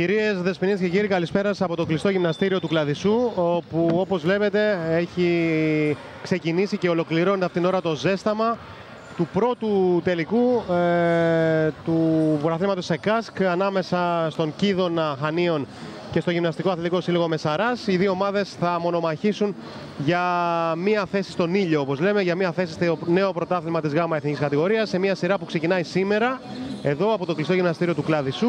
Κυρίες, δεσποινίε και κύριοι, καλησπέρα από το κλειστό γυμναστήριο του Κλαδισού, όπου όπως βλέπετε έχει ξεκινήσει και ολοκληρώνεται αυτήν την ώρα το ζέσταμα του πρώτου τελικού ε, του πρωταθλήματος ΕΚΑΣΚ ανάμεσα στον Κίδωνα Χανίων και στο Γυμναστικό Αθλητικό Σύλλογο Μεσαράς. Οι δύο ομάδες θα μονομαχήσουν για μία θέση στον ήλιο, όπως λέμε, για μία θέση στο νέο πρωτάθλημα της ΓΑΜΑ Εθνικής Κατηγορίας, σε μία σειρά που ξεκινάει σήμερα, εδώ από το κλειστό γυμναστήριο του Κλάδισου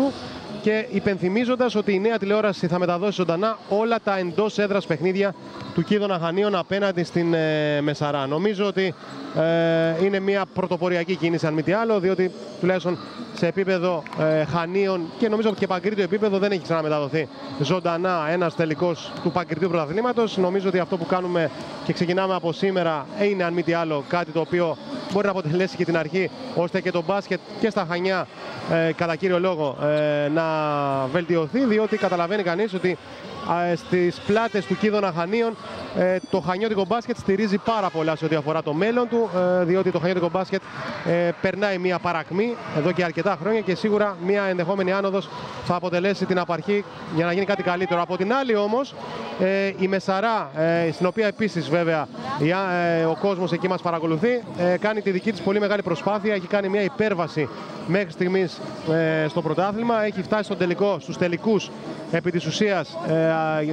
και υπενθυμίζοντας ότι η νέα τηλεόραση θα μεταδώσει ζωντανά όλα τα εντός έδρας παιχνίδια του Κίδωνα Χανίων απέναντι στην ε, Μεσαρά. Νομίζω ότι ε, είναι μια πρωτοποριακή κίνηση, αν μη τι άλλο, διότι τουλάχιστον σε επίπεδο ε, Χανίων και νομίζω ότι και παγκρίτιο επίπεδο δεν έχει ξαναμεταδοθεί ζωντανά ένας τελικός του παγκριτίου πρωταθλήματος. Νομίζω ότι αυτό που κάνουμε και ξεκινάμε από σήμερα είναι, αν μη τι άλλο, κάτι το οποίο μπορεί να αποτελέσει και την αρχή ώστε και το μπάσκετ και στα Χανιά ε, κατά κύριο λόγο ε, να βελτιωθεί διότι καταλαβαίνει κανείς ότι στις πλάτες του Κίδωνα Χανίων ε, το χανιώτικο μπάσκετ στηρίζει πάρα πολλά σε ό,τι αφορά το μέλλον του ε, διότι το χανιώτικο μπάσκετ ε, περνάει μια παρακμή εδώ και αρκετά χρόνια και σίγουρα μια ενδεχόμενη άνοδος θα αποτελέσει την απαρχή για να γίνει κάτι καλύτερο. Από την άλλη όμως η Μεσαρά στην οποία επίσης βέβαια ο κόσμος εκεί μας παρακολουθεί κάνει τη δική της πολύ μεγάλη προσπάθεια, έχει κάνει μια υπέρβαση μέχρι στιγμής στο πρωτάθλημα, έχει φτάσει στον τελικό, στους τελικούς επί της ουσίας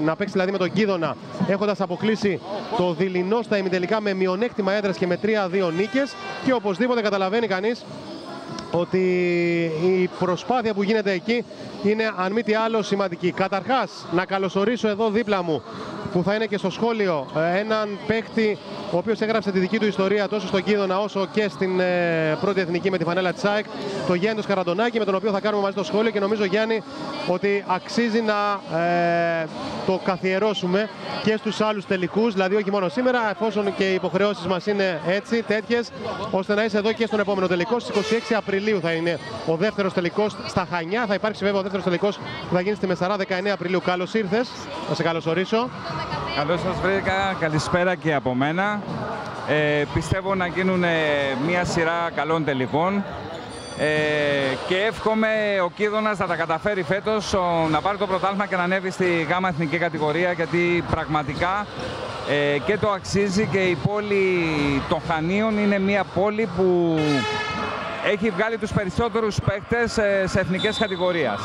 να παίξει δηλαδή με τον Κίδωνα έχοντας αποκλείσει το Δειλινό στα ημιτελικά με μειονέκτημα έδρας και με 3-2 νίκες. Και οπωσδήποτε καταλαβαίνει κανείς ότι η προσπάθεια που γίνεται εκεί είναι αν μη τι άλλο σημαντική. Καταρχάς να καλωσορίσω εδώ δίπλα μου που θα είναι και στο σχόλιο ε, έναν παίχτη ο οποίος έγραψε τη δική του ιστορία τόσο στον Κίδωνα όσο και στην ε, πρώτη εθνική με τη φανέλα τη ΑΕΚ, το Γιάννη Καραντονάκη, με τον οποίο θα κάνουμε μαζί το σχόλιο και νομίζω Γιάννη ότι αξίζει να ε, το καθιερώσουμε και στους άλλους τελικούς, δηλαδή όχι μόνο σήμερα, εφόσον και οι υποχρεώσεις μας είναι έτσι, τέτοιες, ώστε να είσαι εδώ και στον επόμενο τελικό. Στις 26 Απριλίου θα είναι ο δεύτερος τελικός στα Χανιά. Θα υπάρξει βέβαια ο δεύτερο τελικό που θα γίνει στη Μεσαρά 19 Απριλίου. Καλώς ήρθες. Να σε καλωσορίσω. Καλώς σας βρήκα. Καλησπέρα και από μένα. Ε, πιστεύω να γίνουν μια σειρά καλών τελικών. Ε, και εύχομαι ο Κίδωνας να τα καταφέρει φέτος να πάρει το πρωτάθλημα και να ανέβει στη γάμα εθνική κατηγορία γιατί πραγματικά ε, και το αξίζει και η πόλη των Χανίων είναι μια πόλη που έχει βγάλει τους περισσότερους παίκτες ε, σε εθνικές κατηγορίες.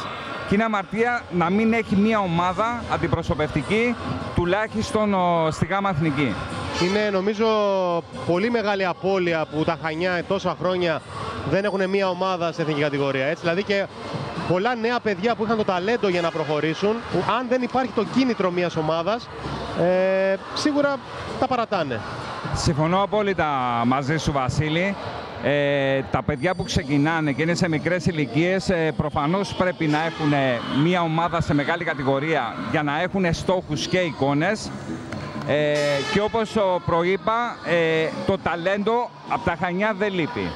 Και είναι αμαρτία να μην έχει μια ομάδα αντιπροσωπευτική τουλάχιστον στη γάμα εθνική. Είναι νομίζω πολύ μεγάλη απώλεια που τα Χανιά τόσα χρόνια δεν έχουν μια ομάδα σε εθνική κατηγορία. Έτσι. Δηλαδή και πολλά νέα παιδιά που είχαν το ταλέντο για να προχωρήσουν, που αν δεν υπάρχει το κίνητρο μιας ομάδας, ε, σίγουρα τα παρατάνε. Συμφωνώ απόλυτα μαζί σου Βασίλη. Ε, τα παιδιά που ξεκινάνε και είναι σε μικρές ηλικίες, ε, προφανώς πρέπει να έχουν μια ομάδα σε μεγάλη κατηγορία για να έχουν στόχους και εικόνες. Ε, και όπως προείπα, ε, το ταλέντο από τα Χανιά δεν λείπει.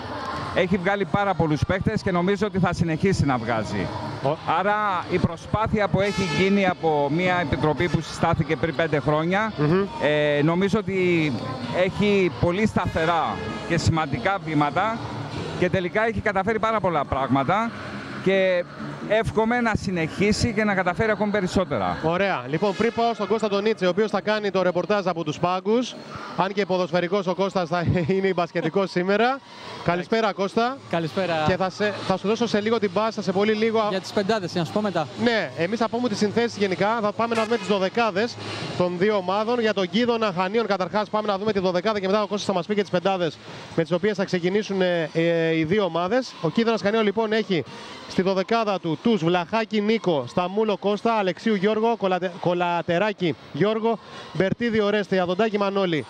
Έχει βγάλει πάρα πολλούς παίχτες και νομίζω ότι θα συνεχίσει να βγάζει. Άρα η προσπάθεια που έχει γίνει από μια επιτροπή που συστάθηκε πριν πέντε χρόνια ε, νομίζω ότι έχει πολύ σταθερά και σημαντικά βήματα και τελικά έχει καταφέρει πάρα πολλά πράγματα και εύχομαι να συνεχίσει και να καταφέρει ακόμη περισσότερα. Ωραία. Λοιπόν, πριν πάω στον Κώστα τον Νίτσε, ο οποίος θα κάνει το ρεπορτάζ από τους πάγκους. Αν και ποδοσφαιρικός ο Κώστας θα είναι μπασκετικός σήμερα. Καλησπέρα, Κώστα. Καλησπέρα. Και θα, σε, θα σου δώσω σε λίγο την μπάσα, σε πολύ λίγο. Για τις πεντάδες, να σου πω μετά. Ναι, εμείς θα πούμε τις συνθέσεις γενικά. Θα πάμε να δούμε τις δωδεκάδες των δύο ομάδων. Για τον Κίδωνα Χανίων, καταρχάς, πάμε να δούμε τη δωδεκάδα και μετά ο Κώστας θα μας πει και τις πεντάδες με τις οποίες θα ξεκινήσουν ε, ε, οι δύο ομάδες. Ο Κίδωνας Χανίων λοιπόν έχει στη δωδεκάδα του τους Βλαχάκη Νίκο, Σταμούλο Κώστα, Αλεξίου Γιώργο, Κολατε... Κολατεράκη Γιώργο, Μπερτίδη Ορέστη, Αδοντάκη Μανώλη,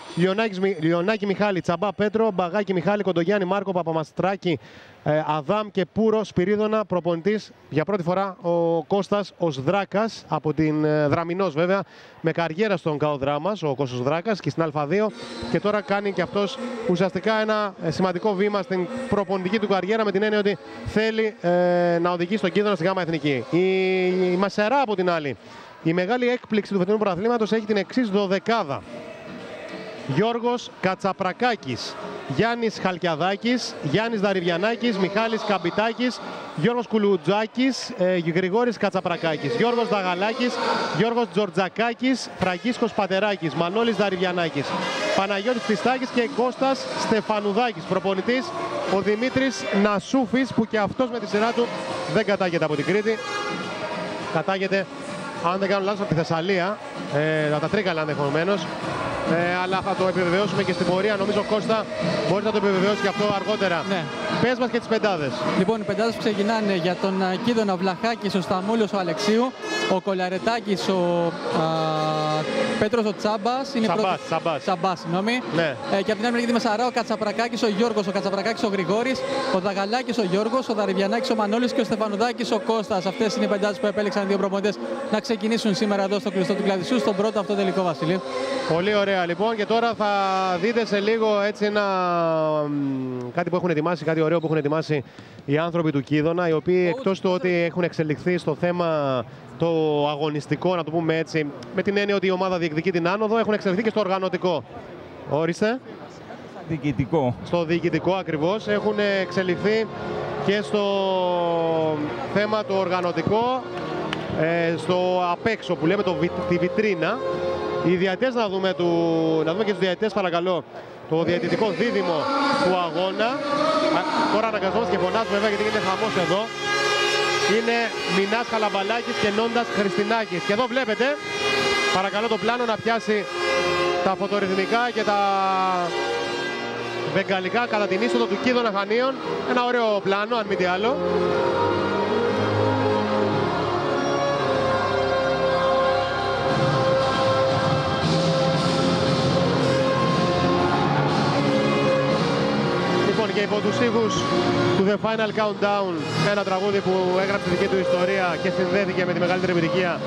Λιονάκη, Μιχάλη, Τσαμπά Πέτρο, Μπαγάκη Μιχάλη, Κοντογιάννη Μάρκο, Παπαμαστράκη ε, Αδάμ και Πούρο Σπυρίδωνα, προπονητής για πρώτη φορά ο Κώστας ο Δράκα από την ε, Δραμινός βέβαια, με καριέρα στον ΚΑΟ Δράμας, ο Κώστας Δράκα και στην Α2 και τώρα κάνει και αυτός ουσιαστικά ένα ε, σημαντικό βήμα στην προπονητική του καριέρα με την έννοια ότι θέλει ε, να οδηγήσει τον κίνδυνο στη ΓΑΜΑ Εθνική. Η, η Μασερά από την άλλη, η μεγάλη έκπληξη του φετινού πρωταθλήματος έχει την εξής δωδεκάδα. Γιώργος Κατσαπρακάκης, Γιάννης Χαλκιαδάκης, Γιάννης Δαριβιανάκης, Μιχάλης Καμπιτάκης, Γιώργος Κουλουτζάκης, ε, Γρηγόρης Κατσαπρακάκης, Γιώργος Δαγαλάκης, Γιώργος Τζορτζακάκης, Φραγκίσκος Πατεράκης, Μανώλης Δαριβιανάκης, Παναγιώτης Πιστάκης και Κώστας Στεφανουδάκης. Προπονητής ο Δημήτρης Νασούφης που και αυτός με τη σειρά του δεν κατάγεται από την Κρήτη. Κατάγεται, αν δεν κάνω λάθος, από τη Θεσσαλία, ε, από τα Τρίκαλα ενδεχομένω. Ε, αλλά θα το επιβεβαιώσουμε και στην πορεία. Νομίζω Κώστα μπορείς να το επιβεβαιώσεις και αυτό αργότερα. Ναι. Πες μας και τις πεντάδες. Λοιπόν, οι πεντάδες που ξεκινάνε για τον α, Κίδωνα Βλαχάκης, ο Σταμούλιο ο Αλεξίου, ο Κολαρετάκης, ο Πέτρος ο Τσάμπας. Σαμπάς, Σαμπάς. Σαμπά, συγγνώμη. Ναι. Ε, και από την άλλη μεριά τη Μεσαρά, ο Κατσαπρακάκης, ο Γιώργος, ο Κατσαπρακάκης, ο Γρηγόρης, ο Δαγαλάκης, ο Γιώργος, ο Δαριβιανάκη, ο Μανώλης και ο Στεφανουδάκης, ο Κώστας. Αυτές είναι οι πεντάδες που επέλεξαν οι δύο προπονητές να ξεκινήσουν σήμερα εδώ στο κλειστό του Κλαδισού, στον πρώτο αυτό τελικό Βασίλειο. Πολύ ωραία λοιπόν και τώρα θα δείτε σε λίγο έτσι ένα μ, κάτι που έχουν ετοιμάσει, κάτι ωραίο που έχουν ετοιμάσει οι άνθρωποι του Κίδωνα οι οποίοι εκτός του ότι έχουν εξελιχθεί στο θέμα το αγωνιστικό να το πούμε έτσι με την έννοια ότι η ομάδα διεκδικεί την άνοδο έχουν εξελιχθεί και στο οργανωτικό. Όριστε. Διοικητικό. στο διοικητικό ακριβώς. Έχουν εξελιχθεί και στο θέμα το οργανωτικό, ε, στο απ' έξω που λέμε το, βι- τη βιτρίνα. Οι διαιτές να δούμε, του, να δούμε και τους διαιτές παρακαλώ το διαιτητικό δίδυμο του αγώνα. Α, τώρα αναγκαζόμαστε και φωνάζουμε βέβαια γιατί γίνεται χαμός εδώ. Είναι Μινάς Χαλαμπαλάκης και Νόντας Χριστινάκης. Και εδώ βλέπετε, παρακαλώ το πλάνο να πιάσει τα φωτορυθμικά και τα βεγγαλικά κατά την είσοδο του Κίδωνα Χανίων. Ένα ωραίο πλάνο, αν μη τι άλλο. Και υπό τους ήχους του The Final Countdown, ένα τραγούδι που έγραψε δική του ιστορία και συνδέθηκε με τη μεγαλύτερη επιτυχία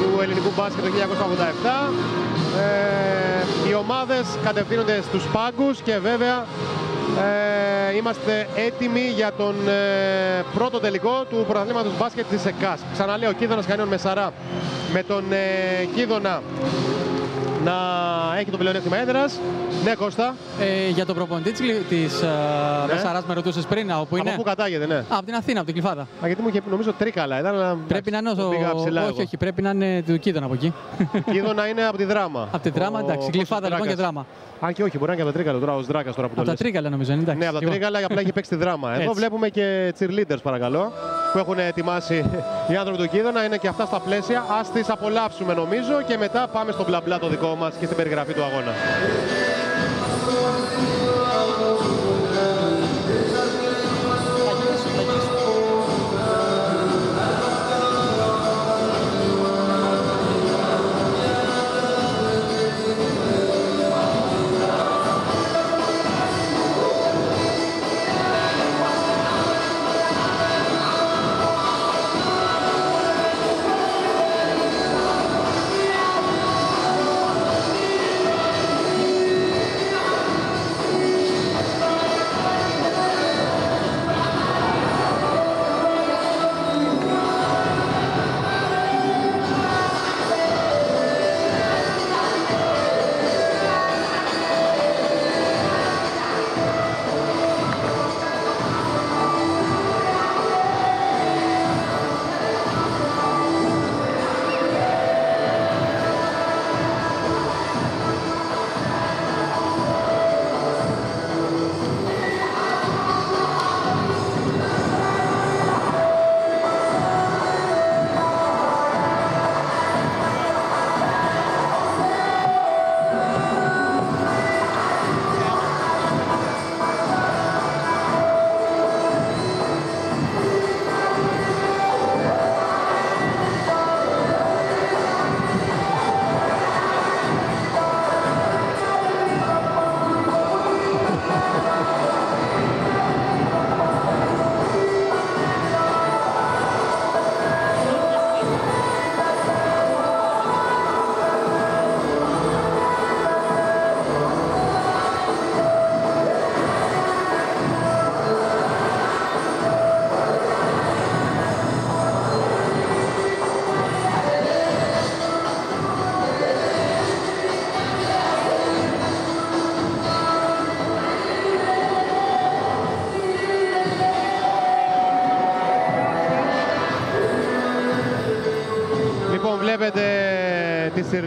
του ελληνικού μπάσκετ το 1987. Ε, οι ομάδες κατευθύνονται στους πάγκους και βέβαια ε, είμαστε έτοιμοι για τον ε, πρώτο τελικό του πρωταθλήματος μπάσκετ της ΕΚΑΣ. Ξαναλέω, Κίδωνας Χανίων Μεσαρά με τον ε, Κίδωνα να έχει το πλεονέκτημα έδρας. Ναι, Κώστα. Ε, για τον προπονητή της της, ε, Ναι. Μεσαράς με ρωτούσες πριν, όπου είναι. Από πού κατάγεται, ναι. Α, από την Αθήνα, από την Κλειφάδα. Α, γιατί μου είχε νομίζω τρίκαλα ήταν, αλλά Πρέπει να είναι εντάξει, ο. το πήγα ψηλά Όχι, εγώ. όχι, πρέπει να είναι του Κίδωνα από εκεί. Κίδωνα είναι από τη δράμα. από τη δράμα, Ο εντάξει. Κλειφάδα Κώστας λοιπόν και Δράκας. δράμα. Αν και όχι, μπορεί να είναι και από τα τρίκαλα τώρα, ο Δράκα τώρα που το Από τα λες. τρίκαλα νομίζω, είναι εντάξει. Ναι, από τα Λοιπόν, τρίκαλα, απλά έχει παίξει τη δράμα. Εδώ Έτσι. βλέπουμε και cheerleaders, παρακαλώ, που έχουν ετοιμάσει οι άνθρωποι του Κίδωνα. Είναι και αυτά στα πλαίσια. Α τις απολαύσουμε, νομίζω, και μετά πάμε στο μπλα μπλα το δικό μας και στην περιγραφή του αγώνα.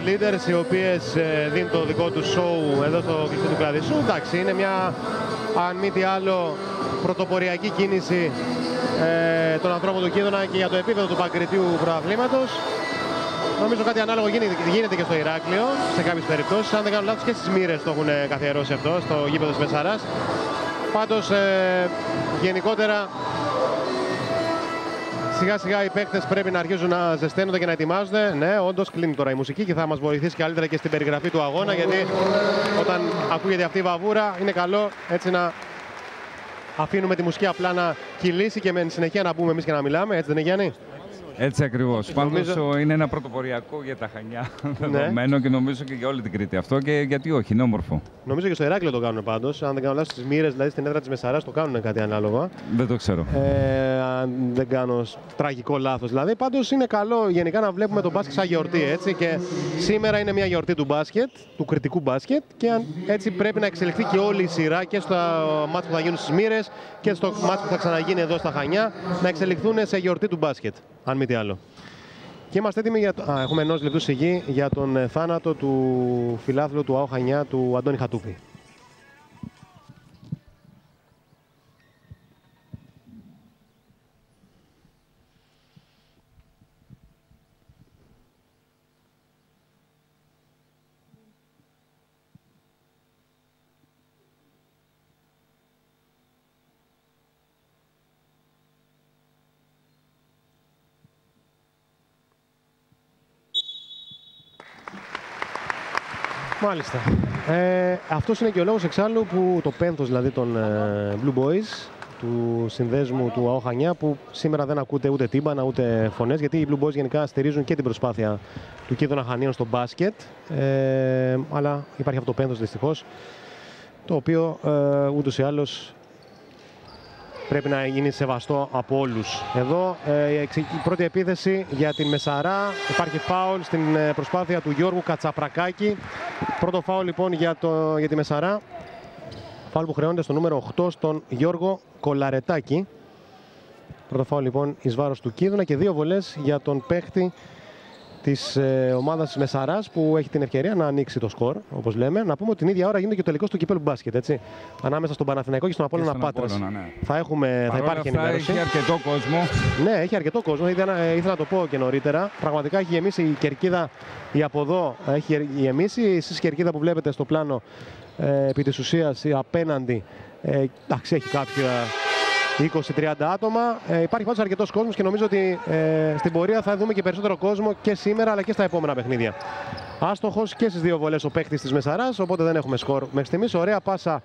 Τις cheerleaders οι οποίες ε, δίνουν το δικό τους show εδώ στο κλειστό του Κλαδισού. Εντάξει, είναι μια, αν μη τι άλλο, πρωτοποριακή κίνηση ε, των ανθρώπων του Κίδωνα και για το επίπεδο του Παγκριτίου πρωταθλήματος. Νομίζω κάτι ανάλογο γίνεται, γίνεται και στο Ηράκλειο σε κάποιες περιπτώσεις. Αν δεν κάνω λάθος και στις Μύρες το έχουν καθιερώσει αυτό στο γήπεδο της Μεσαράς. Πάντως ε, γενικότερα Σιγά σιγά οι παίκτες πρέπει να αρχίζουν να ζεσταίνονται και να ετοιμάζονται. Ναι, όντως κλείνει τώρα η μουσική και θα μας βοηθήσει καλύτερα και στην περιγραφή του αγώνα. Γιατί όταν ακούγεται αυτή η βαβούρα, είναι καλό έτσι να αφήνουμε τη μουσική απλά να κυλήσει και με συνεχεία να μπούμε εμείς και να μιλάμε. Έτσι δεν είναι, Γιάννη; Έτσι ακριβώς. Νομίζω... είναι ένα πρωτοποριακό για τα Χανιά ναι. δεδομένο και νομίζω και για όλη την Κρήτη αυτό. Και γιατί όχι, είναι όμορφο. Νομίζω και στο Ηράκλειο το κάνουν πάντως. Αν δεν κάνω λάθος, στις Μύρες, δηλαδή στην έδρα της Μεσαράς, το κάνουν κάτι ανάλογο. Δεν το ξέρω. Ε, αν δεν κάνω τραγικό λάθος. Δηλαδή, πάντως είναι καλό γενικά να βλέπουμε τον μπάσκετ σαν γιορτή. Έτσι. Και σήμερα είναι μια γιορτή του μπάσκετ, του κριτικού μπάσκετ. Και έτσι πρέπει να εξελιχθεί και όλη η σειρά και στο μάτι που θα γίνουν στις Μύρες και στο μάτι που θα ξαναγίνει εδώ στα Χανιά να εξελιχθούν σε γιορτή του μπάσκετ αν μη τι άλλο. Και είμαστε έτοιμοι για το... Α, έχουμε ενός λεπτού σιγή για τον ε, θάνατο του φιλάθλου του ΑΟ Χανιά, του Αντώνη Χατούπη. Μάλιστα. Ε, Αυτός είναι και ο λόγος εξάλλου που το πένθος δηλαδή των ε, Blue Boys του συνδέσμου του ΑΟ Χανιά που σήμερα δεν ακούτε ούτε τύμπανα ούτε φωνές γιατί οι Blue Boys γενικά στηρίζουν και την προσπάθεια του Κίδωνα Χανίων στο μπάσκετ ε, αλλά υπάρχει αυτό το πένθος δυστυχώς το οποίο ε, ούτως ή άλλως πρέπει να γίνει σεβαστό από όλους. Εδώ ε, η πρώτη επίθεση για την Μεσαρά. Υπάρχει φάουλ στην ε, προσπάθεια του Γιώργου Κατσαπρακάκη. Πρώτο φάουλ λοιπόν για, το, για τη Μεσαρά. Φάουλ που χρεώνεται στο νούμερο 8 στον Γιώργο Κολαρετάκη. Πρώτο φάουλ λοιπόν εις βάρος του Κίδωνα και δύο βολές για τον παίχτη της ε, ομάδας τη Μεσαρά που έχει την ευκαιρία να ανοίξει το σκορ, όπως λέμε. Να πούμε ότι την ίδια ώρα γίνεται και το τελικός του κυπέλου μπάσκετ. Έτσι, ανάμεσα στον Παναθηναϊκό και στον Απόλλωνα Πάτρας. Ναι. Θα, έχουμε, θα υπάρχει αυτά, ενημέρωση. Έχει αρκετό κόσμο. Ναι, έχει αρκετό κόσμο. Ήθελα, ε, ήθελα να το πω και νωρίτερα. Πραγματικά έχει γεμίσει η κερκίδα η από εδώ. Έχει γεμίσει. Εσείς κερκίδα που βλέπετε στο πλάνο ε, επί της ουσίας απέναντι. Ε, εντάξει, έχει κάποια 20-30 άτομα. Ε, υπάρχει πάντως αρκετός κόσμος και νομίζω ότι ε, στην πορεία θα δούμε και περισσότερο κόσμο και σήμερα αλλά και στα επόμενα παιχνίδια. Άστοχος και στις δύο βολές ο παίκτης της Μεσαράς, οπότε δεν έχουμε σκορ μέχρι στιγμής. Ωραία πάσα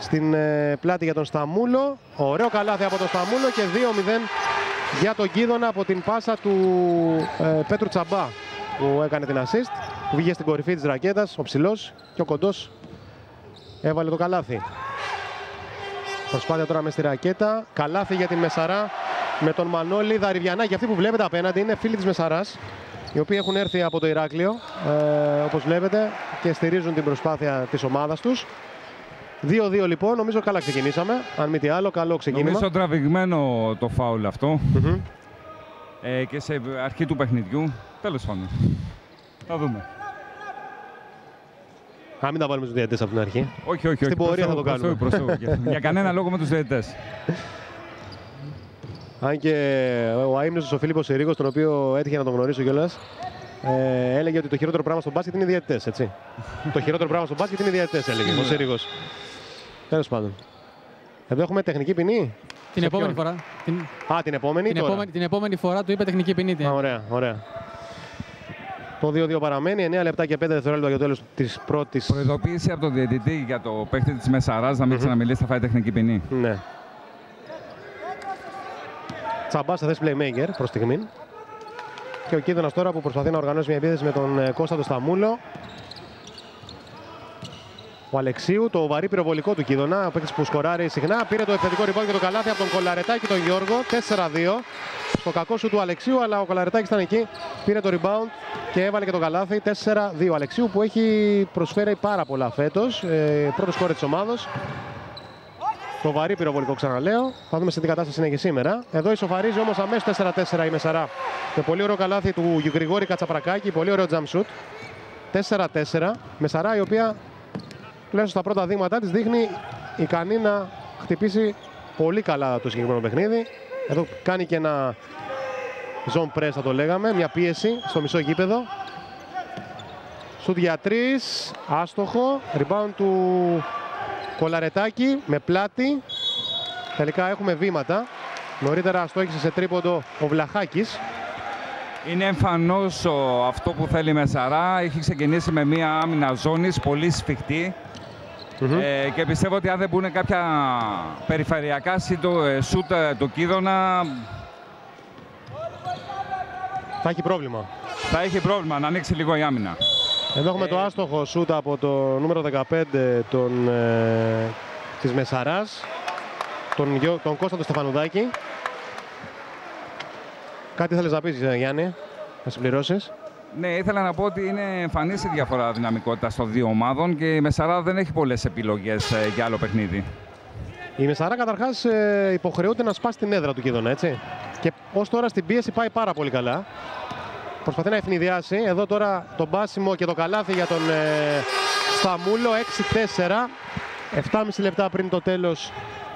στην ε, πλάτη για τον Σταμούλο. Ωραίο καλάθι από τον Σταμούλο και 2-0 για τον Κίδωνα από την πάσα του ε, Πέτρου Τσαμπά που έκανε την assist. Που βγήκε στην κορυφή της ρακέτας, ο ψηλός και ο κοντός έβαλε το καλάθι. Προσπάθεια τώρα με στη ρακέτα. Καλάθι για την Μεσαρά με τον Μανώλη Δαριβιανάκη. Αυτοί που βλέπετε απέναντι είναι φίλοι της Μεσαράς οι οποίοι έχουν έρθει από το Ηράκλειο, ε, όπως βλέπετε, και στηρίζουν την προσπάθεια της ομάδας τους. 2-2 λοιπόν, νομίζω καλά ξεκινήσαμε. Αν μη τι άλλο, καλό ξεκίνημα. Νομίζω τραβηγμένο το φάουλ αυτό. ε, και σε αρχή του παιχνιδιού. Τέλος πάντων. Θα δούμε. Να μην τα βάλουμε στους διαιτητές από την αρχή. Όχι, όχι. Στην πορεία θα το κάνουμε. Για κανένα λόγο με τους διαιτητές. Αν και ο αίμνητο ο Φίλιππος Ερήγος, τον οποίο έτυχε να τον γνωρίσω κιόλας, ε, έλεγε ότι το χειρότερο πράγμα στον μπάσκετ είναι οι διαιτητές. το χειρότερο πράγμα στον μπάσκετ είναι οι διαιτητές, έλεγε ο Ερήγο. Τέλος πάντων. Εδώ έχουμε τεχνική ποινή. Την επόμενη φορά. Α, την επόμενη. Την, επόμενη, την επόμενη φορά του είπε τεχνική ποινή. Α, ωραία, ωραία. Το 2-2 παραμένει. 9 λεπτά και 5 δευτερόλεπτα για το τέλος της πρώτης. Προειδοποίηση από τον διαιτητή για το παίχτη της Μεσαράς να μην mm -hmm. ξαναμιλήσει, θα φάει τεχνική ποινή. Ναι. Τσαμπάς σε θέση playmaker προς στιγμή. Και ο Κίδωνα τώρα που προσπαθεί να οργανώσει μια επίθεση με τον ε, Κώστα του Σταμούλο. Ο Αλεξίου, το βαρύ πυροβολικό του Κίδωνα, ο παίκτης που σκοράρει συχνά, πήρε το επιθετικό ριμπόν και το καλάθι από τον Κολαρετάκη τον Γιώργο. 4-2. Στο κακό σου του Αλεξίου, αλλά ο Κολαρετάκης ήταν εκεί, πήρε το rebound και έβαλε και το καλάθι. 4-2. Ο Αλεξίου που έχει προσφέρει πάρα πολλά φέτος. Ε, πρώτος σκόρε της ομάδα. Το βαρύ πυροβολικό ξαναλέω. Θα δούμε σε τι κατάσταση είναι και σήμερα. Εδώ ισοφαρίζει όμως αμέσως 4-4 η Μεσαρά. Με πολύ ωραίο καλάθι του Γρηγόρη Κατσαπρακάκη. Πολύ ωραίο jump shoot. 4-4. Μεσαρά η οποία τουλάχιστον στα πρώτα δείγματα της δείχνει ικανή να χτυπήσει πολύ καλά το συγκεκριμένο παιχνίδι. Εδώ κάνει και ένα zone press θα το λέγαμε. Μια πίεση στο μισό γήπεδο. Σουτ για τρεις, άστοχο, rebound του Κολαρετάκη με πλάτη. Τελικά έχουμε βήματα. Νωρίτερα στόχισε σε τρίποντο ο Βλαχάκης. Είναι εμφανώς αυτό που θέλει η Μεσαρά. Έχει ξεκινήσει με μία άμυνα ζώνης, πολύ σφιχτή. Ε, και πιστεύω ότι αν δεν μπουν κάποια περιφερειακά ε, σούτ ε, του Κίδωνα... Θα έχει πρόβλημα. Θα έχει πρόβλημα να ανοίξει λίγο η άμυνα. Εδώ έχουμε το ε, άστοχο σούτ από το νούμερο 15 των, ε, της Μεσαράς, τον, τον Κώστα του Στεφανουδάκη. Κάτι θέλεις να πεις ε, Γιάννη, να συμπληρώσεις; Ναι, ήθελα να πω ότι είναι εμφανής η διαφορά δυναμικότητα των δύο ομάδων και η Μεσαρά δεν έχει πολλές επιλογές ε, για άλλο παιχνίδι. Η Μεσαρά καταρχάς υποχρεούται να σπάσει την έδρα του Κίδωνα, έτσι. Και ως τώρα στην πίεση πάει πάρα πολύ καλά. Προσπαθεί να ευνηδιάσει. Εδώ τώρα το μπάσιμο και το καλάθι για τον ε, Σταμούλο. 6-4. 7,5 λεπτά πριν το τέλος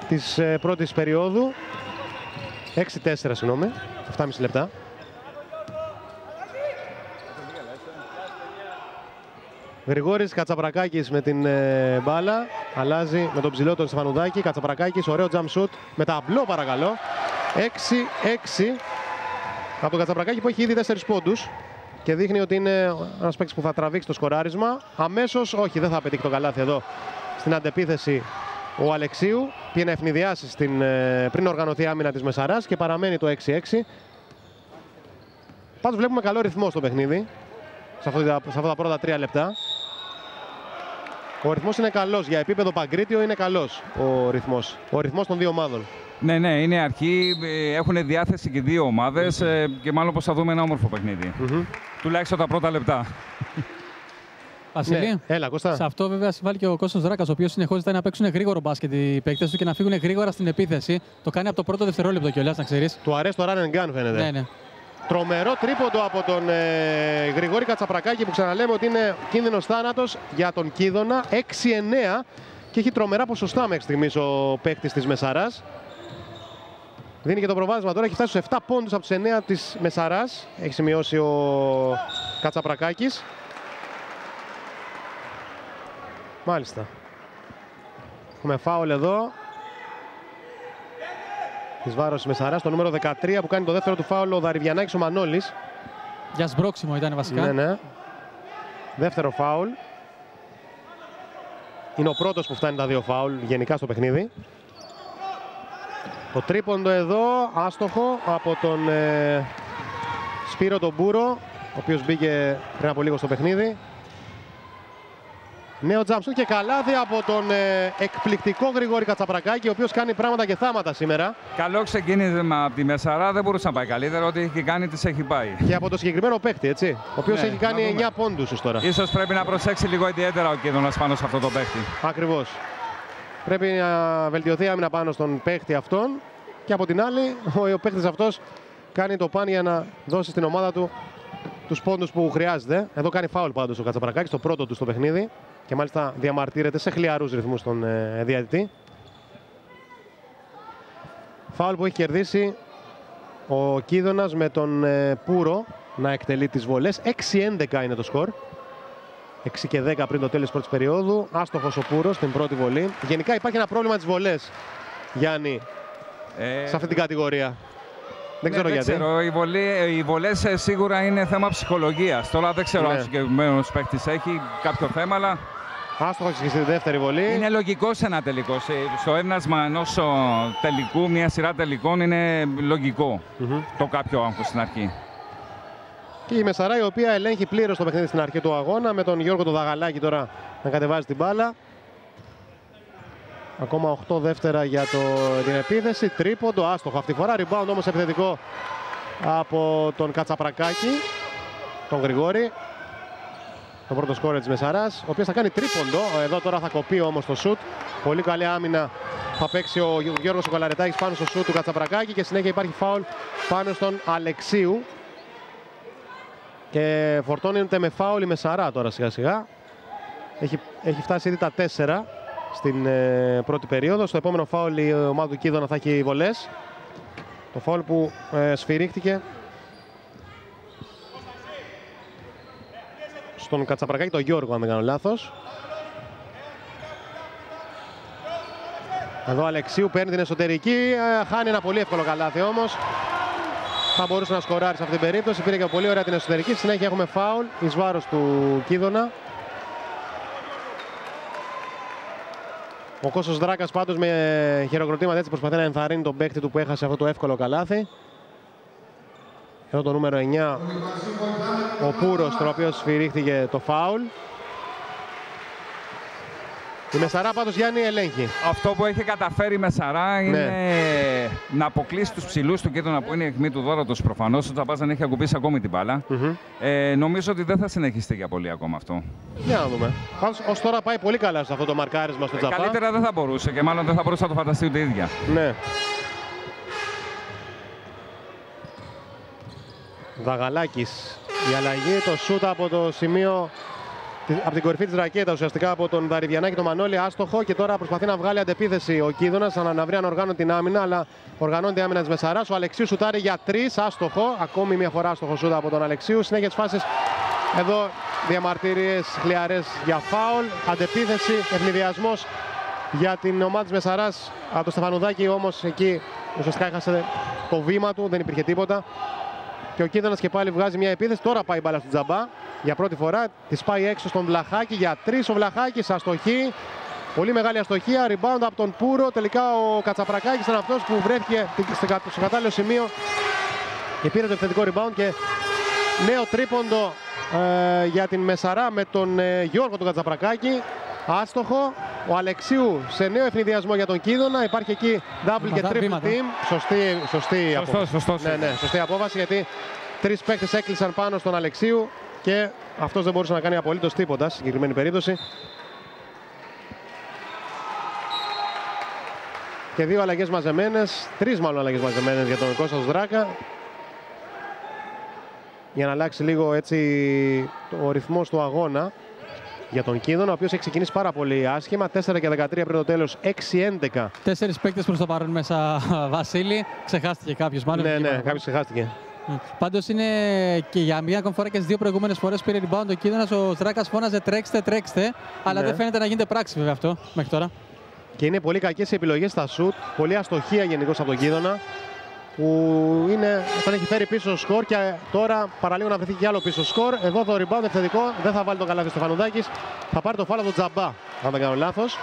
της ε, πρώτης περίοδου. 6-4, συγγνώμη. 7,5 λεπτά. Γρηγόρης Κατσαπρακάκης με την ε, μπάλα. Αλλάζει με τον ψηλό τον Στεφανουδάκη. Κατσαπρακάκης, ωραίο jump shoot. Με ταμπλό παρακαλώ. 6-6 από τον Κατσαπρακάκη που έχει ήδη 4 πόντους και δείχνει ότι είναι ένας παίκτης που θα τραβήξει το σκοράρισμα. Αμέσως, όχι, δεν θα πετύχει το καλάθι εδώ στην αντεπίθεση ο Αλεξίου. Πήγε να ευνηδιάσει στην, ε, πριν οργανωθεί άμυνα της Μεσαράς και παραμένει το 6-6. Πάντως βλέπουμε καλό ρυθμό στο παιχνίδι σε αυτά, σε αυτά τα πρώτα τρία λεπτά. Ο ρυθμός είναι καλός. Για επίπεδο Παγκρίτιο είναι καλός ο ρυθμός. Ο ρυθμός των δύο ομάδων. Ναι, ναι, είναι αρχή. Ε, έχουν διάθεση και δύο ομάδες ε, και μάλλον πως θα δούμε ένα όμορφο παιχνίδι. Τουλάχιστον τα πρώτα λεπτά. Βασίλη, ναι. Έλα, Κώστα. σε αυτό βέβαια συμβάλλει και ο Κώστας Δράκας, ο οποίος συνεχώς ζητάει να παίξουν γρήγορο μπάσκετ οι παίκτες του και να φύγουν γρήγορα στην επίθεση. Το κάνει από το πρώτο δευτερόλεπτο κιόλας, να ξέρεις. Του αρέσει το run and gun, φαίνεται. Ναι, ναι. Τρομερό τρίποντο από τον ε, Γρηγόρη Κατσαπρακάκη που ξαναλέμε ότι είναι κίνδυνος θάνατος για τον Κίδωνα. 6-9 και έχει τρομερά ποσοστά μέχρι στιγμής ο παίκτης της Μεσαράς. Δίνει και το προβάδισμα τώρα. Έχει φτάσει στους 7 πόντους από τους 9 της Μεσαράς. Έχει σημειώσει ο Κατσαπρακάκης. Μάλιστα. Έχουμε φάουλ εδώ. Της βάρος της Μεσαράς. Το νούμερο 13 που κάνει το δεύτερο του φάουλ ο Δαριβιανάκης ο Μανώλης. Για σμπρόξιμο ήταν βασικά. Ναι, ναι. Δεύτερο φάουλ. Είναι ο πρώτος που φτάνει τα δύο φάουλ γενικά στο παιχνίδι. Το τρίποντο εδώ, άστοχο από τον ε, Σπύρο τον Μπούρο, ο οποίος μπήκε πριν από λίγο στο παιχνίδι. Νέο τζάμψο και καλάδι από τον ε, εκπληκτικό Γρηγόρη Κατσαπρακάκη, ο οποίος κάνει πράγματα και θάματα σήμερα. Καλό ξεκίνημα από τη Μεσαρά, δεν μπορούσε να πάει καλύτερα, ό,τι έχει κάνει τις έχει πάει. Και από το συγκεκριμένο παίκτη, έτσι, ο οποίος ναι, έχει κάνει 9 πόντους τώρα. Ίσως πρέπει να προσέξει λίγο ιδιαίτερα ο Κίδωνας πάνω σε αυτό το παίκτη. Ακριβώς. Πρέπει να βελτιωθεί άμυνα πάνω στον παίχτη αυτόν. Και από την άλλη, ο παίχτη αυτός κάνει το παν για να δώσει στην ομάδα του τους πόντους που χρειάζεται. Εδώ κάνει φάουλ πάντως ο Κατσαπρακάκη, το πρώτο του στο παιχνίδι. Και μάλιστα διαμαρτύρεται σε χλιαρούς ρυθμούς τον ε, διαιτητή. Φάουλ που έχει κερδίσει ο Κίδωνας με τον ε, Πούρο να εκτελεί τις βολές. 6-11 είναι το σκορ. 6 και 10 πριν το τέλος της πρώτης περίοδου. Άστοχος ο Πούρος στην πρώτη βολή. Γενικά υπάρχει ένα πρόβλημα τις βολές, Γιάννη, ε... σε αυτή την κατηγορία. Δεν ξέρω ναι, γιατί. Ξέρω. Οι, βολέ, οι βολές ε, σίγουρα είναι θέμα ψυχολογίας. Τώρα δεν ξέρω ναι. αν ο συγκεκριμένος παίκτης έχει κάποιο θέμα, αλλά Άστοχος και στη δεύτερη βολή. Είναι λογικός σε ένα τελικός. Στο ένασμα ενός τελικού, μια σειρά τελικών είναι λογικό το κάποιο άγχος στην αρχή. Και η Μεσαρά η οποία ελέγχει πλήρως το παιχνίδι στην αρχή του αγώνα με τον Γιώργο το Δαγαλάκη τώρα να κατεβάζει την μπάλα. Ακόμα 8 δεύτερα για το, την επίθεση. Τρίποντο, άστοχο αυτή τη φορά. Rebound όμως επιθετικό από τον Κατσαπρακάκη, τον Γρηγόρη. Το πρώτο σκόρε της Μεσαράς, ο οποίος θα κάνει τρίποντο. Εδώ τώρα θα κοπεί όμως το σουτ. Πολύ καλή άμυνα θα παίξει ο Γιώργος Κολαρετάκη πάνω στο σουτ του Κατσαπρακάκη και συνέχεια υπάρχει φάουλ πάνω στον Αλεξίου. Και φορτώνεται με φάουλ η Μεσαρά τώρα σιγά σιγά. Έχει, έχει φτάσει ήδη τα τέσσερα στην ε, πρώτη περίοδο. Στο επόμενο φάουλ η ομάδα του Κίδωνα θα έχει βολές. Το φάουλ που ε, σφυρίχτηκε στον Κατσαπρακάκη, τον Γιώργο αν δεν κάνω λάθος. Εδώ Αλεξίου παίρνει την εσωτερική, ε, χάνει ένα πολύ εύκολο καλάθι όμως. Θα μπορούσε να σκοράρει σε αυτή την περίπτωση, πήρε και πολύ ωραία την εσωτερική. Συνέχεια έχουμε φάουλ εις βάρος του Κίδωνα. Ο Κώστας Δράκας πάντως με χειροκροτήματα έτσι προσπαθεί να ενθαρρύνει τον παίκτη του που έχασε αυτό το εύκολο καλάθι. Εδώ το νούμερο 9 ο Πούρος, τον οποίο σφυρίχθηκε το φάουλ. Η Μεσαρά πάντως Γιάννη ελέγχει. Αυτό που έχει καταφέρει η Μεσαρά είναι Ναι. να αποκλείσει τους ψηλούς του κίνδυνο που είναι η αιχμή του δόρατο προφανώς. Ο Τζαμπά δεν έχει ακουμπήσει ακόμη την μπάλα. ε, νομίζω ότι δεν θα συνεχιστεί για πολύ ακόμα αυτό. Για να δούμε. Πάντως ως τώρα πάει πολύ καλά σε αυτό το μαρκάρισμα στο Τζαπά. Καλύτερα δεν θα μπορούσε και μάλλον δεν θα μπορούσε να το φανταστεί ούτε η ίδια. Ναι. Δαγαλάκης. Η αλλαγή, το σούτ από το σημείο από την κορυφή της ρακέτα ουσιαστικά από τον Δαριβιανάκη τον Μανώλη, άστοχο και τώρα προσπαθεί να βγάλει αντεπίθεση ο Κίδωνας, σαν να βρει αν οργάνωνε την άμυνα, αλλά οργανώνει η άμυνας τη Μεσαρά. Ο Αλεξίου σουτάρει για τρεις, άστοχο. Ακόμη μια φορά άστοχο σούτ από τον Αλεξίου. Συνέχεια τις φάσεις εδώ διαμαρτυρίες χλιαρές για φάουλ. Αντεπίθεση, ευνηδιασμός για την ομάδα της Μεσαράς. Από το Στεφανουδάκη όμως εκεί ουσιαστικά έχασε το βήμα του, δεν υπήρχε τίποτα. Και ο Κίδωνας και πάλι βγάζει μια επίθεση. Τώρα πάει η μπάλα στον Τζαμπά. Για πρώτη φορά της πάει έξω στον Βλαχάκη για τρεις. Ο Βλαχάκης αστοχή. Πολύ μεγάλη αστοχία. Rebound από τον Πούρο. Τελικά ο Κατσαπρακάκης ήταν αυτός που βρέθηκε στο κατάλληλο σημείο και πήρε το επιθετικό rebound. Και νέο τρίποντο ε, για την Μεσαρά με τον ε, Γιώργο τον Κατσαπρακάκη. Άστοχο. Ο Αλεξίου σε νέο ευνηδιασμό για τον Κίδωνα. Υπάρχει εκεί double και Βήματα, triple βήματα. team. Σωστή, σωστή Σωστός, απόφαση. σωστός. Ναι, ναι, σωστή απόφαση γιατί τρεις παίκτε έκλεισαν πάνω στον Αλεξίου και αυτός δεν μπορούσε να κάνει απολύτως τίποτα στη συγκεκριμένη περίπτωση. Και δύο αλλαγές μαζεμένες, τρεις μάλλον αλλαγές μαζεμένες για τον Κώστας Δράκα. Για να αλλάξει λίγο έτσι ο ρυθμός του αγώνα για τον Κίδωνα, ο οποίος έχει ξεκινήσει πάρα πολύ άσχημα. 4 και 13 πριν το τέλος, 6-11. Τέσσερις παίκτες προς το παρόν μέσα, Βασίλη. Ξεχάστηκε κάποιος μάλλον. Ναι, βγήκε ναι, παραπάνω. κάποιος ξεχάστηκε. Πάντως είναι και για μία ακόμη φορά και στις δύο προηγούμενες φορές που πήρε rebound ο Κίδωνα. Ο Στράκας φώναζε τρέξτε, τρέξτε. Αλλά Ναι. δεν φαίνεται να γίνεται πράξη βέβαια αυτό μέχρι τώρα. Και είναι πολύ κακές οι επιλογές στα σουτ. Πολύ αστοχία γενικώς από τον Κίδωνα. Που είναι, τον έχει φέρει πίσω στο σκορ και τώρα παραλίγο να βρεθεί και άλλο πίσω στο σκορ. Εδώ το rebound επιθετικό. Δεν θα βάλει τον καλάθι στο Στεφανουδάκη. Θα πάρει το φάουλ από τον Τζαμπά, αν δεν κάνω λάθος.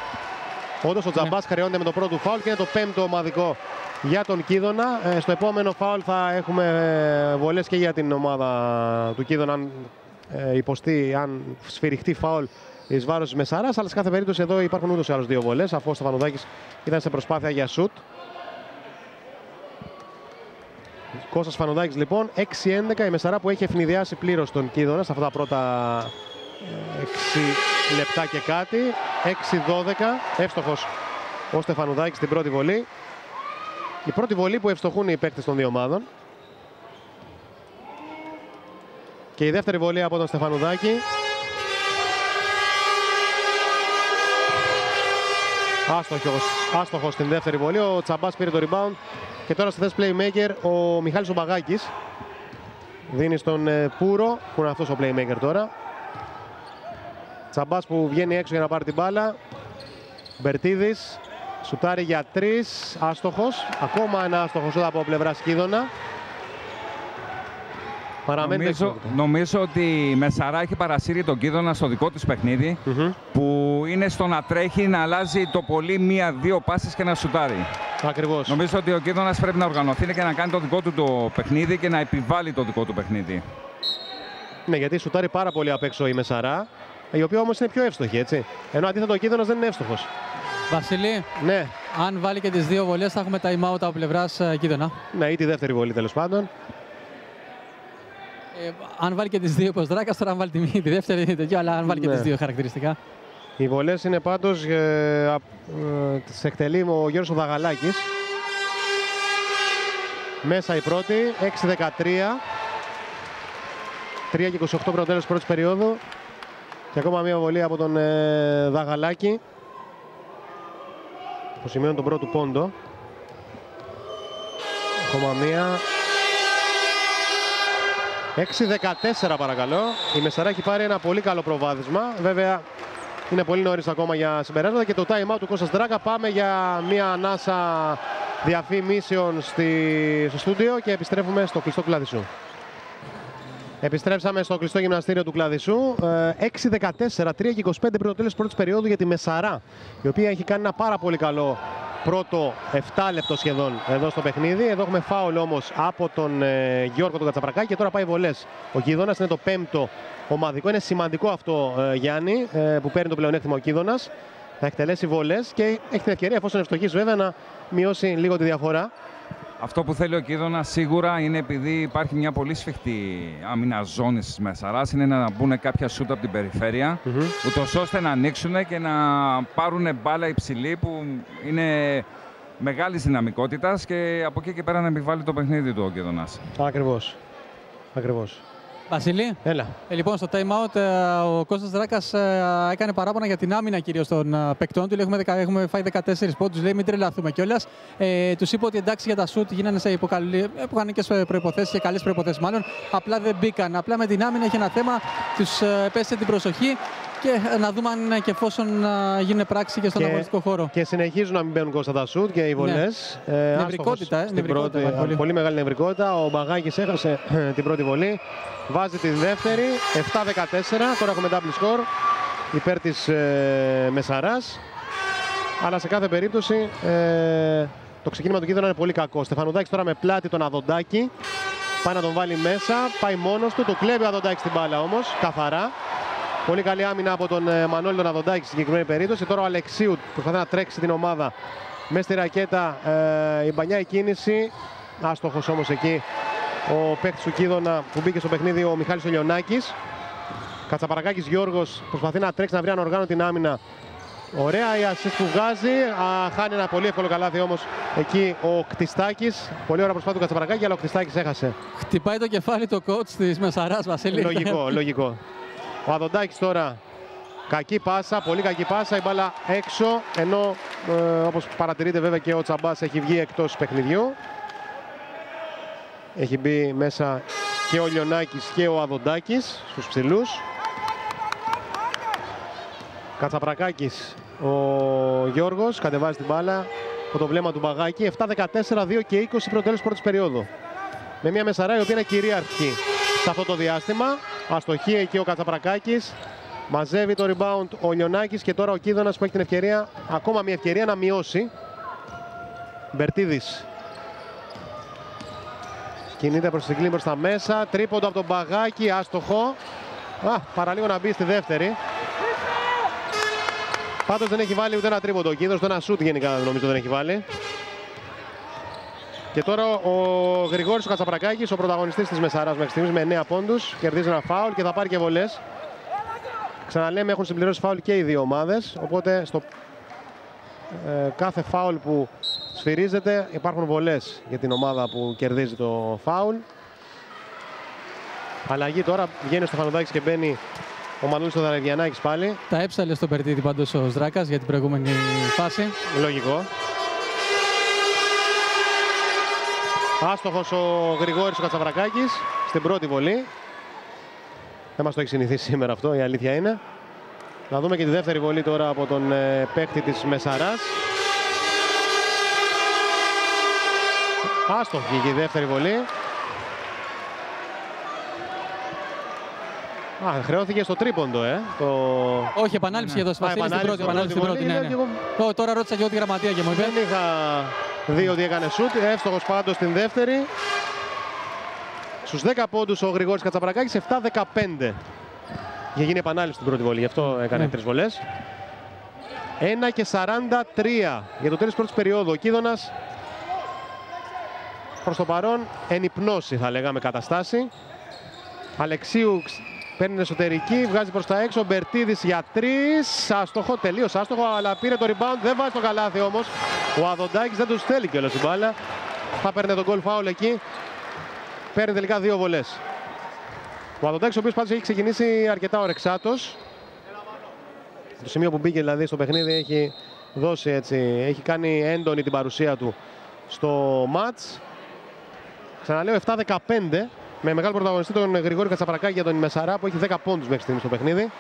Όντως ο Τζαμπάς χρεώνεται με το πρώτο του φάουλ και είναι το πέμπτο ομαδικό για τον Κίδωνα. Ε, στο επόμενο φάουλ θα έχουμε ε, βολές και για την ομάδα του Κίδωνα αν ε, υποστεί, αν σφυριχτεί φάουλ εις βάρος της Μεσάρα. Αλλά σε κάθε περίπτωση εδώ υπάρχουν ούτως ή άλλως δύο βολές, αφού ο Στεφανουδάκη ήταν σε προσπάθεια για σουτ. Κώστας Φανουδάκης λοιπόν, 6-11 η Μεσαρά που έχει ευνηδιάσει πλήρως τον Κίδωνας σε αυτά τα πρώτα 6 λεπτά και κάτι. 6-12, εύστοχος ο Στεφανουδάκης στην πρώτη βολή. Η πρώτη βολή που ευστοχούν οι παίκτες των δύο ομάδων. Και η δεύτερη βολή από τον Στεφανουδάκη. Άστοχος, άστοχος στην δεύτερη βολή. Ο Τσαμπάς πήρε το rebound. Και τώρα στη θέση playmaker ο Μιχάλης Ομπαγάκης. Δίνει στον ε, Πούρο, που είναι αυτός ο playmaker τώρα. Τσαμπάς που βγαίνει έξω για να πάρει την μπάλα. Μπερτίδης. Σουτάρει για τρεις. Άστοχος. Ακόμα ένα άστοχος σούτ από πλευρά Σκίδωνα. Παραμένει Νομίζω, έξω. νομίζω ότι η Μεσαρά έχει παρασύρει τον Κίδωνα στο δικό της παιχνίδι Μμμ. που είναι στο να τρέχει, να αλλάζει το πολύ μία-δύο πάσεις και να σουτάρει. Ακριβώς. Νομίζω ότι ο Κίδωνας πρέπει να οργανωθεί και να κάνει το δικό του το παιχνίδι και να επιβάλλει το δικό του παιχνίδι. Ναι, γιατί σουτάρει πάρα πολύ απ' έξω η Μεσαρά. Η οποία όμως είναι πιο εύστοχη, έτσι. Ενώ αντίθετα ο Κίδωνας δεν είναι εύστοχος. Βασίλη, Ναι, αν βάλει και τις δύο βολές, θα έχουμε time out από πλευράς Κίδωνα. ναι, ή τη δεύτερη βολή τέλος πάντων. Ε, αν βάλει και τις δύο Δράκας, τώρα αν βάλει τη, τη δεύτερη είναι τέτοιο, αλλά αν βάλει και Ναι. τις δύο χαρακτηριστικά. Οι βολές είναι πάντως, ε, α- ε, τις εκτελεί ο Γιώργος ο Δαγαλάκης. Μέσα η πρώτη, 6-13. 3 και 28 πρώτο τέλος της πρώτης περίοδου. Και ακόμα μία βολή από τον ε, Δαγαλάκη. Που σημαίνει τον πρώτο πόντο. Ακόμα μία. 6-14 παρακαλώ. Η Μεσαρά έχει πάρει ένα πολύ καλό προβάδισμα. Βέβαια είναι πολύ νωρίς ακόμα για συμπεράσματα και το time out του Κώστας Δράκα. Πάμε για μία ανάσα διαφημίσεων στη, στο στούντιο και επιστρέφουμε στο κλειστό κλαδισού. Επιστρέψαμε στο κλειστό γυμναστήριο του Κλαδισού. Ε, 6-14, 3 και 25 πριν το τέλος της πρώτης περίοδου για τη Μεσαρά, η οποία έχει κάνει ένα πάρα πολύ καλό πρώτο 7 λεπτό σχεδόν εδώ στο παιχνίδι. Εδώ έχουμε φάουλ όμως από τον ε, Γιώργο τον Κατσαπρακάκη και τώρα πάει βολές. Ο Κίδωνας είναι το πέμπτο ομαδικό. Είναι σημαντικό αυτό, ε, Γιάννη, ε, που παίρνει το πλεονέκτημα ο Κίδωνας. Θα εκτελέσει βολές και έχει την ευκαιρία, εφόσον ευστοχής βέβαια, να μειώσει λίγο τη διαφορά. Αυτό που θέλει ο Κίδωνα σίγουρα είναι επειδή υπάρχει μια πολύ σφιχτή άμυνα ζώνης τη Μεσαρά. Είναι να μπουν κάποια σούτ από την περιφέρεια, Μμμ. ούτως ώστε να ανοίξουν και να πάρουν μπάλα υψηλή που είναι μεγάλης δυναμικότητας και από εκεί και πέρα να επιβάλλει το παιχνίδι του ο Κίδωνας. Ακριβώς. Ακριβώς. Βασίλη. Έλα. Ε, λοιπόν, στο time out ε, ο Κώστας Δράκας ε, έκανε παράπονα για την άμυνα κυρίως των ε, παικτών του. Λέει, έχουμε, δεκα- έχουμε φάει 14 πόντους, λέει μην τρελαθούμε κιόλας. Ε, τους είπε ότι εντάξει για τα σουτ γίνανε σε υποκαλυ... υποκανονικές προϋποθέσεις και καλές προϋποθέσεις μάλλον. Απλά δεν μπήκαν. Απλά με την άμυνα έχει ένα θέμα, τους ε, πέσε την προσοχή και ε, να δούμε αν ε, και εφόσον ε, γίνει πράξη και στον Και- αγωνιστικό χώρο. Και συνεχίζουν να μην μπαίνουν κόστα τα σουτ και οι βολές. Ε, Ναι. Νευρικότητα, ε, άστοχος στην νευρικότητα πρώτη, πάρα πολύ. πολύ μεγάλη νευρικότητα. Ο Μπαγάκης έχασε ε, την πρώτη βολή. Βάζει τη δεύτερη. 7-14. Τώρα έχουμε double score υπέρ της ε, Μεσαράς. Αλλά σε κάθε περίπτωση ε, το ξεκίνημα του Κίδωνα είναι πολύ κακό. Στεφανουδάκης τώρα με πλάτη τον Αδοντάκη. Πάει να τον βάλει μέσα. Πάει μόνος του. Το κλέβει ο Αδοντάκης την μπάλα όμως. Καθαρά. Πολύ καλή άμυνα από τον ε, Μανώλη τον Αδοντάκη στη συγκεκριμένη περίπτωση. Τώρα ο Αλεξίου προσπαθεί να τρέξει την ομάδα μέσα στη ρακέτα. Ε, η μπανιά η κίνηση. Άστοχος όμως εκεί ο παίκτης του Κίδωνα που μπήκε στο παιχνίδι ο Μιχάλης Ολιονάκης. Κατσαπαρακάκης Γιώργος προσπαθεί να τρέξει να βρει ανοργάνω την άμυνα. Ωραία η assist που βγάζει. Α, χάνει ένα πολύ εύκολο καλάθι όμως εκεί ο Κτιστάκης. Πολύ ωραία προσπάθεια του Κατσαπαρακάκη αλλά ο Κτιστάκης έχασε. Χτυπάει το κεφάλι το coach της Μεσαράς, Βασίλη. Λογικό, λογικό. Ο Αδοντάκης τώρα κακή πάσα, πολύ κακή πάσα, η μπάλα έξω, ενώ ε, όπως παρατηρείτε βέβαια και ο Τσαμπάς έχει βγει εκτός παιχνιδιού. Έχει μπει μέσα και ο Λιονάκης και ο Αδοντάκης στους ψηλούς. Κατσαπρακάκης ο Γιώργος κατεβάζει την μπάλα από το βλέμμα του Μπαγάκη. 7-14, 2 και 20 πρώτο τέλος πρώτης περίοδου με μια Μεσαρά η οποία είναι κυρίαρχη σε αυτό το διάστημα. Αστοχή εκεί ο Κατσαπρακάκης. Μαζεύει το rebound ο Λιονάκης και τώρα ο Κίδωνας που έχει την ευκαιρία, ακόμα μια ευκαιρία να μειώσει. Μπερτίδης. Κινείται προς την κλίνη προς τα μέσα. Τρίποντο από τον Μπαγάκη, άστοχο. Α, παραλίγο να μπει στη δεύτερη. Πάντως δεν έχει βάλει ούτε ένα τρίποντο ο Κίδωνας, το ένα σουτ γενικά νομίζω δεν έχει βάλει. Και τώρα ο Γρηγόρης ο Κατσαπρακάκης, ο πρωταγωνιστής της Μεσαράς μέχρι στιγμής με 9 πόντους. Κερδίζει ένα φάουλ και θα πάρει και βολές. Ξαναλέμε έχουν συμπληρώσει φάουλ και οι δύο ομάδες. Οπότε στο ε, κάθε φάουλ που σφυρίζεται υπάρχουν βολές για την ομάδα που κερδίζει το φάουλ. Αλλαγή τώρα βγαίνει στο Φανουδάκης και μπαίνει ο Μανούλης ο Δαραβιανάκης πάλι. Τα έψαλε στον Περτίδη πάντως ο Δράκας για την προηγούμενη φάση. Λογικό. Άστοχος ο Γρηγόρης ο Κατσαβρακάκης στην πρώτη βολή. Δεν μας το έχει συνηθίσει σήμερα αυτό, η αλήθεια είναι. Να δούμε και τη δεύτερη βολή τώρα από τον ε, παίκτη της Μεσαράς. Άστοχη και η δεύτερη βολή. Α, χρεώθηκε στο τρίποντο, ε. Το... Όχι, επανάληψη για το Α, Βασίλη στην πρώτη. επανάληψη Επανάληψη στην πρώτη, βολή, ναι, ναι. γιατί εγώ- Ω, Τώρα ρώτησα και εγώ τη γραμματεία και μου είπε. Δεν είχα δει ότι έκανε σούτ. Εύστοχος πάντως στην δεύτερη. Στους 10 πόντους ο Γρηγόρης Κατσαπρακάκης, 7-15. Είχε γίνει επανάληψη στην πρώτη βολή, γι' αυτό έκανε Ναι. τρεις βολές. 1 και 43 για το τέλος πρώτης περίοδου. Ο Κίδωνας προς το παρόν εν υπνώση θα λέγαμε καταστάση. Αλεξίου παίρνει την εσωτερική, βγάζει προς τα έξω. Μπερτίδης για τρεις. Άστοχο, τελείως άστοχο, αλλά πήρε το rebound. Δεν βάζει το καλάθι όμως. Ο Αδοντάκης δεν τους θέλει κιόλας την μπάλα. Θα παίρνει τον goal foul εκεί. Παίρνει τελικά δύο βολές. Ο Αδοντάκης ο οποίος πάντως έχει ξεκινήσει αρκετά ορεξάτος. Το σημείο που μπήκε δηλαδή στο παιχνίδι έχει δώσει έτσι, έχει κάνει έντονη την παρουσία του στο μάτς. Ξαναλέω 7-15 με μεγάλο πρωταγωνιστή τον Γρηγόρη Κατσαπρακάκη για τον Μεσαρά που έχει 10 πόντους μέχρι στιγμής στο παιχνίδι.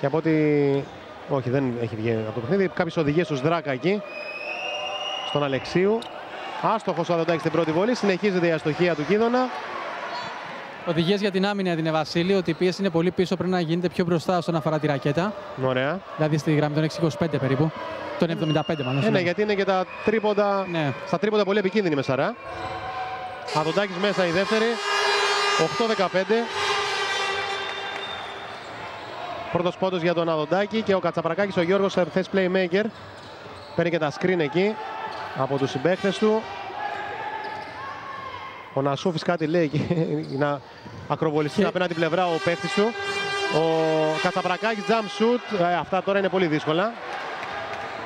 Και από ό,τι... Όχι, δεν έχει βγει από το παιχνίδι. Κάποιες οδηγίες στους Δράκα εκεί. Στον Αλεξίου. Άστοχος ο Αδοντάκης στην πρώτη βολή. Συνεχίζεται η αστοχία του Κίδωνα. Οδηγίες για την άμυνα έδινε Βασίλη ότι η πίεση είναι πολύ πίσω. Πρέπει να γίνεται πιο μπροστά όσον αφορά τη ρακέτα. Ωραία. Δηλαδή στη γραμμή των 6-25 περίπου. Τον 75 μάλλον. Ε, ναι, συγγνώμη. γιατί είναι και τα τρίποντα, Ναι. στα τρίποντα πολύ επικίνδυνη με Σαρά. Αδοντάκης μέσα η δεύτερη. 8-15. Πρώτος πόντος για τον Αδοντάκη και ο Κατσαπρακάκης ο Γιώργος σε θέση playmaker. Παίρνει και τα screen εκεί από τους συμπαίκτες του. Ο Νασούφης κάτι λέει εκεί, να ακροβολιστεί Και- απέναντι την πλευρά ο παίχτης του. Ο Κατσαπρακάκης jump shoot, Ε, αυτά τώρα είναι πολύ δύσκολα.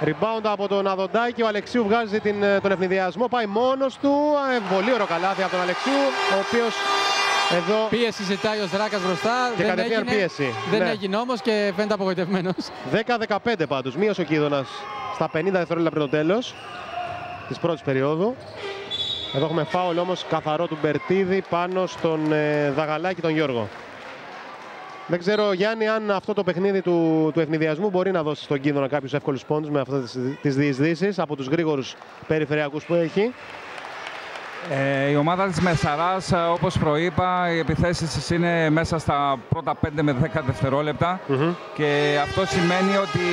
Rebound από τον Αδοντάκη. Ο Αλεξίου βγάζει την, ε, τον ευνηδιασμό. Πάει μόνος του. Ε, πολύ ωραίο καλάθι από τον Αλεξίου. Ο οποίος εδώ Πίεση ζητάει ο Δράκα μπροστά. Και δεν κατευθείαν έγινε, πίεση. Δεν Ναι. έγινε όμως και φαίνεται απογοητευμένος. 10-15 πάντως. Μείωσε ο Κίδωνας στα 50 δευτερόλεπτα πριν το τέλος της πρώτης περίοδου. Εδώ έχουμε φάουλ όμως καθαρό του Μπερτίδη πάνω στον ε, Δαγαλάκη τον Γιώργο. Δεν ξέρω Γιάννη αν αυτό το παιχνίδι του, του ευνηδιασμού μπορεί να δώσει στον Κίδωνα κάποιους εύκολους πόντους με αυτές τις, τις διεισδύσεις από τους γρήγορους περιφερειακούς που έχει. Ε, η ομάδα της Μεσαράς, ε, όπως προείπα, οι επιθέσεις της είναι μέσα στα πρώτα 5 με 10 δευτερόλεπτα και αυτό σημαίνει ότι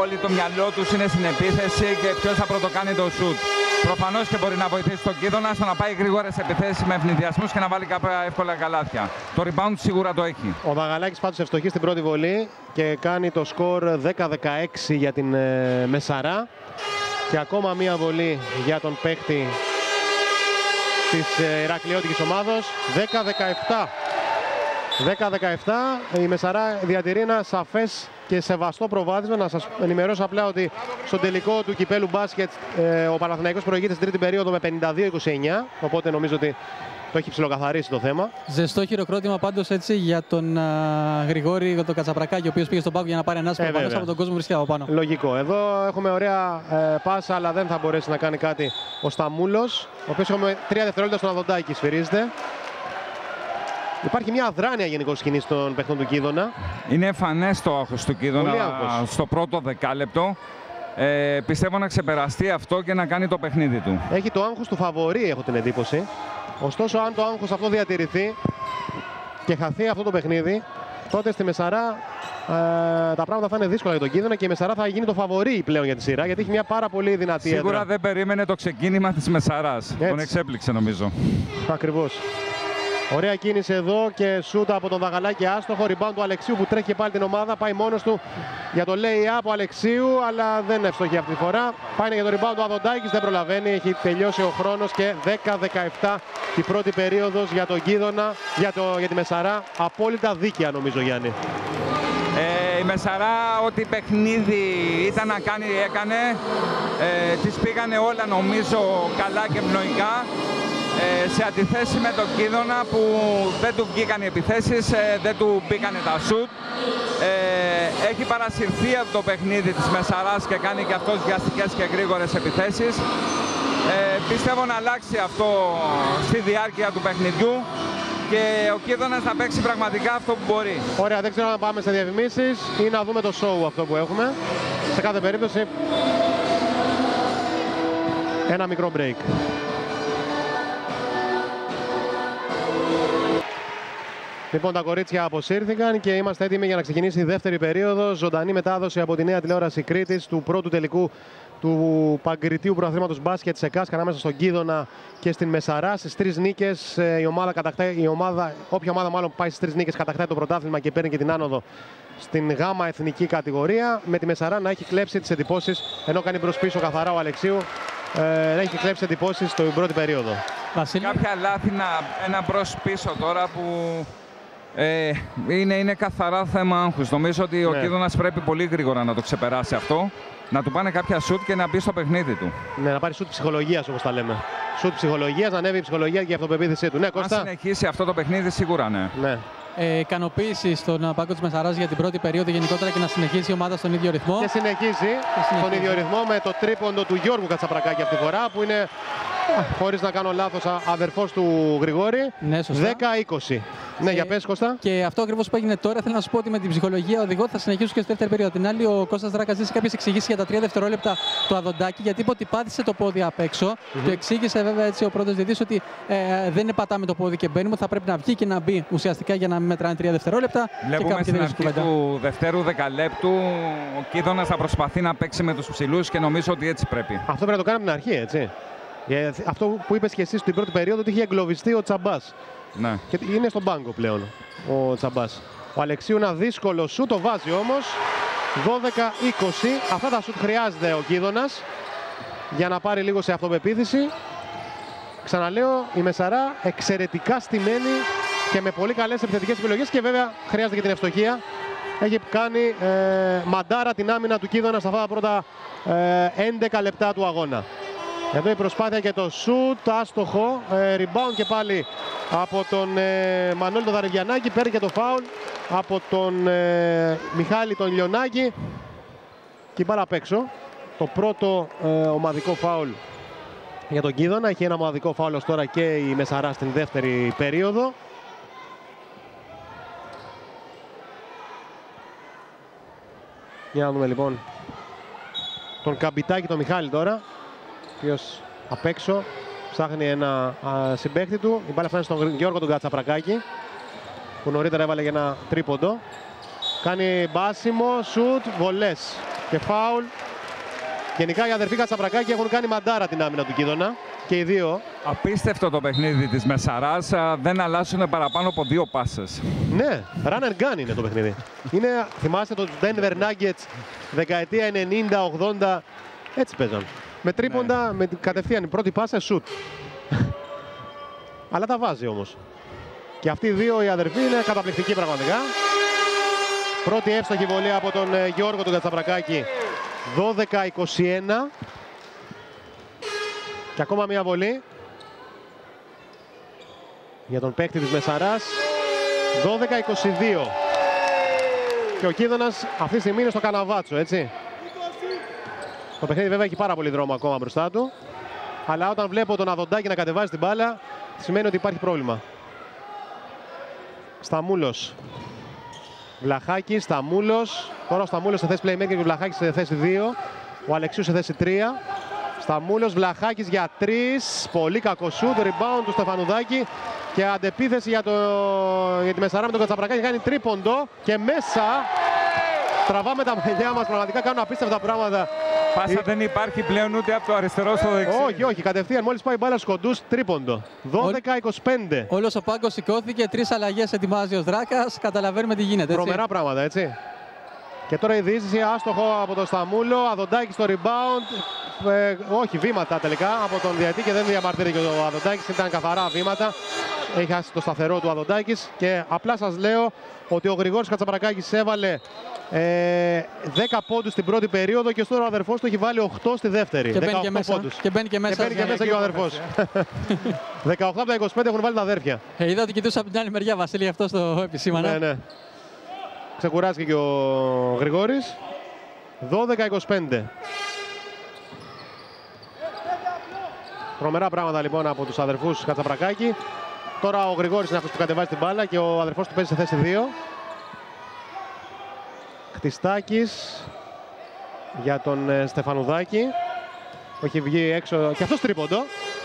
όλοι το μυαλό τους είναι στην επίθεση και ποιος θα πρωτοκάνει το σουτ. Προφανώς και μπορεί να βοηθήσει τον Κίδωνα στο να πάει γρήγορες επιθέσεις με ευνηδιασμούς και να βάλει κάποια εύκολα καλάθια. Το rebound σίγουρα το έχει. Ο Δαγαλάκης πάντως ευστοχεί στην πρώτη βολή και κάνει το σκορ 10-16 για την ε, Μεσαρά. Και ακόμα μία βολή για τον παίκτη της ε, Ηρακλειώτικης ομάδος. 10-17. 10-17. Η Μεσαρά διατηρεί ένα σαφές και σεβαστό προβάδισμα. Να σας ενημερώσω απλά ότι στον τελικό του κυπέλου μπάσκετ ε, ο Παναθηναϊκός προηγείται στην τρίτη περίοδο με 52-29. Οπότε νομίζω ότι το έχει ψιλοκαθαρίσει το θέμα. Ζεστό χειροκρότημα πάντως έτσι για τον α, Γρηγόρη για τον Κατσαπρακάκη, ο οποίος πήγε στον πάγκο για να πάρει ένα Ε, προφανώ βέβαια. από τον κόσμο που βρίσκεται από πάνω. Λογικό. Εδώ έχουμε ωραία ε, πάσα, αλλά δεν θα μπορέσει να κάνει κάτι ο Σταμούλος, ο οποίος έχουμε τρία δευτερόλεπτα στον Αδοντάκη, σφυρίζεται. Υπάρχει μια αδράνεια γενικώς σκηνής στον παιχνών του Κίδωνα. Είναι εμφανές το άγχος του Πολύ Κίδωνα άγχος. στο πρώτο δεκάλεπτο. Ε, πιστεύω να ξεπεραστεί αυτό και να κάνει το παιχνίδι του. Έχει το άγχος του φαβορή, έχω την εντύπωση. Ωστόσο, αν το άγχος αυτό διατηρηθεί και χαθεί αυτό το παιχνίδι, τότε στη Μεσαρά ε, τα πράγματα θα είναι δύσκολα για τον Κίδωνα και η Μεσαρά θα γίνει το φαβορή πλέον για τη σειρά, γιατί έχει μια πάρα πολύ δυνατή Σίγουρα έδρα. δεν περίμενε το ξεκίνημα της Μεσαράς. Τον εξέπληξε νομίζω. Ακριβώς. Ωραία κίνηση εδώ και σούτα από τον Δαγαλάκη άστοχο. Ριμπάν του Αλεξίου που τρέχει και πάλι την ομάδα. Πάει μόνος του για το lay-up ο Αλεξίου, αλλά δεν είναι εύστοχη αυτή τη φορά. Πάει για το rebound του Αδοντάκης, δεν προλαβαίνει. Έχει τελειώσει ο χρόνος και 10-17 η πρώτη περίοδος για τον Κίδωνα, για, το, για τη Μεσαρά. Απόλυτα δίκαια νομίζω Γιάννη. Ε, η Μεσαρά ό,τι παιχνίδι ήταν να κάνει έκανε. Ε, τις πήγανε όλα νομίζω καλά και ευνοϊκά. Ε, σε αντιθέση με τον Κίδωνα που δεν του βγήκαν οι επιθέσεις, ε, δεν του μπήκανε τα σουτ. Ε, έχει παρασυρθεί από το παιχνίδι της Μεσαράς και κάνει και αυτός βιαστικές και γρήγορες επιθέσεις. Ε, πιστεύω να αλλάξει αυτό στη διάρκεια του παιχνιδιού και ο Κίδωνας να παίξει πραγματικά αυτό που μπορεί. Ωραία, δεν ξέρω αν πάμε σε διαφημίσεις ή να δούμε το show αυτό που έχουμε. Σε κάθε περίπτωση, ένα μικρό break. Λοιπόν, τα κορίτσια αποσύρθηκαν και είμαστε έτοιμοι για να ξεκινήσει η δεύτερη περίοδο. Ζωντανή μετάδοση από τη νέα τηλεόραση Κρήτης του πρώτου τελικού του Παγκριτίου Προαθλήματος Μπάσκετ σε Κάσκα ανάμεσα στον Κίδωνα και στην Μεσαρά. Στις τρεις νίκες ε, η ομάδα κατακτάει, η ομάδα, όποια ομάδα μάλλον πάει στις τρεις νίκες κατακτάει το πρωτάθλημα και παίρνει και την άνοδο στην γάμα εθνική κατηγορία. Με τη Μεσαρά να έχει κλέψει τις εντυπώσεις ενώ κάνει μπρος πίσω καθαρά ο Αλεξίου. Ε, να έχει κλέψει εντυπώσεις στην πρώτη περίοδο. Βασίλη. κάποια λάθη να, ένα προς πίσω τώρα που ε, είναι, είναι καθαρά θέμα άγχους. Νομίζω ότι ο Ναι. Κίδωνας πρέπει πολύ γρήγορα να το ξεπεράσει αυτό, να του πάνε κάποια σουτ και να μπει στο παιχνίδι του. Ναι, να πάρει σουτ ψυχολογίας όπως τα λέμε. Σουτ ψυχολογίας, να ανέβει η ψυχολογία και η αυτοπεποίθησή του. Ναι, Αν Κώστα. συνεχίσει αυτό το παιχνίδι, σίγουρα ναι. Ναι. Ε, ικανοποίηση στον πάγκο της Μεσαράς για την πρώτη περίοδο γενικότερα και να συνεχίσει η ομάδα στον ίδιο ρυθμό. Και συνεχίζει συνεχίζει. τον ίδιο ρυθμό με το τρίποντο του Γιώργου Κατσαπρακάκη αυτή τη φορά που είναι, χωρίς να κάνω λάθος, αδερφός του Γρηγόρη. Ναι, σωστά. 10-20. Ναι, Ε, για πες Κώστα. Και αυτό ακριβώς που έγινε τώρα, θέλω να σου πω ότι με την ψυχολογία οδηγό θα συνεχίσουν και στη δεύτερη περίοδο. Την άλλη, ο Κώστας Δράκας ζήσει κάποιες εξηγήσεις για τα τρία δευτερόλεπτα του Αδοντάκη, γιατί είπε ότι πάτησε το πόδι απ' έξω. Του εξήγησε βέβαια έτσι ο πρώτο διαιτητή ότι ε, δεν είναι πατάμε το πόδι και μπαίνουμε, θα πρέπει να βγει και να μπει ουσιαστικά για να μην μετράνε τρία δευτερόλεπτα. και Βλέπουμε κάποια στην τελείωσε η αρχή κουβέντα. του δευτέρου δεκαλέπτου ο Κίδωνας θα προσπαθεί να παίξει με τους ψηλούς και νομίζω ότι έτσι πρέπει. Αυτό πρέπει να το κάνουμε από την αρχή, έτσι. Ε, Αυτό που είπες και εσύ στην πρώτη περίοδο ότι είχε εγκλωβιστεί ο Τσαμπάς. Ναι. Και είναι στον πάγκο πλέον ο Τσαμπάς. Ο Αλεξίου ένα δύσκολο σου, το βάζει όμως. 12-20. Αυτά τα σουτ χρειάζεται ο Κίδωνας για να πάρει λίγο σε αυτοπεποίθηση. Ξαναλέω, η Μεσαρά εξαιρετικά στημένη και με πολύ καλές επιθετικές επιλογές και βέβαια χρειάζεται και την ευστοχία. Έχει κάνει ε, μαντάρα την άμυνα του Κίδωνα στα αυτά τα πρώτα ε, 11 λεπτά του αγώνα. Εδώ η προσπάθεια και το σουτ, άστοχο, ε, rebound και πάλι από τον ε, Μανώλη τον Δαρεβιανάκη, παίρνει και το φάουλ από τον ε, Μιχάλη τον Λιονάκη και η μπάλα απ' έξω. Το πρώτο ε, ομαδικό φάουλ για τον Κίδωνα, έχει ένα ομαδικό φάουλ ως τώρα και η Μεσαρά στην δεύτερη περίοδο. Για να δούμε λοιπόν τον Καμπιτάκη τον Μιχάλη τώρα ο οποίος απ' έξω ψάχνει ένα α, συμπαίχτη του. Η μπάλα φτάνει στον Γιώργο τον Κατσαπρακάκη που νωρίτερα έβαλε για ένα τρίποντο. Κάνει μπάσιμο, σουτ, βολές και φάουλ. Γενικά οι αδερφοί Κατσαπρακάκη έχουν κάνει μαντάρα την άμυνα του Κίδωνα και οι δύο. Απίστευτο το παιχνίδι της Μεσαράς, α, δεν αλλάσουν παραπάνω από δύο πάσες. Ναι, run and gun είναι το παιχνίδι. Είναι, θυμάστε το Denver Nuggets δεκαετία 90-80, έτσι παίζαν. Με τρίποντα, με την κατευθείαν η πρώτη πάσα, σουτ. Αλλά τα βάζει όμως. Και αυτοί οι δύο οι αδερφοί είναι καταπληκτικοί πραγματικά. Πρώτη εύστοχη βολή από τον ε, Γιώργο τον Κατσαπρακάκη. 12-21. Και ακόμα μία βολή. Για τον παίκτη της Μεσαράς. 12-22. Και ο Κίδωνας αυτή τη στιγμή είναι στο καναβάτσο, έτσι. Το παιχνίδι βέβαια έχει πάρα πολύ δρόμο ακόμα μπροστά του. Αλλά όταν βλέπω τον Αδοντάκη να κατεβάζει την μπάλα, σημαίνει ότι υπάρχει πρόβλημα. Σταμούλος. Βλαχάκης, Σταμούλος. Τώρα ο Σταμούλος σε θέση playmaker και ο Βλαχάκης σε θέση 2. Ο Αλεξίου σε θέση 3. Σταμούλος, Βλαχάκης για 3. Πολύ κακό σούτ, rebound του Στεφανουδάκη. Και αντεπίθεση για, το... για τη Μεσαρά με τον Κατσαπρακάκη κάνει τρίποντο και μέσα. Τραβάμε τα μαλλιά μας, πραγματικά κάνουν απίστευτα πράγματα. Πάσα Ε, δεν υπάρχει πλέον ούτε από το αριστερό στο δεξί. Όχι, όχι, κατευθείαν μόλις πάει η μπάλα στους κοντούς, τρίποντο. 12-25. Όλος ο πάγκος σηκώθηκε, τρεις αλλαγές ετοιμάζει ο Δράκας. Καταλαβαίνουμε τι γίνεται. Έτσι. Τρομερά πράγματα, έτσι. Και τώρα η διείσδυση άστοχο από τον Σταμούλο, Αδοντάκης στο rebound. Ε, όχι, βήματα τελικά από τον Διατή και δεν διαμαρτύρηκε ο Αδοντάκης, ήταν καθαρά βήματα. Έχει χάσει το σταθερό του Αδοντάκης και απλά σας λέω ότι ο Γρηγόρης Κατσαπρακάκης έβαλε ε, 10 πόντους στην πρώτη περίοδο και τώρα ο αδερφός του έχει βάλει 8 στη δεύτερη. Και μπαίνει 18 και μέσα. πόντους. Και μπαίνει και μέσα. Και μπαίνει και μέσα και ο αδερφός. 18 από τα 25 έχουν βάλει τα αδέρφια. Ε, είδα ότι κοιτούσα από την άλλη μεριά, Βασίλη, γι' αυτό στο επισήμανα. Ναι, ναι. Ξεκουράστηκε και ο Γρηγόρης. 12-25. Τρομερά πράγματα λοιπόν από τους αδερφούς Κατσαπρακάκη. Τώρα ο Γρηγόρης είναι αυτός που κατεβάζει την μπάλα και ο αδερφός του παίζει σε θέση 2. Χτιστάκης για τον ε, Στεφανουδάκη. που Έχει βγει έξω και αυτός τρίποντο.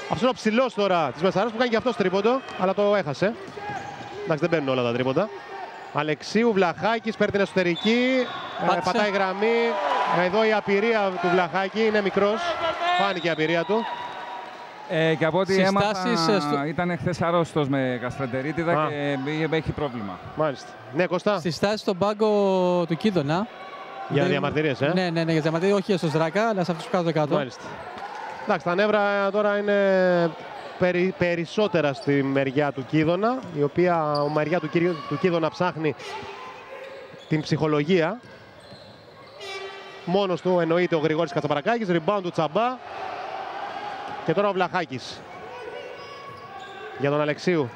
Αυτός είναι ο ψηλός τώρα της Μεσαράς που κάνει και αυτός τρίποντο, αλλά το έχασε. Εντάξει, δεν παίρνουν όλα τα τρίποτα. Αλεξίου Βλαχάκης παίρνει την εσωτερική. Ε, Πάτησε. πατάει γραμμή. Εδώ η απειρία του Βλαχάκη είναι μικρός. Φάνηκε η απειρία του. Ε, και από ό,τι Συστάσεις, έμαθα, ε, στο- ήταν χθες αρρώστο με γαστρεντερίτιδα Α. και ε, έχει πρόβλημα. Μάλιστα. Ναι, Κώστα. Στη στάση στον πάγκο του Κίδωνα. Για Δεν- διαμαρτυρίες, ε. Ναι, ναι, ναι, για διαμαρτυρίες. Όχι στο Δράκα, αλλά σε αυτούς που κάτω κάτω. Μάλιστα. Εντάξει, τα νεύρα τώρα είναι περι, περισσότερα στη μεριά του Κίδωνα, η οποία η μεριά του, του Κίδωνα ψάχνει την ψυχολογία. Μόνος του εννοείται ο Γρηγόρης Κατσαπαρακάκης, rebound του Τσαμπά. Και τώρα ο Βλαχάκης. Για τον Αλεξίου.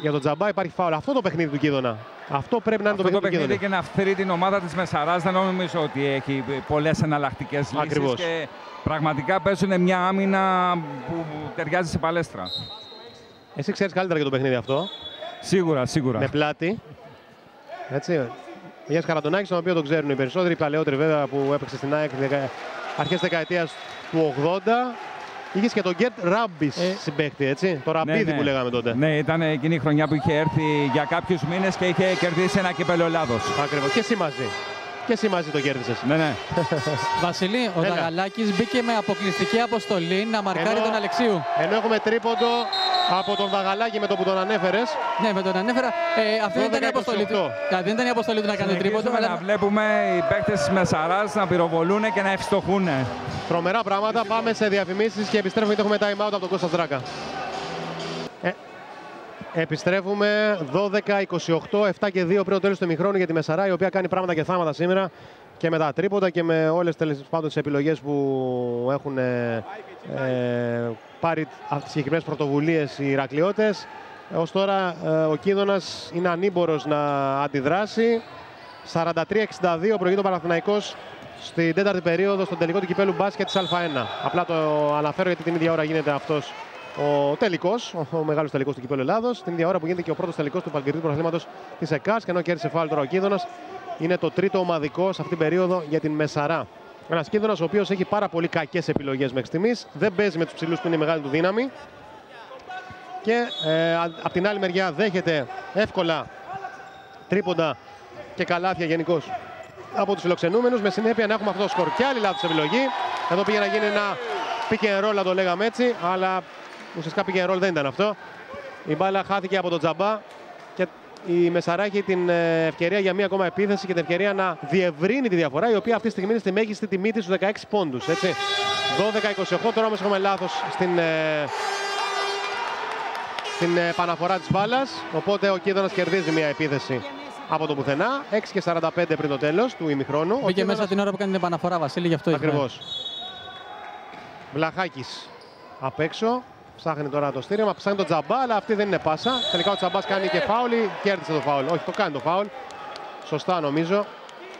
Για τον Τζαμπά υπάρχει φάουλ. Αυτό το παιχνίδι του Κίδωνα. Αυτό πρέπει να είναι Αυτό το παιχνίδι, το παιχνίδι του Κίδωνα. και να φέρει την ομάδα της Μεσαράς δεν νομίζω ότι έχει πολλές εναλλακτικές λύσεις Ακριβώς. και πραγματικά παίζουν μια άμυνα που ταιριάζει σε παλέστρα. Εσύ ξέρεις καλύτερα για το παιχνίδι αυτό. Σίγουρα, σίγουρα. Με πλάτη. Έτσι. Ο Γιάννης Καραντονάκης, τον οποίο τον ξέρουν οι περισσότεροι, οι παλαιότεροι βέβαια που έπαιξε στην ΑΕΚ δεκα... αρχές δεκαετίας του 80. Είχες και τον Γκέρτ Ράμπης Ε, συμπαίκτη, έτσι. Το Ραμπίδι που λέγαμε τότε. Ναι, ήταν εκείνη η χρονιά που είχε έρθει για κάποιους μήνες και είχε κερδίσει ένα κύπελο Ελλάδος. Ακριβώς. Και εσύ μαζί. Και εσύ μαζί το κέρδισες. Ναι, ναι. Βασιλή, ο Έλα. Δαγαλάκης μπήκε με αποκλειστική αποστολή να μαρκάρει Ενώ- τον Αλεξίου. Ενώ έχουμε τρίποντο από τον Βαγαλάκη με το που τον ανέφερες. Ναι, με τον ανέφερα. Ε, αυτή δεν ήταν η 12-28. αποστολή του. Α, δεν ήταν η αποστολή του να κάνει τρίποντο. Συνεχίζουμε να Αλλά... βλέπουμε οι παίκτες της Μεσαράς να πυροβολούν και να ευστοχούν. Τρομερά πράγματα. Πάμε σε διαφημίσεις και επιστρέφουμε γιατί έχουμε time out από τον Κώστας Δράκας. Ε, επιστρέφουμε 12-28, 7 και 2 πριν το τέλος του ημιχρόνου για τη Μεσαρά, η οποία κάνει πράγματα και θάματα σήμερα και με τα τρίποτα και με όλες τέλος πάντων τις επιλογές που έχουν ε, ε, πάρει αυτές τις συγκεκριμένες πρωτοβουλίες οι Ηρακλειώτες. Ως τώρα ε, ο Κίδωνας είναι ανήμπορος να αντιδράσει. 43-62 προηγείται ο Παναθηναϊκός στην τέταρτη περίοδο στον τελικό του κυπέλου μπάσκετ της Α1. Απλά το αναφέρω γιατί την ίδια ώρα γίνεται αυτός ο τελικός, ο, ο μεγάλος τελικός του κυπέλου Ελλάδος. Την ίδια ώρα που γίνεται και ο πρώτος τελικός του Παλκυρίου Πρωταθλήματο της ΕΚΑΣ. Και ενώ κέρδισε φάουλ τώρα ο Κίδωνα, είναι το τρίτο ομαδικό σε αυτήν την περίοδο για την Μεσαρά. Ένας Κίδωνα ο οποίος έχει πάρα πολύ κακές επιλογές μέχρι στιγμής. Δεν παίζει με τους ψηλούς που είναι η μεγάλη του δύναμη. Και ε, α- απ' την άλλη μεριά δέχεται εύκολα τρίποντα και καλάθια γενικώς από τους φιλοξενούμενους. Με συνέπεια να έχουμε αυτό το σκορ. Και άλλη λάθος επιλογή. Εδώ πήγε να γίνει ένα pick and roll, να το λέγαμε έτσι. Αλλά ουσιαστικά pick and roll δεν ήταν αυτό. Η μπάλα χάθηκε από τον Τζαμπά. Και η Μεσαρά έχει την ε, ευκαιρία για μία ακόμα επίθεση και την ευκαιρία να διευρύνει τη διαφορά, η οποία αυτή τη στιγμή είναι στη μέγιστη τιμή της στου 16 πόντου. 12-28. Τώρα όμως έχουμε λάθος στην, ε, στην ε, επαναφορά της μπάλας. Οπότε ο Κίδωνας κερδίζει μία επίθεση από το πουθενά. 6 και 45 πριν το τέλος του ημιχρόνου. Ο Μπήκε Κίδωνας- μέσα την ώρα που κάνει την επαναφορά, Βασίλη, γι' αυτό ήρθε. Ακριβώς. Βλαχάκης απ' έξω. Ψάχνει τώρα το στήριγμα, ψάχνει τον Τζαμπά, αλλά αυτή δεν είναι πάσα. Τελικά ο Τζαμπάς κάνει και φάουλ. Κέρδισε το φάουλ. Όχι, το κάνει το φάουλ. Σωστά νομίζω.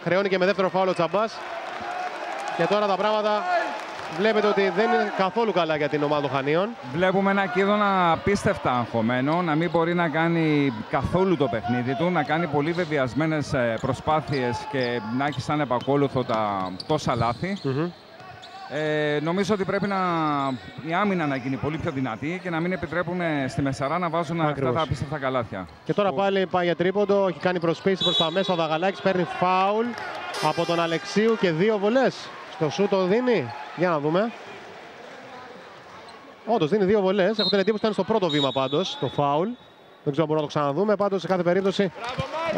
Χρεώνει και με δεύτερο φάουλ ο Τζαμπάς. Και τώρα τα πράγματα βλέπετε ότι δεν είναι καθόλου καλά για την ομάδα των Χανίων. Βλέπουμε ένα κίδωνα απίστευτα αγχωμένο, να μην μπορεί να κάνει καθόλου το παιχνίδι του, να κάνει πολύ βεβαιασμένες ε, προσπάθειες και να έχει σαν επακόλουθο τα τόσα λάθη. Ε, νομίζω ότι πρέπει να, η άμυνα να γίνει πολύ πιο δυνατή και να μην επιτρέπουμε στη Μεσαρά να βάζουν αυτά Ακριβώς. τα απίστευτα καλάθια. Και τώρα Που- πάλι πάει για τρίποντο. Έχει κάνει προσπίση προς τα μέσα. Ο Δαγαλάκης παίρνει φάουλ από τον Αλεξίου και δύο βολές. Στο σου το δίνει. Για να δούμε. Όντως δίνει δύο βολές. Έχω την εντύπωση ότι ήταν στο πρώτο βήμα πάντως το φάουλ. Δεν ξέρω αν μπορούμε να το ξαναδούμε. Πάντως σε κάθε περίπτωση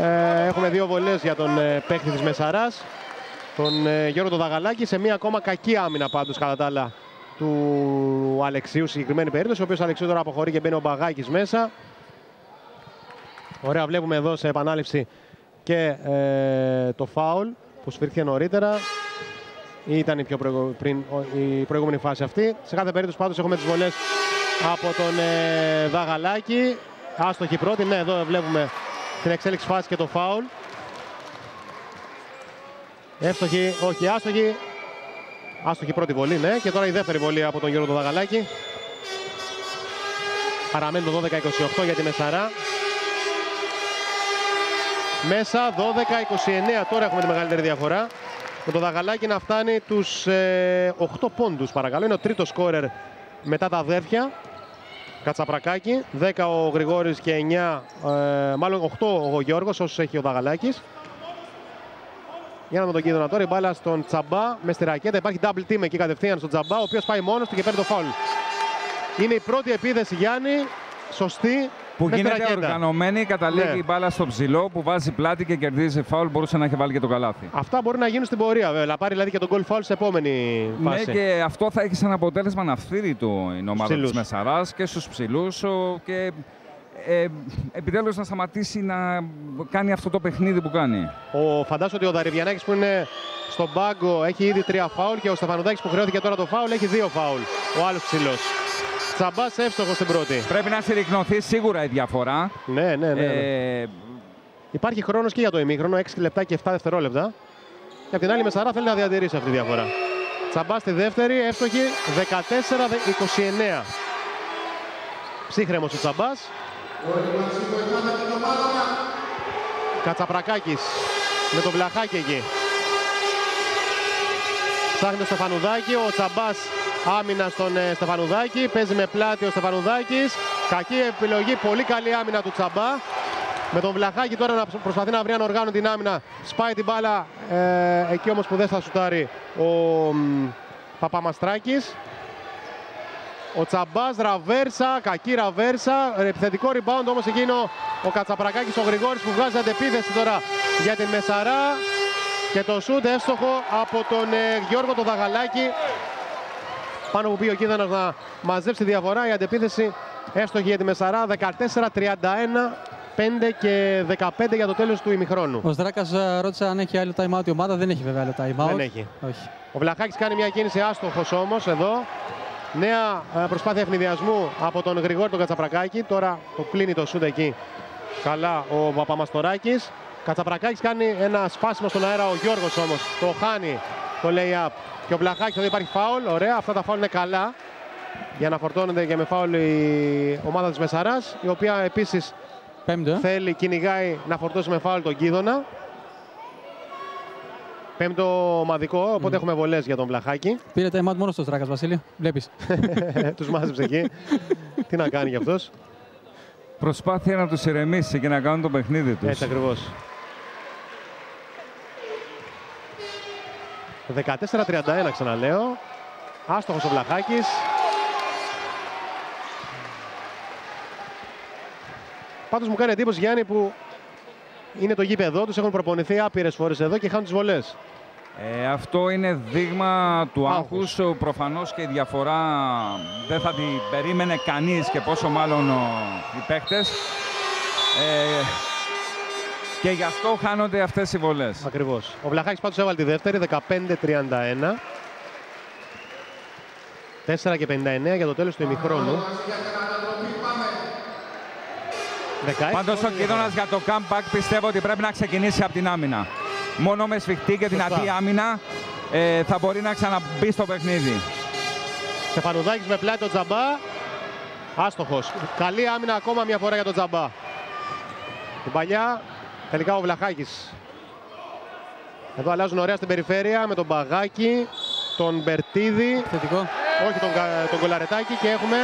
ε, έχουμε δύο βολές για τον ε, παίκτη της Μεσαράς. Τον ε, Γιώργο τον Δαγαλάκη σε μια ακόμα κακή άμυνα πάντως κατά τα άλλα του Αλεξίου στη συγκεκριμένη περίπτωση. Ο οποίος Αλεξίου τώρα αποχωρεί και μπαίνει ο Μπαγάκης μέσα. Ωραία, βλέπουμε εδώ σε επανάληψη και ε, το φάουλ που σφίρθηκε νωρίτερα. Ή ήταν η, πιο προηγου- πριν, ο- η προηγούμενη φάση αυτή. Σε κάθε περίπτωση πάντως έχουμε τις βολές από τον ε, Δαγαλάκη. Άστοχη πρώτη, ναι, εδώ βλέπουμε την εξέλιξη φάση και το φάουλ. Εύστοχη, όχι άστοχη. Άστοχη πρώτη βολή, ναι. Και τώρα η δεύτερη βολή από τον Γιώργο τον Δαγαλάκη. Παραμένει το 12-28 για τη Μεσαρά. Μέσα 12-29. Τώρα έχουμε τη μεγαλύτερη διαφορά. Με το Δαγαλάκη να φτάνει τους ε, 8 πόντους παρακαλώ. Είναι ο τρίτος σκόρερ μετά τα αδέρφια. Κατσαπρακάκη. 10 ο Γρηγόρης και 9, ε, μάλλον 8 ο Γιώργος όσους έχει ο Δαγαλάκης. Για να δούμε τον Κίδωνα τώρα. Η μπάλα στον Τσαμπά μες στη ρακέτα. Υπάρχει double team εκεί κατευθείαν στον Τσαμπά, ο οποίος πάει μόνος του και παίρνει το φάουλ. Είναι η πρώτη επίθεση Γιάννη. Σωστή Που Μες στη γίνεται ρακέτα. οργανωμένη, καταλήγει Ναι. η μπάλα στο ψηλό που βάζει πλάτη και κερδίζει φάουλ. Μπορούσε να έχει βάλει και το καλάθι. Αυτά μπορεί να γίνουν στην πορεία, βέβαια. Να πάρει δηλαδή και τον goal foul σε επόμενη φάση. Ναι, και αυτό θα έχει σαν αποτέλεσμα να φθείρει το η ομάδα Ψηλούς. τη Μεσαράς και στους ψηλούς. Και ε, επιτέλους να σταματήσει να κάνει αυτό το παιχνίδι που κάνει. Ο, φαντάζομαι ότι ο Δαρεβιανάκης που είναι στον πάγκο έχει ήδη τρία φάουλ και ο Στεφανουδάκης που χρεώθηκε τώρα το φάουλ έχει δύο φάουλ. Ο άλλος ψηλός. Τσαμπάς εύστοχος στην πρώτη. Πρέπει να συρρυκνωθεί σίγουρα η διαφορά. Ναι, ναι, ναι. ναι. Ε, Υπάρχει χρόνος και για το ημίχρονο, 6 λεπτά και 7 δευτερόλεπτα. Και απ' την άλλη Μεσαρά θέλει να διατηρήσει αυτή τη διαφορά. Τσαμπάς στη δεύτερη, εύστοχη 14-29. Ψύχρεμος ο Τσαμπάς. Κατσαπρακάκης με το βλαχάκι εκεί. Ψάχνει το Στεφανουδάκη, ο Τσαμπάς άμυνα στον ε, Στεφανουδάκη. Παίζει με πλάτη ο Στεφανουδάκης. Κακή επιλογή, πολύ καλή άμυνα του Τσαμπά. Με τον Βλαχάκη τώρα να προσπαθεί να βρει αν οργάνω την άμυνα. Σπάει την μπάλα ε, εκεί όμως που δεν θα σουτάρει ο μ, Παπαμαστράκης. Ο Τσαμπάς, ραβέρσα, κακή ραβέρσα. Επιθετικό rebound όμως εκείνο ο Κατσαπρακάκης, ο Γρηγόρης που βγάζει αντεπίθεση τώρα για την Μεσαρά. Και το σούτ εύστοχο από τον ε, Γιώργο το Δαγαλάκη. Πάνω που πήγε ο Κίδανος να μαζέψει τη διαφορά. Η αντεπίθεση εύστοχη για τη Μεσαρά. 14-31. 5 και 15 για το τέλος του ημιχρόνου. Ο Στράκας ρώτησε αν έχει άλλο time out η ομάδα. Δεν έχει βέβαια άλλο time out. Δεν έχει. Όχι. Ο Βλαχάκης κάνει μια κίνηση άστοχος όμως εδώ. Νέα ε, προσπάθεια ευνηδιασμού από τον Γρηγόρη τον Κατσαπρακάκη. Τώρα το κλείνει το σούτ εκεί. Καλά ο Παπαμαστοράκης. Κατσαπρακάκης κάνει ένα σπάσιμο στον αέρα. Ο Γιώργος όμως το χάνει το lay-up. Και ο Βλαχάκης εδώ υπάρχει φάουλ. Ωραία, αυτά τα φάουλ είναι καλά. Για να φορτώνεται και με φάουλ η ομάδα της Μεσαράς. Η οποία επίσης Πέμπτο. ε. θέλει, κυνηγάει να φορτώσει με φάουλ τον Κίδωνα. Πέμπτο ομαδικό, οπότε έχουμε βολές για τον Βλαχάκη. Πήρε time out μόνος στο Στράκας, Βασίλειο. Βλέπεις. τους μάζεψε εκεί. Τι να κάνει κι αυτός; προσπάθεια να τους ηρεμήσει και να κάνουν το παιχνίδι τους. Έτσι ακριβώς. 14-31 ξαναλέω. Άστοχος ο Βλαχάκης. Πάντως μου κάνει εντύπωση Γιάννη που είναι το γήπεδο τους, έχουν προπονηθεί άπειρες φορές εδώ και χάνουν τις βολές. Ε, αυτό είναι δείγμα του Άγχους. άγχους. Προφανώς και η διαφορά δεν θα την περίμενε κανείς και πόσο μάλλον ο, οι παίκτες. Ε, και γι' αυτό χάνονται αυτές οι βολές. Ακριβώς. Ο Βλαχάκης πάντως έβαλε τη δεύτερη, 15-31. 4 και 59 για το τέλος του ημιχρόνου. 16 Πάντως ο πόντοι Κίδωνας για το comeback πιστεύω ότι πρέπει να ξεκινήσει από την άμυνα. Μόνο με σφιχτή και δυνατή Σωστά. άμυνα ε, θα μπορεί να ξαναμπεί στο παιχνίδι. Στεφανουδάκης με πλάτη τον Τζαμπά. Άστοχος. Καλή άμυνα ακόμα μια φορά για τον Τζαμπά. Την παλιά τελικά ο Βλαχάκης. Εδώ αλλάζουν ωραία στην περιφέρεια με τον Μπαγάκη, τον Μπερτίδη, Θετικό. όχι τον, Κα- τον Κολαρετάκη και έχουμε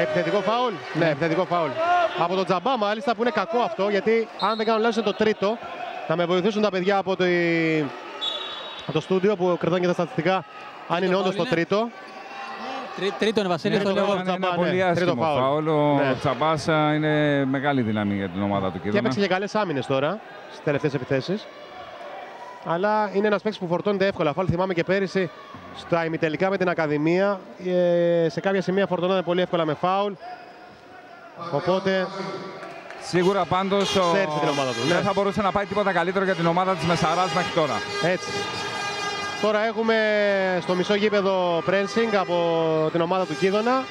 επιθετικό φάουλ. Ναι, επιθετικό φάουλ. Από τον Τζαμπά μάλιστα που είναι κακό αυτό γιατί αν δεν κάνω λάθος είναι το τρίτο. Θα με βοηθήσουν τα παιδιά από το, από το στούντιο που κρατάνε και τα στατιστικά αν είναι φάουλ όντως το είναι; τρίτο. Τρί- Τρίτο είναι Βασίλειο. Ναι, το το λέω. φάουλ. Είναι ένα Τσαμπά, ναι. πολύ Τρίτο άσχημο φάουλ. φάουλ. Ο Ναι. Τσαμπάς α, είναι μεγάλη δύναμη για την ομάδα του Και Κίδωνα. έπαιξε και καλές άμυνες τώρα στις τελευταίες επιθέσεις. Αλλά είναι ένας παίκτης που φορτώνεται εύκολα. Φάουλ θυμάμαι και πέρυσι στα ημιτελικά με την Ακαδημία. ε, σε κάποια σημεία φορτώνεται πολύ εύκολα με φάουλ. Οπότε Σίγουρα πάντως ο... Στέρισε την ομάδα του, ναι. δεν θα μπορούσε να πάει τίποτα καλύτερο για την ομάδα της Μεσαράς μέχρι τώρα. έτσι. Τώρα έχουμε στο μισό γήπεδο pressing από την ομάδα του Κίδωνα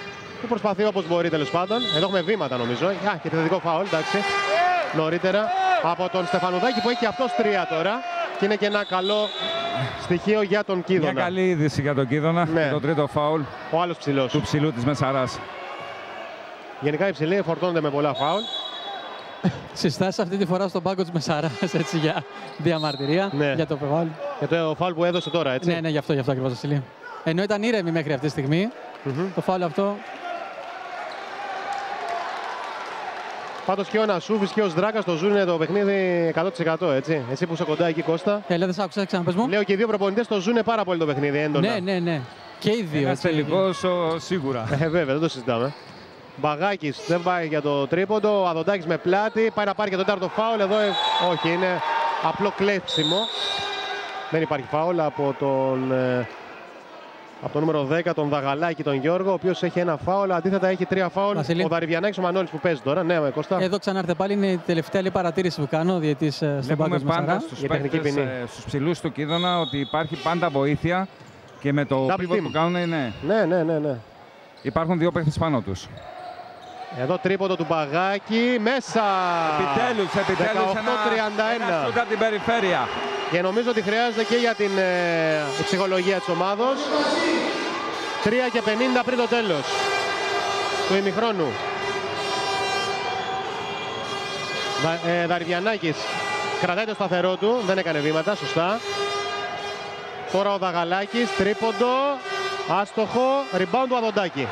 που προσπαθεί όπως μπορεί τέλος πάντων. Εδώ έχουμε βήματα νομίζω. Α, και επιθετικό φάουλ, εντάξει. Νωρίτερα από τον Στεφανουδάκη που έχει αυτός τρία τώρα. Και είναι και ένα καλό στοιχείο για τον Μια Κίδωνα. καλή είδηση για τον Κίδωνα. Ναι. και Το τρίτο φάουλ Ο άλλος ψηλός. του ψηλού της Μεσαράς. Γενικά οι ψηλοί φορτώνονται με πολλά φάουλ. Συστάσεις αυτή τη φορά στον πάγκο της Μεσάρα. Έτσι για διαμαρτυρία. Ναι. Για το φάουλ. Για το φάουλ που έδωσε τώρα, έτσι. Ναι, ναι, γι' αυτό, γι' αυτό ακριβώς Βασίλειο. Ενώ ήταν ήρεμη μέχρι αυτή τη στιγμή, Μμμ. το φάουλ αυτό Πάντως και ο Νασούφης και ο Σδράκας το ζουν το παιχνίδι 100% έτσι. Εσύ που είσαι κοντά εκεί Κώστα. Έλα, δεν σ' άκουσα, ξαναπες μου. Λέω και οι δύο προπονητές το ζουν πάρα πολύ το παιχνίδι έντονα. Ναι, ναι, ναι. Και οι δύο. Ένας έτσι. τελικός ο, σίγουρα. Ε, βέβαια, δεν το συζητάμε. Μπαγάκης δεν πάει για το τρίποντο. Ο Αδοντάκης με πλάτη. Πάει να πάρει και το τέταρτο φάουλ. Εδώ ε, όχι, είναι απλό κλέψιμο. Δεν υπάρχει φάουλ από τον, ε, από το νούμερο 10, τον Δαγαλάκη, τον Γιώργο, ο οποίος έχει ένα φάουλ. Αντίθετα έχει τρία φάουλ. Βασίλη. Ο Δαριβιανάκης, ο Μανώλης που παίζει τώρα. Ναι, με Κώστα. Εδώ ξανάρθετε πάλι. Είναι η τελευταία άλλη παρατήρηση που κάνω, διαιτής στον Βλέπουμε πάγκο πάντα Μασαρά. στους Για τεχνική παίκτες, ποινή. ε, στους ψηλούς του Κίδωνα ότι υπάρχει πάντα βοήθεια και με το Double pivot team. που κάνουν ναι, Ναι, ναι, ναι, ναι. υπάρχουν δύο παίκτες πάνω τους. Εδώ τρίποντο του Μπαγάκη. Μέσα. Επιτέλους, επιτέλους 18-31. ένα σούτ από την περιφέρεια. Και νομίζω ότι χρειάζεται και για την ε, ψυχολογία της ομάδος. 3 και 50 πριν το τέλος του ημιχρόνου. Δα, ε, Δαριβιανάκης κρατάει το σταθερό του, δεν έκανε βήματα, σωστά. Τώρα ο Δαγαλάκης, τρίποντο, άστοχο, rebound του Αδοντάκη.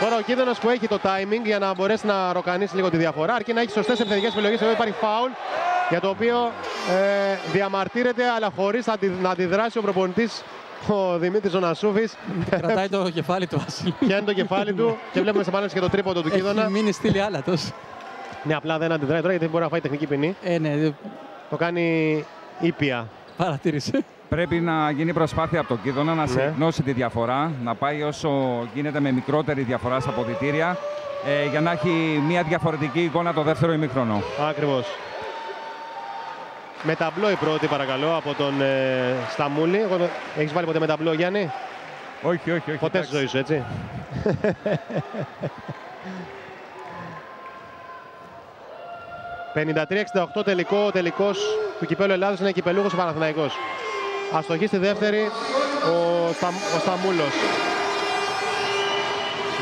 Τώρα ο Κίδωνας που έχει το timing για να μπορέσει να ροκανίσει λίγο τη διαφορά, αρκεί να έχει σωστές επιθετικές επιλογές, εδώ υπάρχει φάουλ για το οποίο ε, διαμαρτύρεται αλλά χωρίς να, αντι- να αντιδράσει ο προπονητής ο Δημήτρης Ζωνασούφης Κρατάει το κεφάλι του Βασίλη. πιάνει το κεφάλι του και βλέπουμε σε επανάληψη και το τρίποντο του Κίδωνα. Έχει μείνει στήλη άλατος. Ναι, απλά δεν αντιδράει τώρα γιατί δεν μπορεί να φάει τεχνική ποινή. Ε, ναι, Το κάνει ήπια. Παρατήρησε. Πρέπει να γίνει προσπάθεια από τον Κίδωνα να Ναι. συγνώσει τη διαφορά, να πάει όσο γίνεται με μικρότερη διαφορά στα αποδητήρια ε, για να έχει μια διαφορετική εικόνα το δεύτερο ημίχρονο. Ακριβώς. Με ταμπλό η πρώτη παρακαλώ από τον ε, Σταμούλη. Εγώ, το- έχεις βάλει ποτέ με ταμπλό Γιάννη; Όχι, όχι, όχι. Ποτέ στη ζωή σου έτσι; «53-68 τελικό, ο τελικός του Κυπέλου Ελλάδος είναι κυπελούχος ο Παναθηναϊκός. Αστοχή στη δεύτερη ο, Στα, ο Σταμούλος.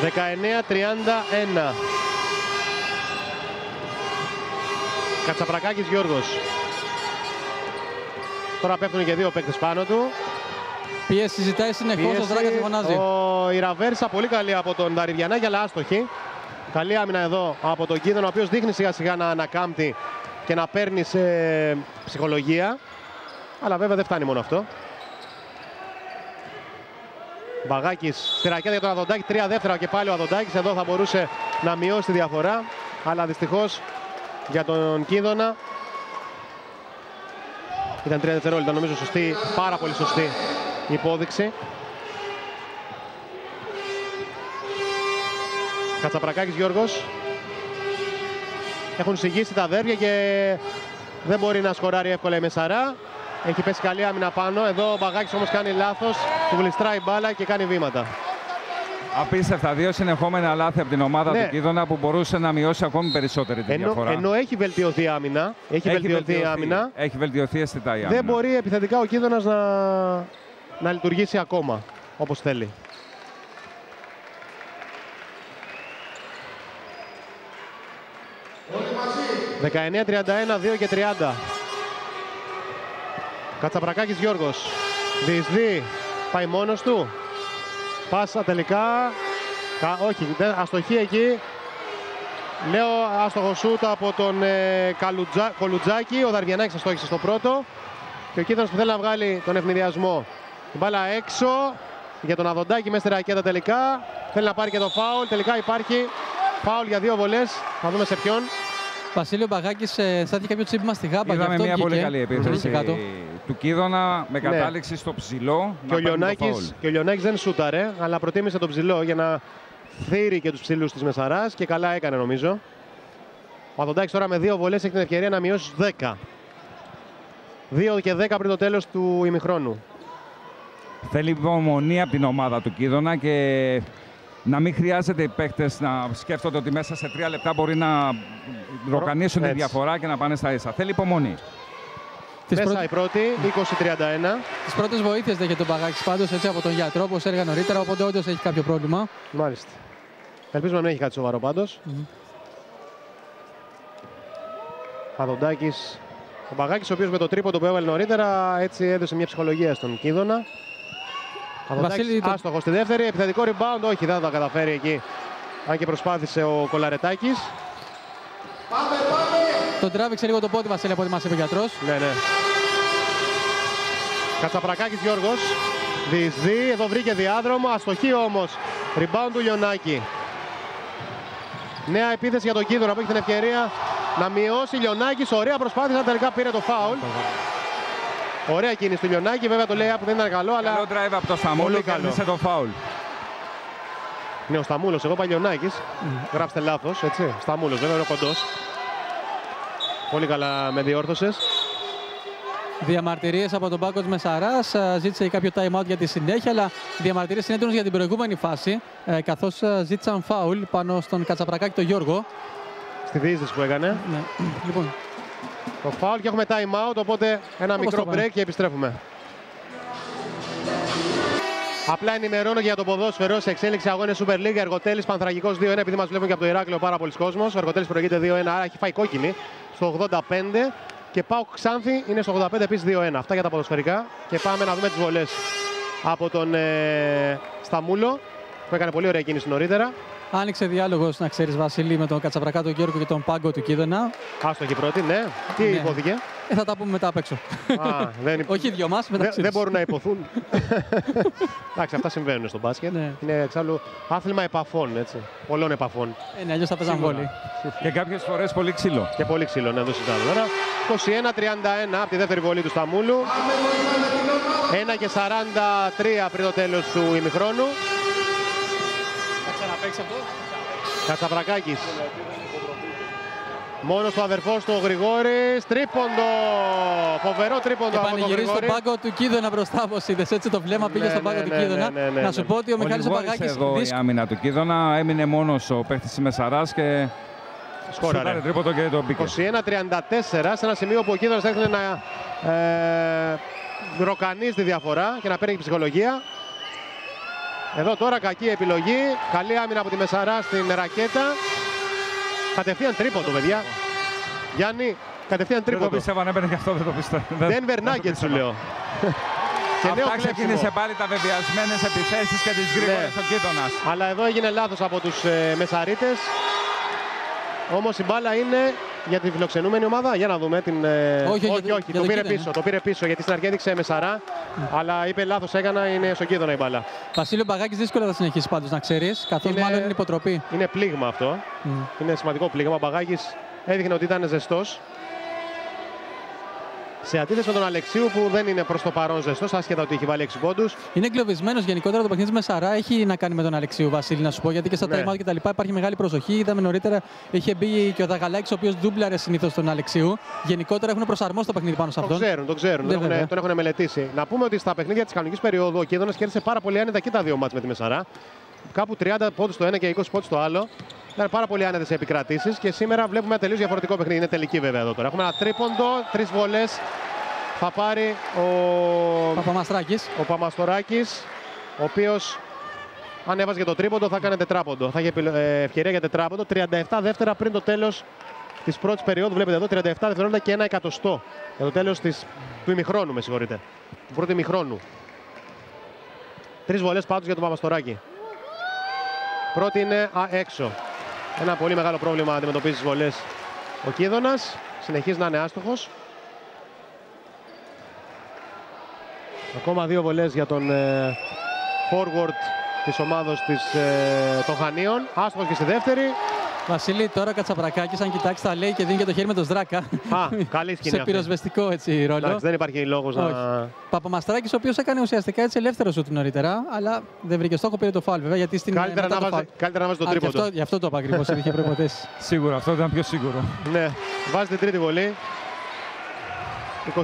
19-31. Κατσαπρακάκης Γιώργος. Τώρα πέφτουν και δύο παίκτες πάνω του. Πίεση ζητάει συνεχώς. Ο Πίεση. Δράκας τη φωνάζει. Ο Ιραβέρσα πολύ καλή από τον Δαριβιανάκη, αλλά άστοχη. Καλή άμυνα εδώ από τον Κίδωνο, ο οποίος δείχνει σιγά σιγά να ανακάμπτει και να παίρνει σε ψυχολογία. Αλλά βέβαια δεν φτάνει μόνο αυτό. Μπαγάκης στη ρακέτα για τον Αδοντάκη, τρία δεύτερα και πάλι ο Αδοντάκης. Εδώ θα μπορούσε να μειώσει τη διαφορά, αλλά δυστυχώς για τον Κίδωνα ήταν τρία δευτερόλεπτα, νομίζω σωστή, πάρα πολύ σωστή η υπόδειξη. Κατσαπρακάκης Γιώργος. Έχουν συγγύσει τα αδέρφια και δεν μπορεί να σκοράρει εύκολα η Μεσαρά. Έχει πέσει καλή άμυνα πάνω. Εδώ ο Μπαγάκης όμως κάνει λάθος. Του γλιστράει η μπάλα και κάνει βήματα. Απίστευτα, δύο συνεχόμενα λάθη από την ομάδα Ναι. του Κίδωνα που μπορούσε να μειώσει ακόμη περισσότερη τη Ενώ, διαφορά. ενώ έχει βελτιωθεί η άμυνα. Έχει, βελτιωθεί η άμυνα. Έχει βελτιωθεί αισθητά η άμυνα. Δεν μπορεί επιθετικά ο Κίδωνας να, να λειτουργήσει ακόμα όπως θέλει. «19-31, 2 και 30. Κατσαπρακάκης Γιώργος. Διεισδύει. Πάει μόνος του. Πάσα τελικά. Κα, όχι, δεν- αστοχή εκεί. Λέω άστοχο σούτ από τον ε, Καλουτζα, Κολουτζάκη. Ο Δαρβιανάκης αστόχησε στο πρώτο. Και ο Κίτρος που θέλει να βγάλει τον ευνηδιασμό. Η μπάλα έξω για τον Αδοντάκη μέσα στη ρακέτα τελικά. Θέλει να πάρει και το φάουλ. Τελικά υπάρχει φάουλ για δύο βολές. Θα δούμε σε ποιον. Βασίλειο Μπαγάκης ε, στάθηκε κάποιος τσίπημα στη γάμπα. γι' Είδαμε αυτό μια βγήκε. πολύ καλή επίθεση Βρίσκει κάτω. του Κίδωνα με Ναι. κατάληξη στο ψηλό. Και ο, να παίρνει το φάουλ. Λιονάκης, και ο Λιονάκης δεν σούταρε, αλλά προτίμησε τον ψηλό για να θύρει και τους ψηλούς της Μεσαράς και καλά έκανε νομίζω. Ο Αδοντάκης τώρα με δύο βολές έχει την ευκαιρία να μειώσει στους 10. 2 και 10 πριν το τέλος του ημιχρόνου. Θέλει υπομονή από την ομάδα του Κίδωνα και να μην χρειάζεται οι παίκτες να σκέφτονται ότι μέσα σε τρία λεπτά μπορεί να ροκανίσουν τη Έτσι. διαφορά και να πάνε στα ίσα. Θέλει υπομονή. Τις, Μέσα πρώτες, η πρώτη, 20-31. τις πρώτες βοήθειες δέχεται ο Μπαγάκης πάντως έτσι από τον γιατρό, όπως έλεγα νωρίτερα, οπότε όντως έχει κάποιο πρόβλημα. Μάλιστα. Ελπίζουμε να μην έχει κάτι σοβαρό πάντως. Μμμ. Αδοντάκης. Ο Μπαγάκης, ο οποίος με το τρίποντο που έβαλε νωρίτερα, έτσι έδωσε μια ψυχολογία στον Κίδωνα. Αδοντάκης Βασίλη, το- άστοχο στη δεύτερη, επιθετικό rebound, όχι δεν θα τα καταφέρει εκεί. Αν και προσπάθησε ο Κολαρετάκης. Τον τράβηξε λίγο το πόδι Βασίλη από ό,τι μας είπε ο γιατρός. Ναι, ναι. Κατσαπρακάκης Γιώργος. Διεισδύει, εδώ βρήκε διάδρομο, αστοχή όμως Rebound του Λιονάκη. Νέα επίθεση για τον Κίδωνα που έχει την ευκαιρία να μειώσει Λιονάκης. Ωραία προσπάθεια, τελικά πήρε το φάουλ. Ωραία κίνηση του Λιονάκη, βέβαια το λέει που δεν ήταν καλό, αλλά... Καλό drive από το Σταμούλο και έδειξε το φάουλ. Ναι, ο Σταμούλος, εγώ Παλιονάκης. Mm. Γράψτε λάθος, έτσι. Σταμούλος, βέβαια είναι ο κοντός. Πολύ καλά με διόρθωσες. Διαμαρτυρίες από τον πάγκο της Μεσαράς. Ζήτησε κάποιο time out για τη συνέχεια, αλλά διαμαρτυρίες είναι έντονε για την προηγούμενη φάση. Ε, Καθώς ζήτησαν φάουλ πάνω στον Κατσαπρακάκη τον Γιώργο. Στη διείσδυση που έκανε. Ναι. Λοιπόν. Το φάουλ και έχουμε time out, οπότε ένα Όπως μικρό break και επιστρέφουμε. Απλά ενημερώνω για το ποδόσφαιρο σε εξέλιξη αγώνες Super League. Εργοτέλης Πανθραγικός 2-1, επειδή μας βλέπουν και από το Ηράκλειο πάρα πολλοί κόσμος. Ο Εργοτέλης προηγείται 2-1, άρα έχει φάει κόκκινη στο 85. Και πάω Ξάνθη είναι στο 85 επίσης 2-1. Αυτά για τα ποδοσφαιρικά. Και πάμε να δούμε τις βολές από τον ε, Σταμούλο που έκανε πολύ ωραία κίνηση νωρίτερα. Άνοιξε διάλογος, να ξέρεις, Βασίλη, με τον Κατσαβρακά, τον Γιώργο και τον Πάγκο του Κίδωνα. Άστοχη πρώτη, ναι. Τι ναι. υπόθηκε; Ε, θα τα πούμε μετά απ' έξω. Α, δεν... Όχι δυο μας, μεταξύ Δεν μπορούν να υποθούν. Εντάξει, αυτά συμβαίνουν στο μπάσκετ. Ναι. Είναι εξάλλου άθλημα επαφών, έτσι. Πολλών επαφών. Ε, ναι, αλλιώς θα παίζαν βόλοι. Και κάποιες φορές πολύ ξύλο. Και πολύ ξύλο, ναι, εδώ συζητάμε τώρα. 21-31 από τη δεύτερη βολή του Σταμούλου. 1 και 43 πριν το τέλος του ημιχρόνου. Θα ξαναπέξει αυτό. Κατσαβρακάκης. Μόνο στο αδερφό του ο Γρηγόρης. Τρίποντο. Φοβερό τρίποντο από τον Γρηγόρη. στον πάγκο του Κίδωνα μπροστά από είδες έτσι το βλέμμα πήγε ναι, στον πάγκο ναι, του ναι, Κίδωνα. Ναι, ναι, να σου πω ότι ο, ο Μιχάλης Παγάκης... εδώ η άμυνα του Κίδωνα. Έμεινε μόνος ο παίχτης της Μεσαράς και σκόραρε τρίποντο και το μπήκε. 21-34 σε ένα σημείο που ο Κίδωνας έχνε να ε, ροκανίζει τη διαφορά και να παίρνει ψυχολογία. Εδώ τώρα κακή επιλογή. Καλή άμυνα από τη Μεσαρά στην ρακέτα. Κατευθείαν τρίποντο, παιδιά. Γιάννη, κατευθείαν τρίποντο. Δεν το πίστευα, έμπαινε και αυτό δεν το πίστευα. Δεν Νάγκετ σου λέω. και Αυτά ξεκίνησε πάλι τα βεβαιασμένες επιθέσεις και τις γρήγορες ναι. ο Κίτονας. Αλλά εδώ έγινε λάθος από τους ε, Μεσαρίτες. Όμως η μπάλα είναι για τη φιλοξενούμενη ομάδα. Για να δούμε την. Ε, όχι, όχι, όχι. το, πήρε πίσω, το πήρε πίσω γιατί στην αρχή έδειξε με σαρά. αλλά είπε λάθος έκανα, είναι στον κίδωνα η μπάλα. Βασίλειο Μπαγάκης δύσκολα θα συνεχίσει πάντως να ξέρεις. Καθώς μάλλον είναι υποτροπή. Είναι πλήγμα αυτό. Είναι σημαντικό πλήγμα. Ο Μπαγάκης έδειχνε ότι ήταν ζεστός. Σε αντίθεση με τον Αλεξίου που δεν είναι προς το παρόν ζεστός, άσχετα ότι έχει βάλει 6 πόντους. Είναι εγκλωβισμένος γενικότερα το παιχνίδι με Σαρά. Έχει να κάνει με τον Αλεξίου Βασίλη, να σου πω. Γιατί και στα ναι. time out και τα λοιπά υπάρχει μεγάλη προσοχή. Είδαμε νωρίτερα είχε μπει και ο Δαγαλάκης, ο οποίος δούμπλαρε συνήθως τον Αλεξίου. Γενικότερα έχουν προσαρμόσει το παιχνίδι πάνω σε αυτόν. Το ξέρουν, το ξέρουν. Ναι, τον, έχουν, τον έχουν μελετήσει. Να πούμε ότι στα παιχνίδια της κανονικής περίοδου ο Κίδωνας κέρδισε πάρα πολύ άνετα και τα δύο μάτς με τη Μεσαρά. Κάπου 30 πόντους το ένα και 20 πόντους το άλλο. Ήταν πάρα πολύ άνετες επικρατήσεις και σήμερα βλέπουμε ένα τελείως διαφορετικό παιχνίδι. Είναι τελική βέβαια εδώ τώρα. Έχουμε ένα τρίποντο, τρεις βολές θα πάρει ο Παπαμαστράκης. Ο Παμαστοράκης, ο οποίος αν έβαζε για το τρίποντο θα έκανε τετράποντο. Θα είχε ε, ευκαιρία για τετράποντο. 37 δεύτερα πριν το τέλος της πρώτης περίοδου. Βλέπετε εδώ 37 δευτερόλεπτα και ένα εκατοστό. Για το τέλος της... του ημιχρόνου, με συγχωρείτε. Του πρώτου ημιχρόνου. Τρεις βολές πάντως για τον Παμαστοράκη. Πρώτη είναι α, έξω. Ένα πολύ μεγάλο πρόβλημα αντιμετωπίζεις τις βολές ο Κίδωνας. Συνεχίζει να είναι άστοχος. Ακόμα δύο βολές για τον ε, forward της ομάδος της, ε, των Χανίων. Άστοχος και στη δεύτερη. Βασίλη, τώρα Κατσαπρακάκης, αν κοιτάξεις, θα λέει και δίνει και το χέρι με τον Σδράκα. Α, καλή σκηνή. Σε πυροσβεστικό έτσι ρόλο. Εντάξει, δεν υπάρχει λόγος να. Παπαμαστράκης, ο οποίος έκανε ουσιαστικά έτσι ελεύθερο σου νωρίτερα, αλλά δεν βρήκε στόχο, πήρε το φάλ βέβαια. Γιατί στην καλύτερα, να βάζει, καλύτερα να βάζει τον τρίποντο. Γι' αυτό, το είπα ακριβώς, είχε προποθέσει. Σίγουρα, αυτό ήταν πιο σίγουρο. ναι, βάζει την τρίτη βολή. 22-34.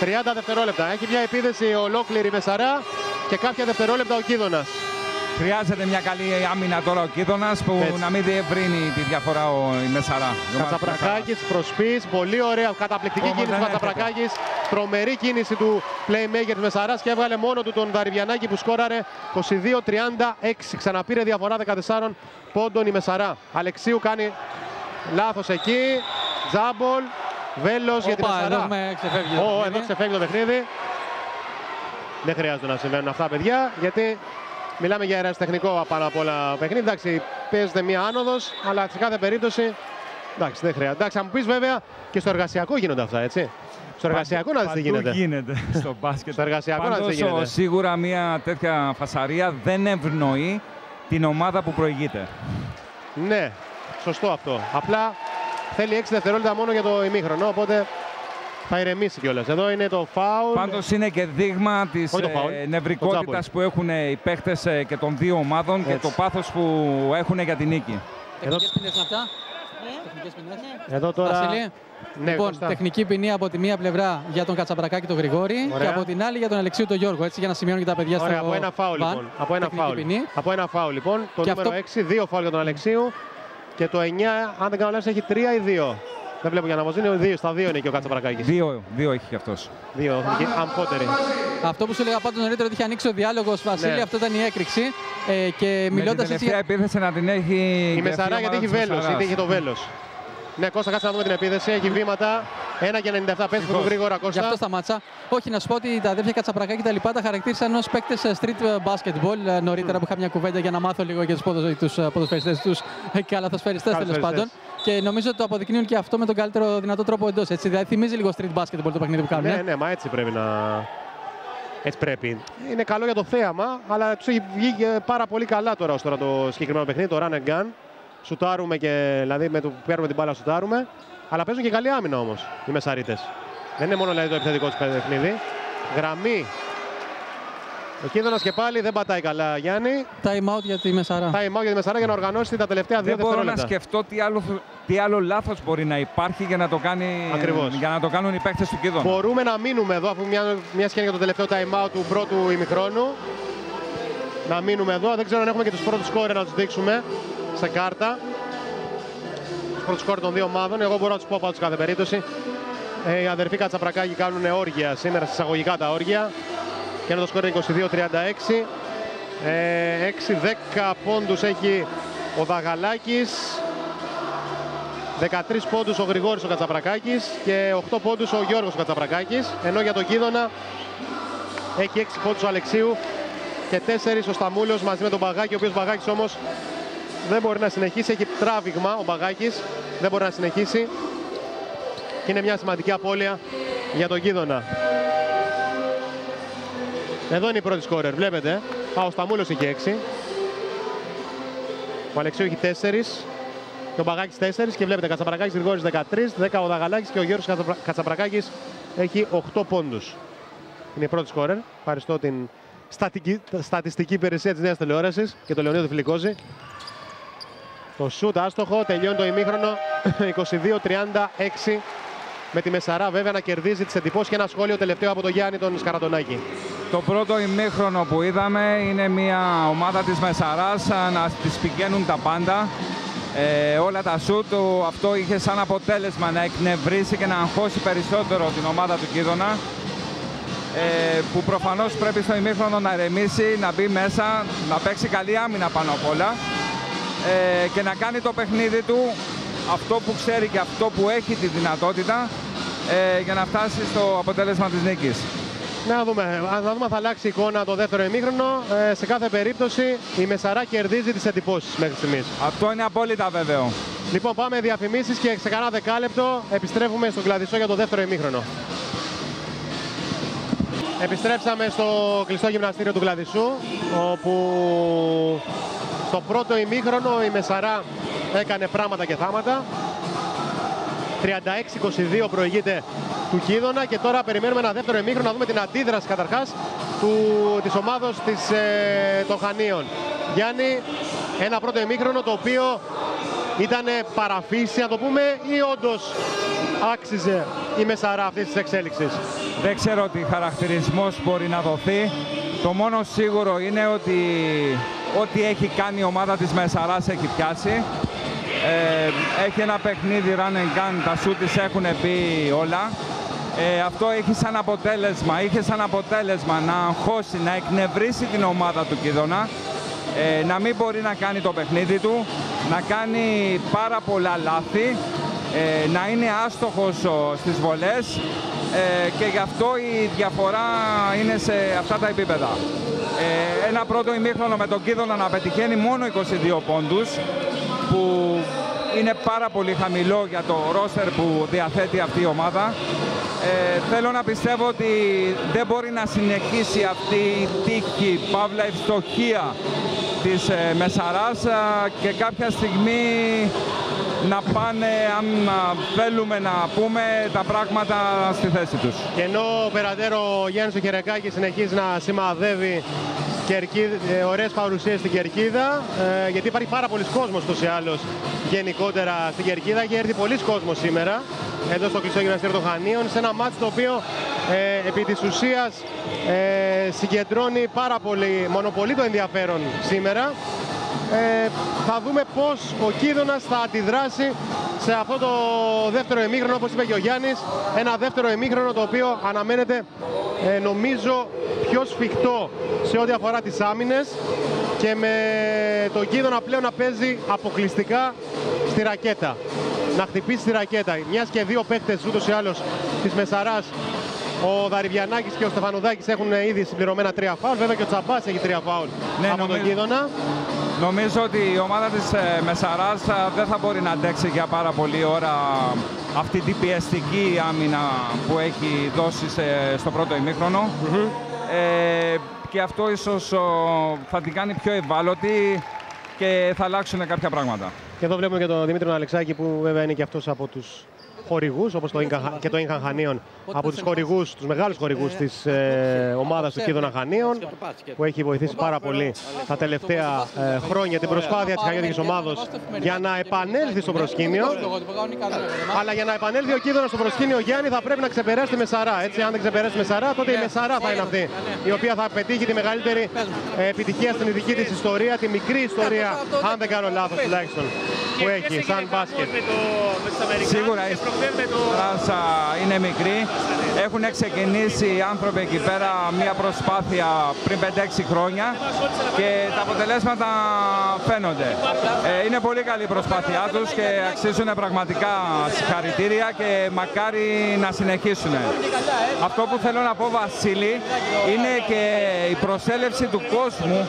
30 δευτερόλεπτα. Έχει μια επίδεση ολόκληρη με Σαρά και κάποια δευτερόλεπτα ο Κίδωνας. Χρειάζεται μια καλή άμυνα τώρα ο Κίδωνας που Έτσι. να μην διευρύνει τη διαφορά ο Μεσαρά. Κατσαπρακάκης προσπίς, πολύ ωραία, καταπληκτική κίνηση του Κατσαπρακάκης. Τρομερή κίνηση του playmaker Μεσαράς και έβγαλε μόνο του τον Δαριβιανάκη που σκόραρε 22-36. Ξαναπήρε διαφορά 14 πόντων η Μεσαρά. Αλεξίου κάνει λάθος εκεί. Τζάμπολ, Βέλος για την Μεσαρά. Εδώ, ξεφεύγει, oh, εδώ ξεφεύγει το παιχνίδι. Δεν χρειάζεται να συμβαίνουν αυτά, παιδιά, γιατί μιλάμε για αεραστεχνικό πάνω απ' όλα παιχνίδι. Εντάξει, παίζεται μία άνοδος, αλλά σε κάθε περίπτωση Εντάξει, δεν χρειάζεται. Εντάξει, θα μου πεις βέβαια και στο εργασιακό γίνονται αυτά, έτσι. Στο εργασιακό να δεις τι Παντού γίνεται. γίνεται στο μπάσκετ. Στο εργασιακό να δεις τι Πάντως, γίνεται. ο- σίγουρα μια τέτοια φασαρία δεν ευνοεί την ομάδα που προηγείται. Ναι, σωστό αυτό. Απλά θέλει 6 δευτερόλεπτα μόνο για το ημίχρονο, οπότε θα ηρεμήσει κιόλας. Εδώ είναι το φάουλ. Πάντως είναι και δείγμα της Όχι το φάουλ, ε, το νευρικότητας τζάμπολ. που έχουν ε, οι παίχτες ε, και των δύο ομάδων και Έτσι. το πάθος που έχουν για την νίκη. Τεχνικές ποινές είναι αυτά. Τεχνικές ποινές. Εδώ τώρα. Βασίλη, Ναι, λοιπόν, Κώστα. τεχνική ποινή από τη μία πλευρά για τον Κατσαμπρακάκη τον Γρηγόρη Ωραία. και από την άλλη για τον Αλεξίου τον Γιώργο. Έτσι, για να σημειώνουν και τα παιδιά Ωραία, στο από ένα φάουλ βαν. λοιπόν. Από ένα Τεχνική φάουλ. ποινή. Από ένα φάουλ λοιπόν. Το Και νούμερο αυτό- 6, δύο φάουλ για τον Αλεξίου. Και το 9, αν δεν κάνω λάθος, έχει 3 ή 2. Δεν βλέπω για να μας δίνει. Δύο, στα δύο είναι και ο Κατσαπρακάκης. Δύο, δύο έχει και αυτός. Δύο, εθνικοί, αμφότεροι. Αυτό που σου έλεγα πάντως νωρίτερα ότι είχε ανοίξει ο διάλογος Βασίλη, Ναι. αυτό ήταν η έκρηξη. Ε, και Με την μιλώντας έτσι. τελευταία επίθεση να την έχει Η και Μεσαρά αυτή γιατί ομάδα έχει της βέλος, Μεσαράς. γιατί έχει το βέλος. Ναι, Κώστα, κάτσε να δούμε την επίθεση. Έχει βήματα. 1 και 97 πέσει του γρήγορα Γι' Κώστα. αυτό σταμάτησα. Όχι, να σου πω ότι τα αδέρφια Κατσαπρακάκη και τα λοιπά τα χαρακτήρισαν ως παίκτες street basketball ε, νωρίτερα που είχα μια κουβέντα για να μάθω λίγο για τους ποδοσφαιριστές τους καλαθοσφαιριστέ τέλος Καλαθοσφαιριστές. πάντων. Και νομίζω ότι το αποδεικνύουν και αυτό με τον καλύτερο δυνατό τρόπο εντός. Δηλαδή θυμίζει λίγο street basketball το παιχνίδι που κάνουν. Ναι, ναι, μα έτσι πρέπει να. Έτσι πρέπει. Είναι καλό για το θέαμα, αλλά τους έχει βγει και πάρα πολύ καλά τώρα ως τώρα το συγκεκριμένο παιχνίδι, το run and gun. Σουτάρουμε και, δηλαδή με το που παίρνουμε την μπάλα σουτάρουμε. Αλλά παίζουν και καλή άμυνα όμως οι Μεσαρίτες. Δεν είναι μόνο δηλαδή, το επιθετικό τους παιχνίδι. Γραμμή. Ο Κίνδωνα και πάλι δεν πατάει καλά Γιάννη. Time out για τη Μεσαρά. Time out για τη Μεσαρά για να οργανώσει τα τελευταία δύο Δεν μπορώ να δευτερόλεπτα. σκεφτώ τι άλλο, τι άλλο λάθος μπορεί να υπάρχει για να το, κάνει, Ακριβώς. για να το κάνουν οι παίχτες του Κίδωνα; Μπορούμε να μείνουμε εδώ, αφού μια, μια σκηνή για το τελευταίο time out του πρώτου ημιχρόνου. Να μείνουμε εδώ. Δεν ξέρω αν έχουμε και τους πρώτους σκόρερ να τους δείξουμε σε κάρτα. Τους πρώτους σκόρερ των δύο ομάδων. Εγώ μπορώ να τους πω πάντως σε κάθε περίπτωση. Ε, οι αδερφοί Κατσαπρακάκη κάνουν όργια σήμερα, συσσαγωγικά τα όργια. Και ένα το σκόρερ είναι 22-36. Ε, 6-10 πόντους έχει ο Δαγαλάκης. 13 πόντους ο Γρηγόρης ο Κατσαπρακάκης και 8 πόντους ο Γιώργος ο Κατσαπρακάκης. Ενώ για τον Κίδωνα έχει 6 πόντους ο Αλεξίου και 4 ο Σταμούλος μαζί με τον Μπαγάκη, ο οποίος Μπαγάκης όμως δεν μπορεί να συνεχίσει. Έχει τράβηγμα ο Μπαγάκης, δεν μπορεί να συνεχίσει. Και είναι μια σημαντική απώλεια για τον Κίδωνα. Εδώ είναι η πρώτη σκόρερ, βλέπετε. Α, ο Σταμούλος έχει 6. Ο Αλεξίου έχει 4. Και ο Μπαγάκης 4 και βλέπετε Κατσαπρακάκης Γρηγόρης 13, 10 ο Δαγαλάκης και ο Γιώργος Κατσαπρα- Κατσαπρακάκης έχει 8 πόντους. Είναι η πρώτη σκόρερ. Ευχαριστώ την στατική- στατιστική υπηρεσία της Νέας Τηλεόρασης και τον Λεωνίδο Φιλικόζη. Το σούτ άστοχο, τελειώνει το ημίχρονο 22-36 με τη Μεσαρά βέβαια να κερδίζει τις εντυπώσεις και ένα σχόλιο τελευταίο από τον Γιάννη τον Σκαρατονάκη. Το πρώτο ημίχρονο που είδαμε είναι μια ομάδα της Μεσαράς α, να τις πηγαίνουν τα πάντα. Ε, όλα τα σούτ, ο- αυτό είχε σαν αποτέλεσμα να εκνευρίσει και να αγχώσει περισσότερο την ομάδα του Κίδωνα. Ε, που προφανώς πρέπει στο ημίχρονο να ρεμίσει, να μπει μέσα, να παίξει καλή άμυνα πάνω απ' όλα ε, και να κάνει το παιχνίδι του αυτό που ξέρει και αυτό που έχει τη δυνατότητα ε, για να φτάσει στο αποτέλεσμα της νίκης. Να δούμε, αν- να δούμε αν θα αλλάξει η εικόνα το δεύτερο ημίχρονο. Ε, σε κάθε περίπτωση η Μεσαρά κερδίζει τις εντυπώσεις μέχρι στιγμής. Αυτό είναι απόλυτα βέβαιο. Λοιπόν, πάμε διαφημίσεις και σε κανένα δεκάλεπτο επιστρέφουμε στον Κλαδισό για το δεύτερο ημίχρονο. Επιστρέψαμε στο κλειστό γυμναστήριο του Κλαδισού, όπου στο πρώτο ημίχρονο η Μεσαρά έκανε πράγματα και θάματα. 36-22 προηγείται του Κίδωνα και τώρα περιμένουμε ένα δεύτερο ημίχρονο να δούμε την αντίδραση καταρχάς του, της ομάδος της, ε, των Χανίων. Γιάννη, ένα πρώτο ημίχρονο το οποίο ήταν παραφύση, να το πούμε, ή όντως άξιζε η Μεσαρά αυτής της εξέλιξης; Δεν ξέρω τι χαρακτηρισμός μπορεί να δοθεί. Το μόνο σίγουρο είναι ότι ό,τι έχει κάνει η ομάδα της Μεσαράς έχει πιάσει. Ε, έχει ένα παιχνίδι run and gun, τα σου της έχουν πει όλα. Ε, αυτό έχει σαν αποτέλεσμα, είχε σαν αποτέλεσμα να αγχώσει, να εκνευρίσει την ομάδα του Κίδωνα, ε, να μην μπορεί να κάνει το παιχνίδι του, να κάνει πάρα πολλά λάθη, ε, να είναι άστοχος ο, στις βολές ε, και γι' αυτό η διαφορά είναι σε αυτά τα επίπεδα. Ε, ένα πρώτο ημίχρονο με τον Κίδωνα να πετυχαίνει μόνο 22 πόντους που είναι πάρα πολύ χαμηλό για το ρόστερ που διαθέτει αυτή η ομάδα. Ε, θέλω να πιστεύω ότι δεν μπορεί να συνεχίσει αυτή η τύχη, παύλα ευστοχία της ε, Μεσαράς και κάποια στιγμή να πάνε, αν θέλουμε να πούμε, τα πράγματα στη θέση τους. Και ενώ ο Περατέρο Γιάννης Οχερεκάκη συνεχίζει να σημαδεύει Κερκίδα, ε, ωραίες παρουσίες στην Κερκίδα, ε, γιατί υπάρχει πάρα πολλοί κόσμος τόσο ή άλλως γενικότερα στην Κερκίδα και έρθει πολλοί κόσμος σήμερα εδώ στο κλειστό γυμναστήριο των Χανίων σε ένα μάτσο το οποίο ε, επί της ουσίας ε, συγκεντρώνει πάρα πολύ, μονοπολεί το ενδιαφέρον σήμερα. Ε, θα δούμε πώς ο Κίδωνας θα αντιδράσει σε αυτό το δεύτερο εμίχρονο, όπως είπε και ο Γιάννης, ένα δεύτερο εμίχρονο το οποίο αναμένεται ε, νομίζω πιο σφιχτό σε ό,τι αφορά τις άμυνες και με τον Κίδωνα πλέον να παίζει αποκλειστικά στη ρακέτα. Να χτυπήσει τη ρακέτα. Μιας και δύο παίκτες ούτως ή άλλως της Μεσαράς ο Δαριβιανάκης και ο Στεφανουδάκης έχουν ήδη συμπληρωμένα τρία φάουλ. Βέβαια και ο Τσαμπάς έχει τρία φάουλ ναι, από τον Κίδωνα. Νομίζω ότι η ομάδα της ε, Μεσαράς ε, δεν θα μπορεί να αντέξει για πάρα πολλή ώρα αυτή την πιεστική άμυνα που έχει δώσει στο πρώτο ημίχρονο. ε, και αυτό ίσως θα την κάνει πιο ευάλωτη και θα αλλάξουν κάποια πράγματα. Και εδώ βλέπουμε και τον Δημήτρη Αλεξάκη που βέβαια είναι και αυτός από τους χορηγού, όπω και το Ίγκαν Χανίων, από του χορηγού, του μεγάλου χορηγού τη ε, ομάδα του Κίδωνα Χανίων, που έχει βοηθήσει πάρα πολύ τα τελευταία ε, χρόνια την προσπάθεια τη χανιώτικη ομάδα για να επανέλθει στο προσκήνιο. Αλλά για να επανέλθει ο Κίδωνα στο προσκήνιο, Γιάννη, θα πρέπει να ξεπεράσει τη Μεσαρά. Έτσι, αν δεν ξεπεράσει τη Μεσαρά, τότε η Μεσαρά θα είναι αυτή η οποία θα πετύχει τη μεγαλύτερη ε, επιτυχία στην ειδική τη ιστορία, τη μικρή ιστορία, αν δεν κάνω λάθο τουλάχιστον, που έχει σαν μπάσκετ. Σίγουρα Ράσα είναι μικρή. Έχουν ξεκινήσει οι άνθρωποι εκεί πέρα μια προσπάθεια πριν 5-6 χρόνια και τα αποτελέσματα φαίνονται. Ε, είναι πολύ καλή η προσπάθειά τους και αξίζουν πραγματικά συγχαρητήρια και μακάρι να συνεχίσουν. Αυτό που θέλω να πω Βασίλη είναι και η προσέλευση του κόσμου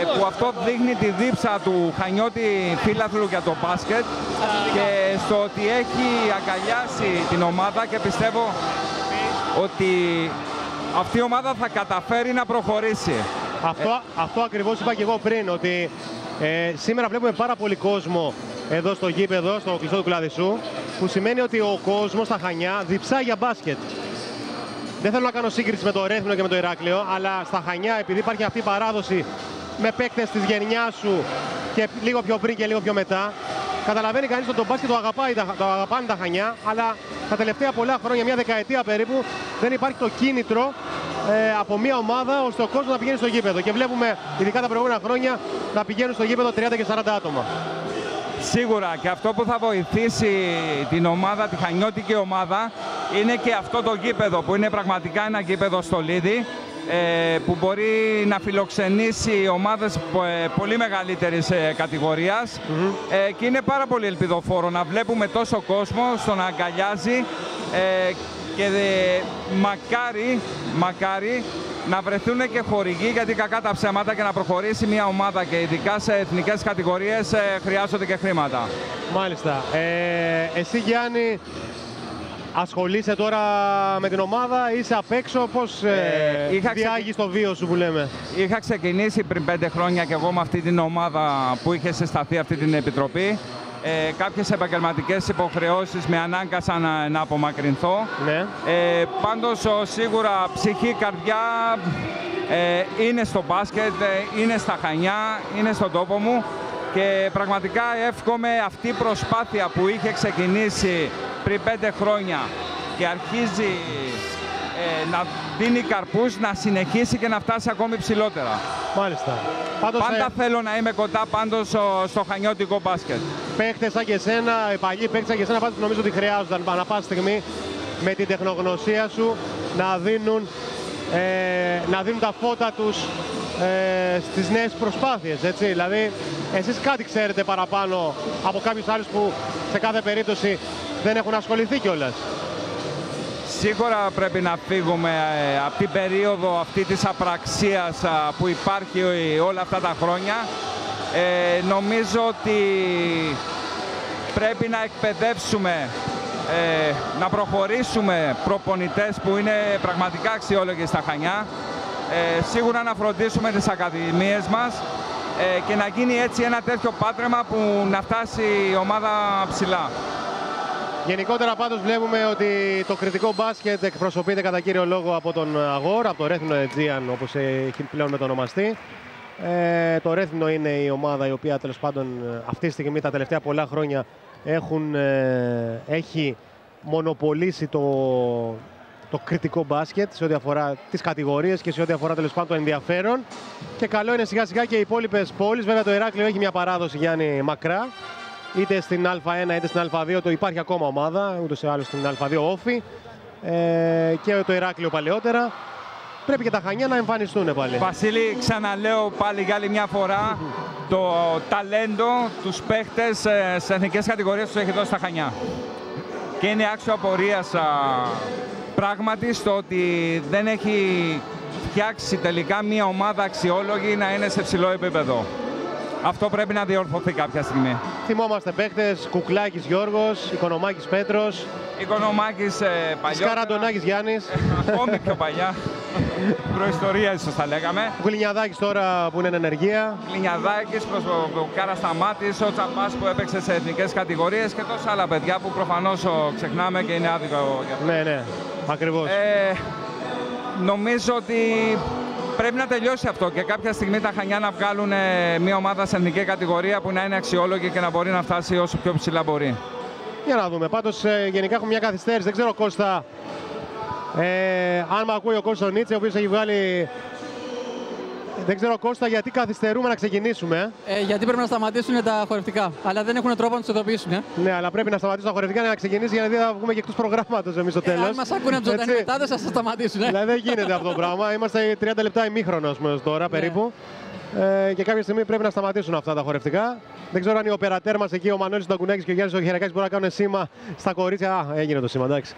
ε, που αυτό δείχνει τη δίψα του Χανιώτη φίλαθλου για το μπάσκετ και στο ότι έχει αγκαλιάσει την ομάδα και πιστεύω ότι αυτή η ομάδα θα καταφέρει να προχωρήσει. Αυτό, ε... αυτό ακριβώς είπα και εγώ πριν, ότι ε, σήμερα βλέπουμε πάρα πολύ κόσμο εδώ στο γήπεδο, στο κλειστό του Κλαδισού, που σημαίνει ότι ο κόσμος στα Χανιά διψά για μπάσκετ. Δεν θέλω να κάνω σύγκριση με το Ρέθινο και με το Ηράκλειο, αλλά στα Χανιά, επειδή υπάρχει αυτή η παράδοση με παίκτες της γενιάς σου και λίγο πιο πριν και λίγο πιο μετά, Καταλαβαίνει κανείς ότι το μπάσκετ το, αγαπάει, το αγαπάνε τα Χανιά, αλλά τα τελευταία πολλά χρόνια, μια δεκαετία περίπου, δεν υπάρχει το κίνητρο ε, από μια ομάδα ώστε ο κόσμος να πηγαίνει στο γήπεδο. Και βλέπουμε, ειδικά τα προηγούμενα χρόνια, να πηγαίνουν στο γήπεδο 30 και 40 άτομα. Σίγουρα και αυτό που θα βοηθήσει την ομάδα, τη χανιώτικη ομάδα, είναι και αυτό το γήπεδο που είναι πραγματικά ένα γήπεδο στο Λίδι ε, που μπορεί να φιλοξενήσει ομάδες ε, πολύ μεγαλύτερης ε, κατηγορίας και είναι πάρα πολύ ελπιδοφόρο να βλέπουμε τόσο κόσμο στον αγκαλιάζει και μακάρι, μακάρι να βρεθούν και χορηγοί γιατί κακά τα ψέματα και να προχωρήσει μια ομάδα και ειδικά σε εθνικές κατηγορίες χρειάζονται και χρήματα. Μάλιστα. Ε, εσύ Γιάννη Ασχολείσαι τώρα με την ομάδα, είσαι απ' έξω, πώς ε, είχα διάγεις στο βίο σου που λέμε; Είχα ξεκινήσει πριν πέντε χρόνια και εγώ με αυτή την ομάδα που είχε συσταθεί αυτή την επιτροπή. Ε, κάποιες επαγγελματικές υποχρεώσεις με ανάγκασαν να, να απομακρυνθώ. Ναι. Ε, πάντως σίγουρα ψυχή, καρδιά ε, είναι στο μπάσκετ, ε, είναι στα Χανιά, είναι στον τόπο μου και πραγματικά εύχομαι αυτή η προσπάθεια που είχε ξεκινήσει πριν πέντε χρόνια και αρχίζει ε, να δίνει καρπούς, να συνεχίσει και να φτάσει ακόμη ψηλότερα. Μάλιστα. Πάντως, Πάντα ε... θέλω να είμαι κοντά πάντως στο χανιώτικο μπάσκετ. Παίχτες σαν και εσένα, οι παλιοί παίχτες σαν και εσένα, πάντως νομίζω ότι χρειάζονταν ανά πάση στιγμή με την τεχνογνωσία σου να δίνουν, ε, να δίνουν τα φώτα τους ε, στις νέες προσπάθειες, έτσι. Δηλαδή, εσείς κάτι ξέρετε παραπάνω από κάποιους άλλους που σε κάθε περίπτωση δεν έχουν ασχοληθεί κιόλας; Σίγουρα πρέπει να φύγουμε ε, από την περίοδο αυτή της απραξίας που υπάρχει όλα αυτά τα χρόνια. Ε, νομίζω ότι πρέπει να εκπαιδεύσουμε, ε, να προχωρήσουμε προπονητές που είναι πραγματικά αξιόλογοι στα Χανιά. Ε, σίγουρα να φροντίσουμε τις ακαδημίες μας ε, και να γίνει έτσι ένα τέτοιο πάτρεμα που να φτάσει η ομάδα ψηλά. Γενικότερα πάντως βλέπουμε ότι το κριτικό μπάσκετ εκπροσωπείται κατά κύριο λόγο από τον Αγόρ, από το Ρέθινο Αιτζίαν όπως έχει πλέον μετονομαστεί. Ε, το Ρέθινο είναι η ομάδα η οποία τέλος πάντων αυτή τη στιγμή τα τελευταία πολλά χρόνια έχουν, ε, έχει μονοπολίσει το, το κριτικό μπάσκετ σε ό,τι αφορά τις κατηγορίες και σε ό,τι αφορά τέλος πάντων το ενδιαφέρον. Και καλό είναι σιγά σιγά και οι υπόλοιπες πόλεις. Βέβαια το Ηράκλειο έχει μια παράδοση Γιάννη μακρά. Είτε στην Α1 είτε στην Α2 το υπάρχει ακόμα ομάδα, ούτως ή άλλως στην Α2 όφη. Ε, και το Ηράκλειο παλαιότερα πρέπει και τα Χανιά να εμφανιστούν πάλι. Βασίλη, ξαναλέω πάλι για άλλη μια φορά το ταλέντο, τους παίχτες ε, σε εθνικές κατηγορίες τους έχει δώσει τα Χανιά. Και είναι άξιο απορίας πράγματι στο ότι δεν έχει φτιάξει τελικά μια ομάδα αξιόλογη να είναι σε ψηλό επίπεδο. Αυτό πρέπει να διορθωθεί κάποια στιγμή. Θυμόμαστε παίχτες, Κουκλάκης Γιώργος, Οικονομάκης Πέτρος. Οικονομάκης ε, παλιότερα. Σκαραντονάκης Γιάννης. Ακόμη πιο παλιά. Προϊστορία ίσως θα λέγαμε. Ο Γλινιαδάκης τώρα που είναι εν ενεργεία. Γλινιαδάκης, ο Κάρα Σταμάτης, ο Τσαπάς που έπαιξε σε εθνικές κατηγορίες και τόσα άλλα παιδιά που προφανώς ξεχνάμε και είναι άδικο για αυτό. Ναι, ναι, ακριβώς. Ε, νομίζω ότι πρέπει να τελειώσει αυτό και κάποια στιγμή τα Χανιά να βγάλουν μια ομάδα σε εθνική κατηγορία που να είναι αξιόλογη και να μπορεί να φτάσει όσο πιο ψηλά μπορεί. Για να δούμε. Πάντως ε, γενικά έχουμε μια καθυστέρηση. Δεν ξέρω Κώστα ε, αν με ακούει ο Κώστας Νίτσε, ο οποίος έχει βγάλει... Δεν ξέρω Κώστα γιατί καθυστερούμε να ξεκινήσουμε. Ε, γιατί πρέπει να σταματήσουν τα χορευτικά. Αλλά δεν έχουν τρόπο να τους ειδοποιήσουν. Ε. Ναι, αλλά πρέπει να σταματήσουν τα χορευτικά να ξεκινήσει γιατί θα βγούμε και εκτός προγράμματος εμείς στο τέλο. Ε, αν μας ακούνε από ζωντανή μετάδοση, θα σταματήσουν. Ε. Δηλαδή δεν γίνεται αυτό το πράγμα. Είμαστε 30 λεπτά ημίχρονος τώρα ναι. περίπου. Ε, και κάποια στιγμή πρέπει να σταματήσουν αυτά τα χορευτικά. Δεν ξέρω αν οι οπερατέρ μας εκεί, ο Μανώλης Νταγκουνάκης και ο Γιάννης Οχερακάκη μπορούν να κάνουν σήμα στα κορίτσια. Α, έγινε το σήμα, εντάξει.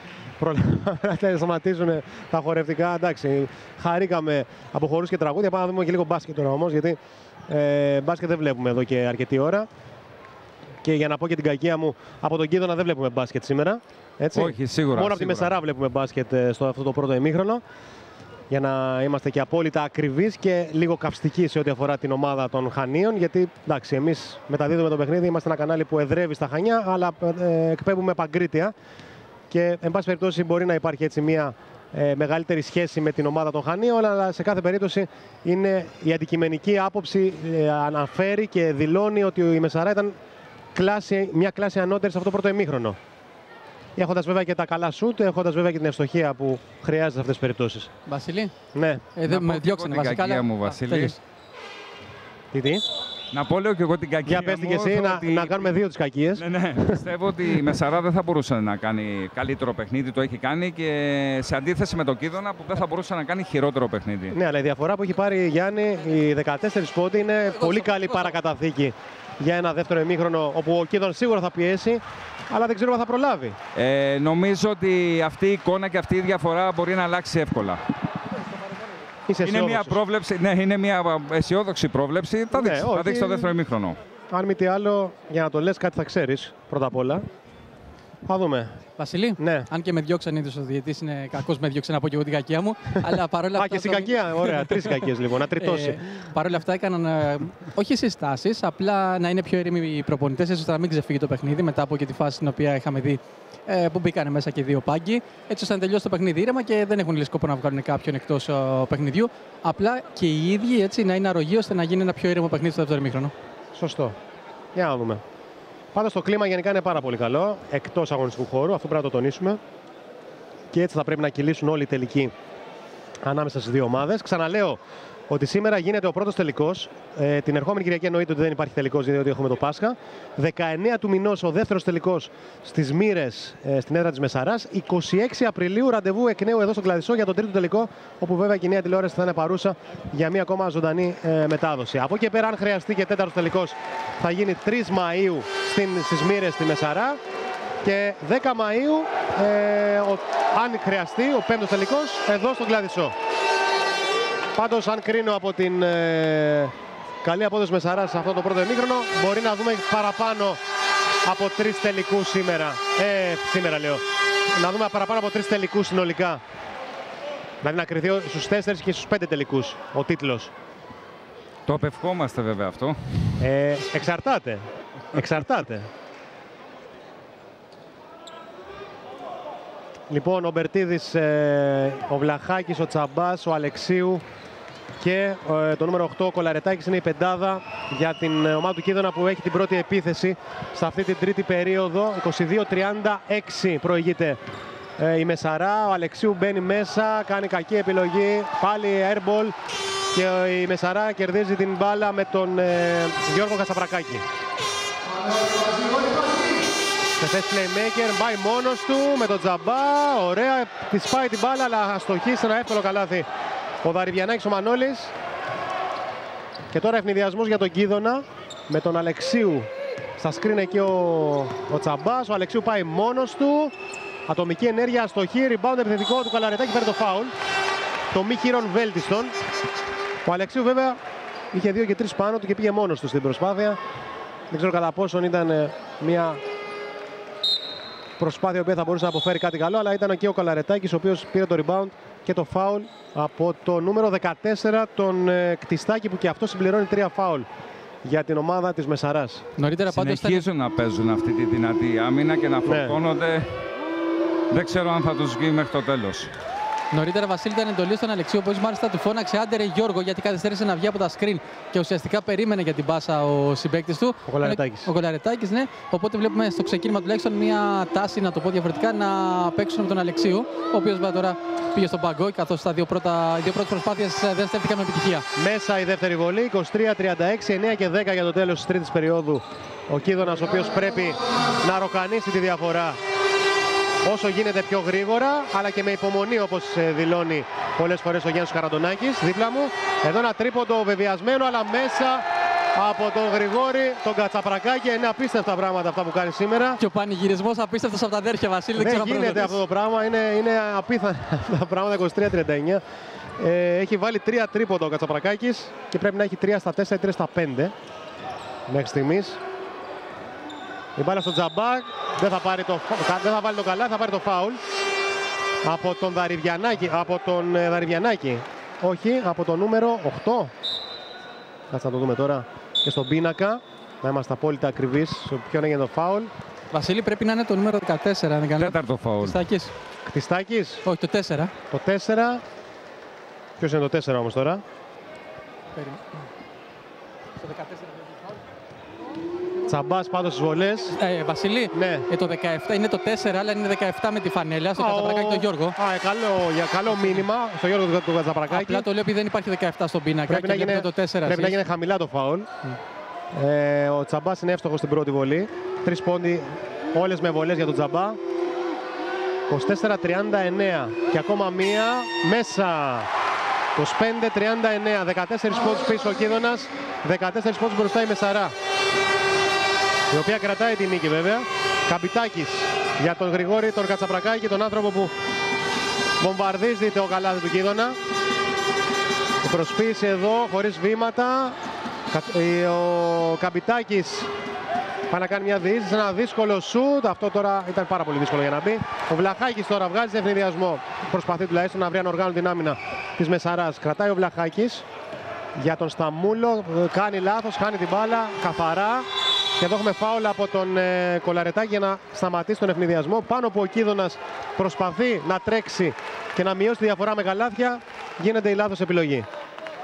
να σταματήσουν τα χορευτικά. Εντάξει, χαρήκαμε από χορούς και τραγούδια. Πάμε να δούμε και λίγο μπάσκετ τώρα όμως, γιατί ε, μπάσκετ δεν βλέπουμε εδώ και αρκετή ώρα. Και για να πω και την κακία μου, από τον Κίδωνα δεν βλέπουμε μπάσκετ σήμερα. Έτσι. Όχι, σίγουρα. Μόνο από τη Μεσαρά βλέπουμε μπάσκετ ε, στο αυτό το πρώτο ημίχρονο για να είμαστε και απόλυτα ακριβείς και λίγο καυστικοί σε ό,τι αφορά την ομάδα των Χανίων. Γιατί εντάξει, εμείς μεταδίδουμε το παιχνίδι, είμαστε ένα κανάλι που εδρεύει στα Χανιά, αλλά ε, εκπέμπουμε παγκρίτια. Και εν πάση περιπτώσει μπορεί να υπάρχει έτσι μια ε, μεγαλύτερη σχέση με την ομάδα των Χανίων, αλλά σε κάθε περίπτωση είναι η αντικειμενική άποψη ε, αναφέρει και δηλώνει ότι η Μεσαρά ήταν κλάση, μια κλάση ανώτερη σε αυτό το πρώτο ημίχρονο. Έχοντας βέβαια και τα καλά σουτ, έχοντας βέβαια και την ευστοχία που χρειάζεται σε αυτές τις περιπτώσεις. Βασίλη. Ναι. Ε, δεν με διώξανε βασικά. Αλλά... μου, Βασίλη. Τι, τι; Να πω λέω και εγώ την κακία Για πες και εσύ, να, να κάνουμε δύο τις κακίες. Ναι, ναι. Πιστεύω ότι η Μεσαρά δεν θα μπορούσε να κάνει καλύτερο παιχνίδι, το έχει κάνει και σε αντίθεση με τον Κίδωνα που δεν θα μπορούσε να κάνει χειρότερο παιχνίδι. Ναι, αλλά η διαφορά που έχει πάρει η Γιάννη, οι 14 πόντι είναι πολύ καλή παρακαταθήκη για ένα δεύτερο ημίχρονο όπου ο Κίδων σίγουρα θα πιέσει αλλά δεν ξέρω αν θα προλάβει. Ε, νομίζω ότι αυτή η εικόνα και αυτή η διαφορά μπορεί να αλλάξει εύκολα. Είναι μια πρόβλεψη, ναι, είναι μια αισιόδοξη πρόβλεψη. Θα, ναι, θα δείξεις το δεύτερο ημίχρονο. Αν μη τι άλλο, για να το λες κάτι θα ξέρεις πρώτα απ' όλα. Θα δούμε. Βασιλή, ναι. αν και με διώξαν ήδη ο διαιτής, είναι κακός με διώξαν να πω και εγώ την κακία μου. αλλά παρόλα αυτά. Α, και στην κακία, ωραία. Τρεις κακίες λοιπόν, να τριτώσει. Ε, παρόλα αυτά έκαναν ε, όχι συστάσεις, απλά να είναι πιο ήρεμοι οι προπονητές, ώστε να μην ξεφύγει το παιχνίδι μετά από και τη φάση την οποία είχαμε δει ε, που μπήκαν μέσα και δύο πάγκοι, έτσι ώστε να τελειώσει το παιχνίδι ήρεμα και δεν έχουν σκοπό να βγάλουν κάποιον εκτός παιχνιδιού. Απλά και οι ίδιοι έτσι να είναι αρρωγοί ώστε να γίνει ένα πιο ήρεμο παιχνίδι στο δεύτερο μήχρονο. Σωστό. Για να δούμε. Πάντως το κλίμα γενικά είναι πάρα πολύ καλό, εκτός αγωνιστικού χώρου, αυτό πρέπει να το τονίσουμε. Και έτσι θα πρέπει να κυλήσουν όλοι οι τελικοί ανάμεσα στις δύο ομάδες. Ξαναλέω, ότι σήμερα γίνεται ο πρώτος τελικός. Ε, την ερχόμενη Κυριακή εννοείται ότι δεν υπάρχει τελικός, διότι έχουμε το Πάσχα. 19 του μηνός ο δεύτερος τελικός στις Μύρε ε, στην έδρα της Μεσαράς. 26 Απριλίου ραντεβού εκ νέου εδώ στο Κλαδισό για τον τρίτο τελικό, όπου βέβαια η κοινή τηλεόραση θα είναι παρούσα για μια ακόμα ζωντανή ε, μετάδοση. Από εκεί πέρα, αν χρειαστεί και τέταρτος τελικός, θα γίνει 3 Μαου στις Μύρε στη Μεσαρά. Και 10 Μαΐου, ε, ο, αν χρειαστεί, ο πέμπτος τελικός, εδώ στον Κλαδισό. Πάντως αν κρίνω από την ε, καλή απόδοση Μεσαρά σε αυτό το πρώτο εμίχρονο μπορεί να δούμε παραπάνω από τρεις τελικούς σήμερα. Ε, σήμερα λέω. Να δούμε παραπάνω από τρεις τελικούς συνολικά. Δηλαδή να κρυθεί στους τέσσερις και στους πέντε τελικούς ο τίτλος. Το απευχόμαστε βέβαια αυτό. Ε, εξαρτάται. Εξαρτάται. Λοιπόν, ο Μπερτίδης, ε, ο Βλαχάκης, ο Τσαμπάς, ο Αλεξίου και ε, το νούμερο 8 ο Κολαρετάκης είναι η πεντάδα για την ε, ομάδα του Κίδωνα που έχει την πρώτη επίθεση σε αυτή την τρίτη περίοδο. 22-36 προηγείται ε, η Μεσαρά. Ο Αλεξίου μπαίνει μέσα, κάνει κακή επιλογή. Πάλι airball και η Μεσαρά κερδίζει την μπάλα με τον Γιώργο Κασαπρακάκη. Σε θέση playmaker, πάει μόνος του με τον Τζαμπά. Ωραία, της πάει την μπάλα, αλλά αστοχεί σε ένα εύκολο καλάθι. Ο Δαριβιανάκης ο Μανώλης. Και τώρα ευνηδιασμός για τον Κίδωνα με τον Αλεξίου. Στα σκριν εκεί ο, ο Τσαμπάς. Ο Αλεξίου πάει μόνος του. Ατομική ενέργεια, αστοχή, rebound επιθετικό του Καλαρετάκη, φέρει το φάουλ. Το μη χείρον βέλτιστον. Ο Αλεξίου βέβαια είχε δύο και τρεις πάνω του και πήγε μόνος του στην προσπάθεια. Δεν ξέρω κατά πόσον ήταν ε, μια προσπάθεια που θα μπορούσε να αποφέρει κάτι καλό, αλλά ήταν και ο Καλαρετάκης ο οποίος πήρε το rebound και το φάουλ από το νούμερο 14 τον ε, Κτιστάκη που και αυτό συμπληρώνει τρία φάουλ για την ομάδα της Μεσαράς. Νωρίτερα Συνεχίζουν να παίζουν αυτή τη δυνατή άμυνα και να ναι. φορτώνονται. Δεν ξέρω αν θα τους βγει μέχρι το τέλος. Νωρίτερα Βασίλη ήταν εντολή στον Αλεξίου, που μάλιστα του φώναξε άντερε Γιώργο γιατί καθυστέρησε να βγει από τα σκριν και ουσιαστικά περίμενε για την πάσα ο συμπέκτη του. Ο Κολαρετάκη. Ο Κολαρετάκη, ναι. Οπότε βλέπουμε στο ξεκίνημα τουλάχιστον μια τάση, να το πω διαφορετικά, να παίξουν με τον Αλεξίου, ο οποίος τώρα πήγε στον παγκό, καθώς τα δύο, πρώτα, δύο πρώτες προσπάθειες δεν στέφτηκαν με επιτυχία. Μέσα η δεύτερη βολή, 23-36, 9 και 10 για το τέλος της τρίτης περίοδου. Ο Κίδωνας, ο οποίος πρέπει να ροκανίσει τη διαφορά όσο γίνεται πιο γρήγορα, αλλά και με υπομονή όπως ε, δηλώνει πολλές φορές ο Γιάννης Καραντονάκης, δίπλα μου. Εδώ ένα τρίποντο βεβαιασμένο, αλλά μέσα από τον Γρηγόρη, τον Κατσαπρακάκη. Είναι απίστευτα πράγματα αυτά που κάνει σήμερα. Και ο πανηγυρισμός απίστευτος από τα αδέρφια Βασίλη. Δεν, δεν γίνεται αυτό το πράγμα, είναι, είναι απίθανα αυτά τα πράγματα 23-39. Ε, έχει βάλει τρία τρίποντα ο Κατσαπρακάκης και πρέπει να έχει 3 στα 4 ή 3 στα 5 μέχρι στιγμής. Η μπάλα στο Τζαμπάκ. Δεν θα, πάρει το, δεν θα βάλει το καλά, θα πάρει το φάουλ. Από τον Δαριβιανάκη. Από τον ε, Δαριβιανάκη. Όχι, από το νούμερο 8. Κάτσε να το δούμε τώρα και στον πίνακα. Να είμαστε απόλυτα ακριβείς σε ποιον έγινε το φάουλ. Βασίλη πρέπει να είναι το νούμερο 14. Δεν κάνω. Τέταρτο φάουλ. Κτιστάκης. Κτιστάκης. Όχι, το 4. Το 4. Ποιος είναι το 4 όμως τώρα; Περίμενε. Στο 14. Τσαμπάς πάντως στις βολές. Ε, Βασιλή, ναι. ε, το 17 είναι το 4, αλλά είναι 17 με τη φανέλα στο Κατσαπρακάκι τον Γιώργο. Α, ε, καλό, για καλό μήνυμα στο Γιώργο του, του Κατσαπρακάκη. Απλά το λέω επειδή δεν υπάρχει 17 στον πίνακα. Πρέπει, να γίνει, το 4, πρέπει να γίνει χαμηλά το φάουλ. Mm. Ε, ο Τσαμπάς είναι εύστοχος στην πρώτη βολή. Τρεις πόντι, όλες με βολές για τον Τσαμπά. 24-39 και ακόμα μία μέσα. 25-39, 14 πόντους πίσω ο Κίδωνας, 14 πόντους μπροστά η Μεσαρά η οποία κρατάει τη νίκη βέβαια. Καπιτάκης για τον Γρηγόρη, τον Κατσαπρακάκη, τον άνθρωπο που βομβαρδίζει το καλάδι του Κίδωνα. Η προσποίηση εδώ χωρίς βήματα. Ο Καπιτάκης πάει να κάνει μια διείσδυση, ένα δύσκολο σουτ. Αυτό τώρα ήταν πάρα πολύ δύσκολο για να μπει. Ο Βλαχάκης τώρα βγάζει ευνηδιασμό. Προσπαθεί τουλάχιστον να βρει αν την άμυνα της Μεσαράς. Κρατάει ο Βλαχάκης για τον Σταμούλο. Κάνει λάθος, χάνει την μπάλα καθαρά. Και εδώ έχουμε φάουλα από τον ε, Κολαρετάκη για να σταματήσει τον ευνηδιασμό. Πάνω που ο Κίδωνας προσπαθεί να τρέξει και να μειώσει τη διαφορά με καλάθια, γίνεται η λάθος επιλογή.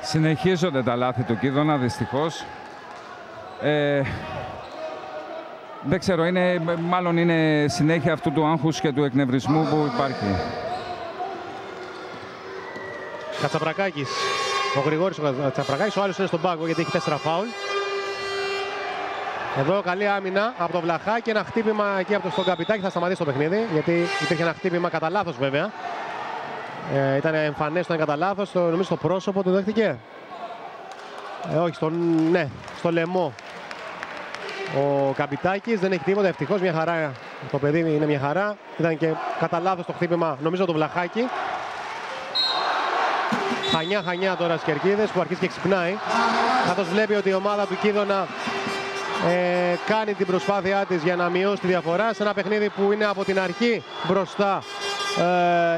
Συνεχίζονται τα λάθη του Κίδωνα, δυστυχώς. Ε, δεν ξέρω, είναι, μάλλον είναι συνέχεια αυτού του άγχους και του εκνευρισμού που υπάρχει. Κατσαπρακάκης, ο Γρηγόρης ο Κατσαπρακάκης, ο άλλος είναι στον πάγκο γιατί έχει τέσσερα φάουλ. Εδώ καλή άμυνα από τον Βλαχά και ένα χτύπημα εκεί από τον Καπιτάκη θα σταματήσει το παιχνίδι γιατί υπήρχε ένα χτύπημα κατά λάθος βέβαια. Ε, ήταν εμφανές ήταν κατά λάθος, το, νομίζω στο πρόσωπο το δέχτηκε. Ε, όχι, στο, ναι, στο λαιμό. Ο Καπιτάκης δεν έχει τίποτα. Ευτυχώς μια χαρά. Το παιδί είναι μια χαρά. Ήταν και κατά λάθος το χτύπημα, νομίζω το Βλαχάκι. Χανιά χανιά τώρα στις κερκίδες που αρχίζει και ξυπνάει. Καθώς βλέπει ότι η ομάδα του Κίδωνα ε, κάνει την προσπάθειά της για να μειώσει τη διαφορά σε ένα παιχνίδι που είναι από την αρχή μπροστά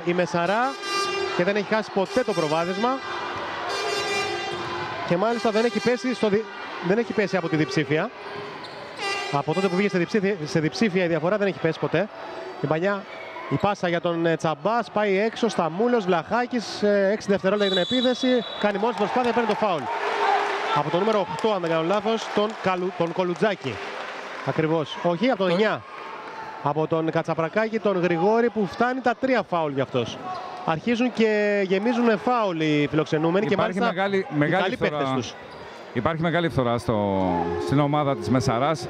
ε, η Μεσαρά και δεν έχει χάσει ποτέ το προβάδισμα και μάλιστα δεν έχει πέσει, στο, δεν έχει πέσει από τη διψήφια. Από τότε που βγήκε σε διψήφια, σε διψήφια η διαφορά δεν έχει πέσει ποτέ. Η παλιά η πάσα για τον ε, Τσαμπά πάει έξω στα μούλος, Βλαχάκης, 6 ε, δευτερόλεπτα για την επίθεση. Κάνει μόλις προσπάθεια, παίρνει το φάουλ. Από το νούμερο 8, αν δεν κάνω λάθος, τον, Καλου, τον Κολουτζάκη. Ακριβώς. Όχι, από το 9. Από τον Κατσαπρακάκη, τον Γρηγόρη που φτάνει τα τρία φάουλ για αυτός. Αρχίζουν και γεμίζουν με φάουλ οι φιλοξενούμενοι Υπάρχει και μάλιστα μεγάλη, μεγάλη οι καλοί τους. Υπάρχει μεγάλη φθορά στο, στην ομάδα της Μεσαράς.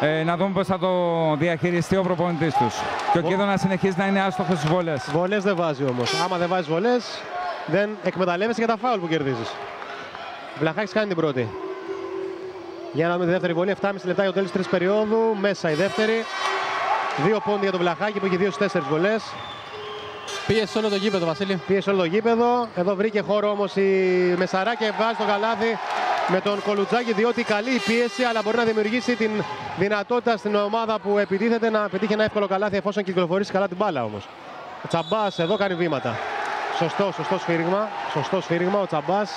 Ε, να δούμε πώς θα το διαχειριστεί ο προπονητής τους. Και ο Κίδο να συνεχίζει να είναι άστοχος στις βολές. Βολές δεν βάζει όμως. Άμα δεν βάζεις βολές, δεν εκμεταλλεύεσαι για τα φάουλ που κερδίζεις. Βλαχάκης κάνει την πρώτη. Για να δούμε τη δεύτερη βολή. 7,5 λεπτά για το τέλος της περίοδου. Μέσα η δεύτερη. Δύο πόντι για τον Βλαχάκη που έχει δύο στις τέσσερις βολές. Πίεσε όλο το γήπεδο, Βασίλη. Πίεσε όλο το γήπεδο. Εδώ βρήκε χώρο όμως η Μεσαρά και βάζει το καλάθι με τον Κολουτζάκη διότι καλή η πίεση αλλά μπορεί να δημιουργήσει την δυνατότητα στην ομάδα που επιτίθεται να πετύχει ένα εύκολο καλάθι εφόσον κυκλοφορήσει καλά την μπάλα όμως. Ο Τσαμπάς εδώ κάνει βήματα. Σωστό, σωστό σφύριγμα. Σωστό σφύριγμα ο Τσαμπάς.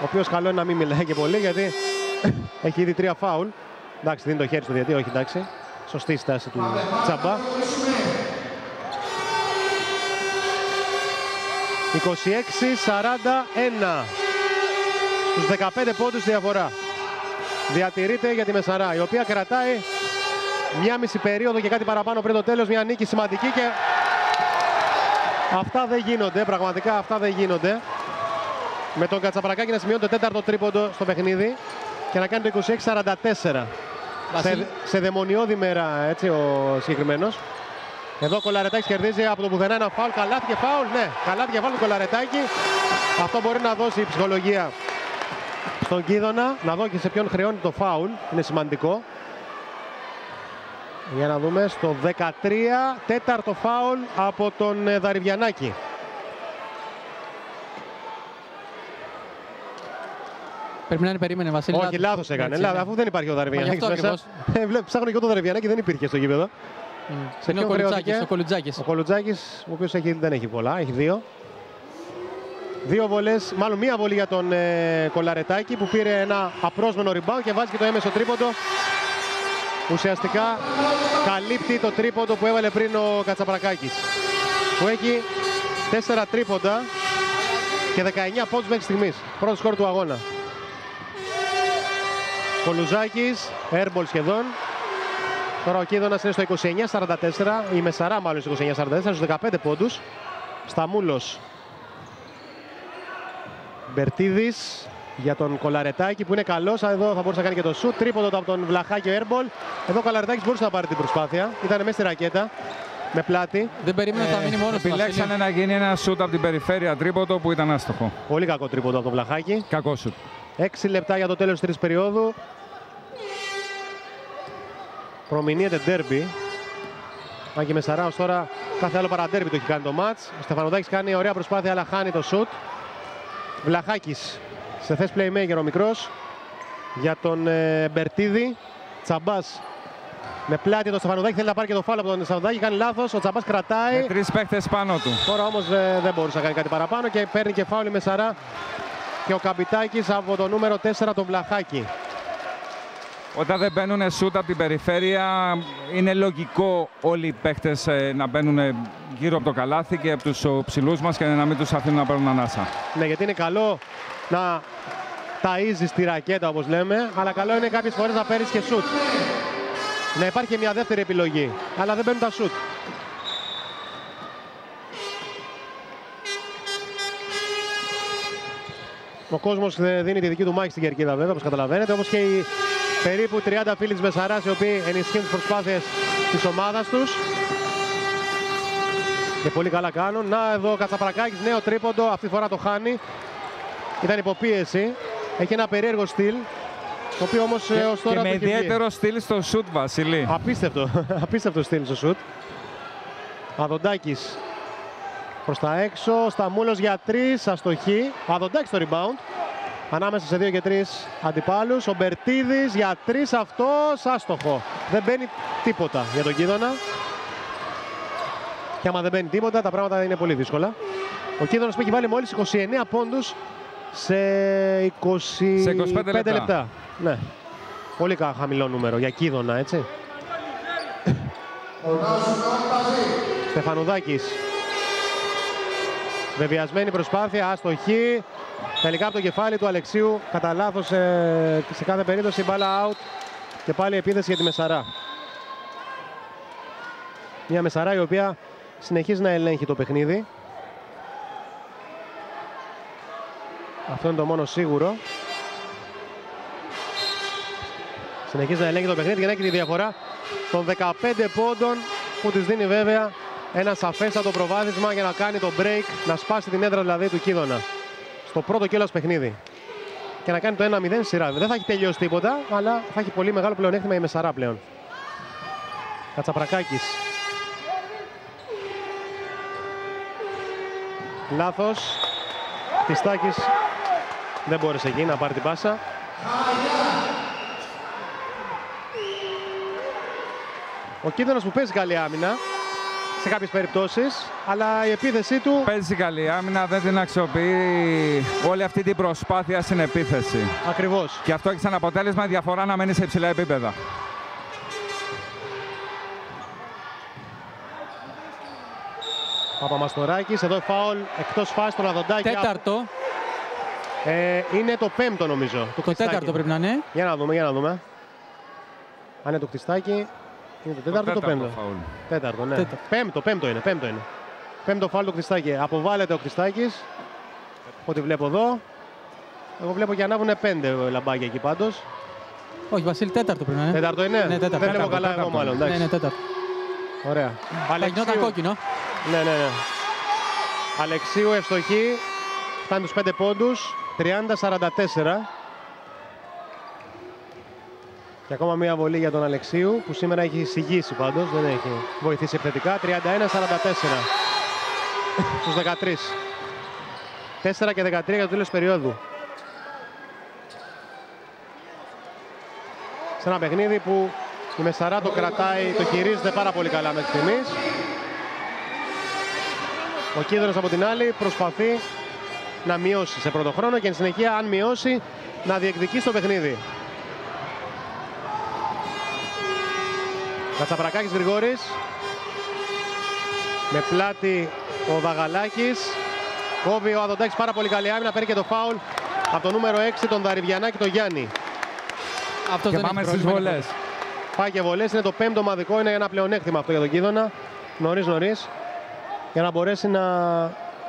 Ο οποίος καλό είναι να μην μιλάει και πολύ γιατί έχει ήδη τρία φάουλ. Εντάξει, δίνει το χέρι στο διαιτή, όχι εντάξει. Σωστή στάση του Τσαμπά. 26-41 στους 15 πόντους διαφορά. Διατηρείται για τη Μεσαρά, η οποία κρατάει μια μισή περίοδο και κάτι παραπάνω πριν το τέλος, μια νίκη σημαντική και αυτά δεν γίνονται, πραγματικά αυτά δεν γίνονται. Με τον Κατσαπρακάκη να σημειώνει το τέταρτο τρίποντο στο παιχνίδι και να κάνει το 26-44. Σε, σε δαιμονιώδη μέρα έτσι ο συγκεκριμένος. Εδώ ο Κολαρετάκης κερδίζει από το πουθενά ένα φάουλ. Καλάθι και φάουλ, ναι. Καλάθι και φάουλ του Κολαρετάκη. Αυτό μπορεί να δώσει η ψυχολογία στον Κίδωνα. Να δω και σε ποιον χρεώνει το φάουλ. Είναι σημαντικό. Για να δούμε στο 13, τέταρτο φάουλ από τον ε, Δαριβιανάκη. Πρέπει να είναι περίμενε, Βασίλη. Όχι, λάθος έκανε. Λάθος, αφού δεν υπάρχει ο Δαριβιανάκη μέσα. Ε, ψάχνω και εγώ τον Δαριβιανάκη δεν υπήρχε στο γήπεδο. Mm. Σε είναι ο Κολουτζάκης, ο Κολουτζάκης. Ο Κολουτζάκης, ο οποίος έχει, δεν έχει πολλά, έχει δύο. Δύο βολές, μάλλον μία βολή για τον ε, Κολαρετάκη που πήρε ένα απρόσμενο rebound και βάζει και το έμεσο τρίποντο. Ουσιαστικά καλύπτει το τρίποντο που έβαλε πριν ο Κατσαπρακάκης. Που έχει τέσσερα τρίποντα και 19 πόντους μέχρι στιγμής. Πρώτος σκορ του αγώνα. Κολουζάκης, airball σχεδόν. Τώρα ο Κίδωνας είναι στο 29-44, η Μεσαρά μάλλον στο 29-44, στους 15 πόντους. Σταμούλος. Μπερτίδης για τον Κολαρετάκη που είναι καλός. Εδώ θα μπορούσε να κάνει και το σουτ. Τρίποντο από τον Βλαχάκη Έρμπολ. Εδώ ο Κολαρετάκης μπορούσε να πάρει την προσπάθεια. Ήταν μέσα στη ρακέτα. Με πλάτη. Δεν περίμενε να μείνει μόνος του. Επιλέξανε να γίνει ένα σουτ από την περιφέρεια τρίποντο που ήταν άστοχο. Πολύ κακό τρίποντο από τον Βλαχάκη. Κακό σουτ. 6 λεπτά για το τέλος της τρίτης περίοδου. Προμηνύεται ντέρμπι. Αν και με Σαράος τώρα κάθε άλλο παραντέρμπι το έχει κάνει το μάτς. Ο Στεφανοδάκης κάνει ωραία προσπάθεια αλλά χάνει το σουτ. Βλαχάκης σε θέση playmaker ο μικρός. Για τον ε, Μπερτίδη. Τσαμπάς με πλάτη το Στεφανοδάκη θέλει να πάρει και το φάλο από τον Στεφανοδάκη. Κάνει λάθος. Ο Τσαμπάς κρατάει. Με τρεις παίχτες πάνω του. Τώρα όμως ε, δεν μπορούσε να κάνει κάτι παραπάνω και παίρνει και φάουλη με Σαρά και ο Καπιτάκης από το νούμερο 4 τον Βλαχάκη. Όταν δεν μπαίνουν σούτ από την περιφέρεια, είναι λογικό όλοι οι παίχτες ε, να μπαίνουν γύρω από το καλάθι και από τους ψηλούς μας και να μην τους αφήνουν να παίρνουν ανάσα. Ναι, γιατί είναι καλό να ταΐζεις τη ρακέτα όπως λέμε, αλλά καλό είναι κάποιες φορές να παίρνεις και σούτ. Να υπάρχει μια δεύτερη επιλογή, αλλά δεν μπαίνουν τα σούτ. Ο κόσμος ε, δίνει τη δική του μάχη στην κερκίδα βέβαια, όπως καταλαβαίνετε, όπως και οι περίπου 30 φίλοι της Μεσαράς οι οποίοι ενισχύουν τις προσπάθειες της ομάδας τους. Και πολύ καλά κάνουν. Να εδώ ο Κατσαπρακάκης, νέο τρίποντο, αυτή τη φορά το χάνει. Ήταν υποπίεση. Έχει ένα περίεργο στυλ. Το οποίο όμως και, έως τώρα και με ιδιαίτερο στυλ στο σουτ, Βασίλη. Απίστευτο. Απίστευτο στυλ στο σουτ. Αδοντάκης προς τα έξω. Σταμούλος για τρεις. Αστοχή. Αδοντάκης το rebound. ανάμεσα σε 2 και 3 αντιπάλους. Ο Μπερτίδης για 3 αυτός, άστοχο. Δεν μπαίνει τίποτα για τον Κίδωνα. Και άμα δεν μπαίνει τίποτα, τα πράγματα είναι πολύ δύσκολα. Ο Κίδωνας που έχει βάλει μόλις 29 πόντους σε 25, Σε 25 λεπτά. Ναι. Πολύ κα- χαμηλό νούμερο για Κίδωνα, έτσι. Στεφανουδάκης. Βεβαιασμένη προσπάθεια, άστοχη. Τελικά από το κεφάλι του Αλεξίου, κατά λάθος σε, σε κάθε περίπτωση, μπάλα out και πάλι επίθεση για τη Μεσαρά. Μια Μεσαρά η οποία συνεχίζει να ελέγχει το παιχνίδι. Αυτό είναι το μόνο σίγουρο. Συνεχίζει να ελέγχει το παιχνίδι για να έχει τη διαφορά των 15 πόντων που της δίνει βέβαια ένα σαφέστατο προβάδισμα για να κάνει το break, να σπάσει την έδρα δηλαδή του Κίδωνα στο πρώτο κιόλας παιχνίδι και να κάνει το 1-0 σειρά. Δεν θα έχει τελειώσει τίποτα, αλλά θα έχει πολύ μεγάλο πλεονέκτημα η Μεσαρά πλέον. Κατσαπρακάκης. Λάθος. Τιστάκης δεν μπόρεσε εκεί να πάρει την πάσα. Ο Κίδωνας που παίζει καλή άμυνα σε κάποιες περιπτώσεις, αλλά η επίθεσή του Παίζει καλή άμυνα, δεν την αξιοποιεί όλη αυτή την προσπάθεια στην επίθεση. ακριβώς. Και αυτό έχει σαν αποτέλεσμα η διαφορά να μένει σε υψηλά επίπεδα. Παπαμαστοράκης, εδώ φάουλ εκτός φάσης τον Αδοντάκη. Τέταρτο. Ε, είναι το πέμπτο νομίζω. του Το Χριστάκη. τέταρτο πρέπει να είναι. Για να δούμε, για να δούμε. Αν είναι το κτιστάκι, είναι το τέταρτο ή το πέμπτο. φάουλ. Τέταρτο, ναι. Τέταρτο. Πέμπτο, πέμπτο είναι, πέμπτο είναι. Πέμπτο φάουλ το Χριστάκη. Αποβάλλεται ο Χριστάκης. Ό,τι βλέπω εδώ. Εγώ βλέπω και ανάβουν πέντε λαμπάκια εκεί πάντως. Όχι, Βασίλη, τέταρτο πρέπει να είναι. Τέταρτο είναι; Ναι, τέταρτο. Δεν βλέπω Τέταρτο, καλά εγώ τέταρτο. μάλλον. Ναι, εντάξει. ναι, τέταρτο. Ωραία. Θα γινόταν Αλεξίου. κόκκινο. Ναι, ναι, ναι. Αλεξίου ευστοχή. Φτάνει τους 5 πόντους. 30-44. Και ακόμα μία βολή για τον Αλεξίου που σήμερα έχει συγγύσει πάντως. Δεν έχει βοηθήσει επιθετικά. 31-44. Στους 13. 4 και 13 για το τέλος περίοδου. Σε ένα παιχνίδι που η Μεσαρά το κρατάει, το χειρίζεται πάρα πολύ καλά μέχρι στιγμής. Ο Κίδρος από την άλλη προσπαθεί να μειώσει σε πρώτο χρόνο και εν συνεχεία αν μειώσει να διεκδικήσει το παιχνίδι. Κατσαπρακάκης Γρηγόρης. Με πλάτη ο Δαγαλάκης. Κόβει ο Αδοντάκης πάρα πολύ καλή άμυνα. Παίρνει και το φάουλ από το νούμερο 6 τον Δαριβιανάκη τον Γιάννη. Αυτός Και δεν πάμε έχει στις πρόβλημα. βολές. Πάει και βολές, είναι το πέμπτο ομαδικό, είναι ένα πλεονέκτημα αυτό για τον Κίδωνα. Νωρίς νωρίς, για να μπορέσει να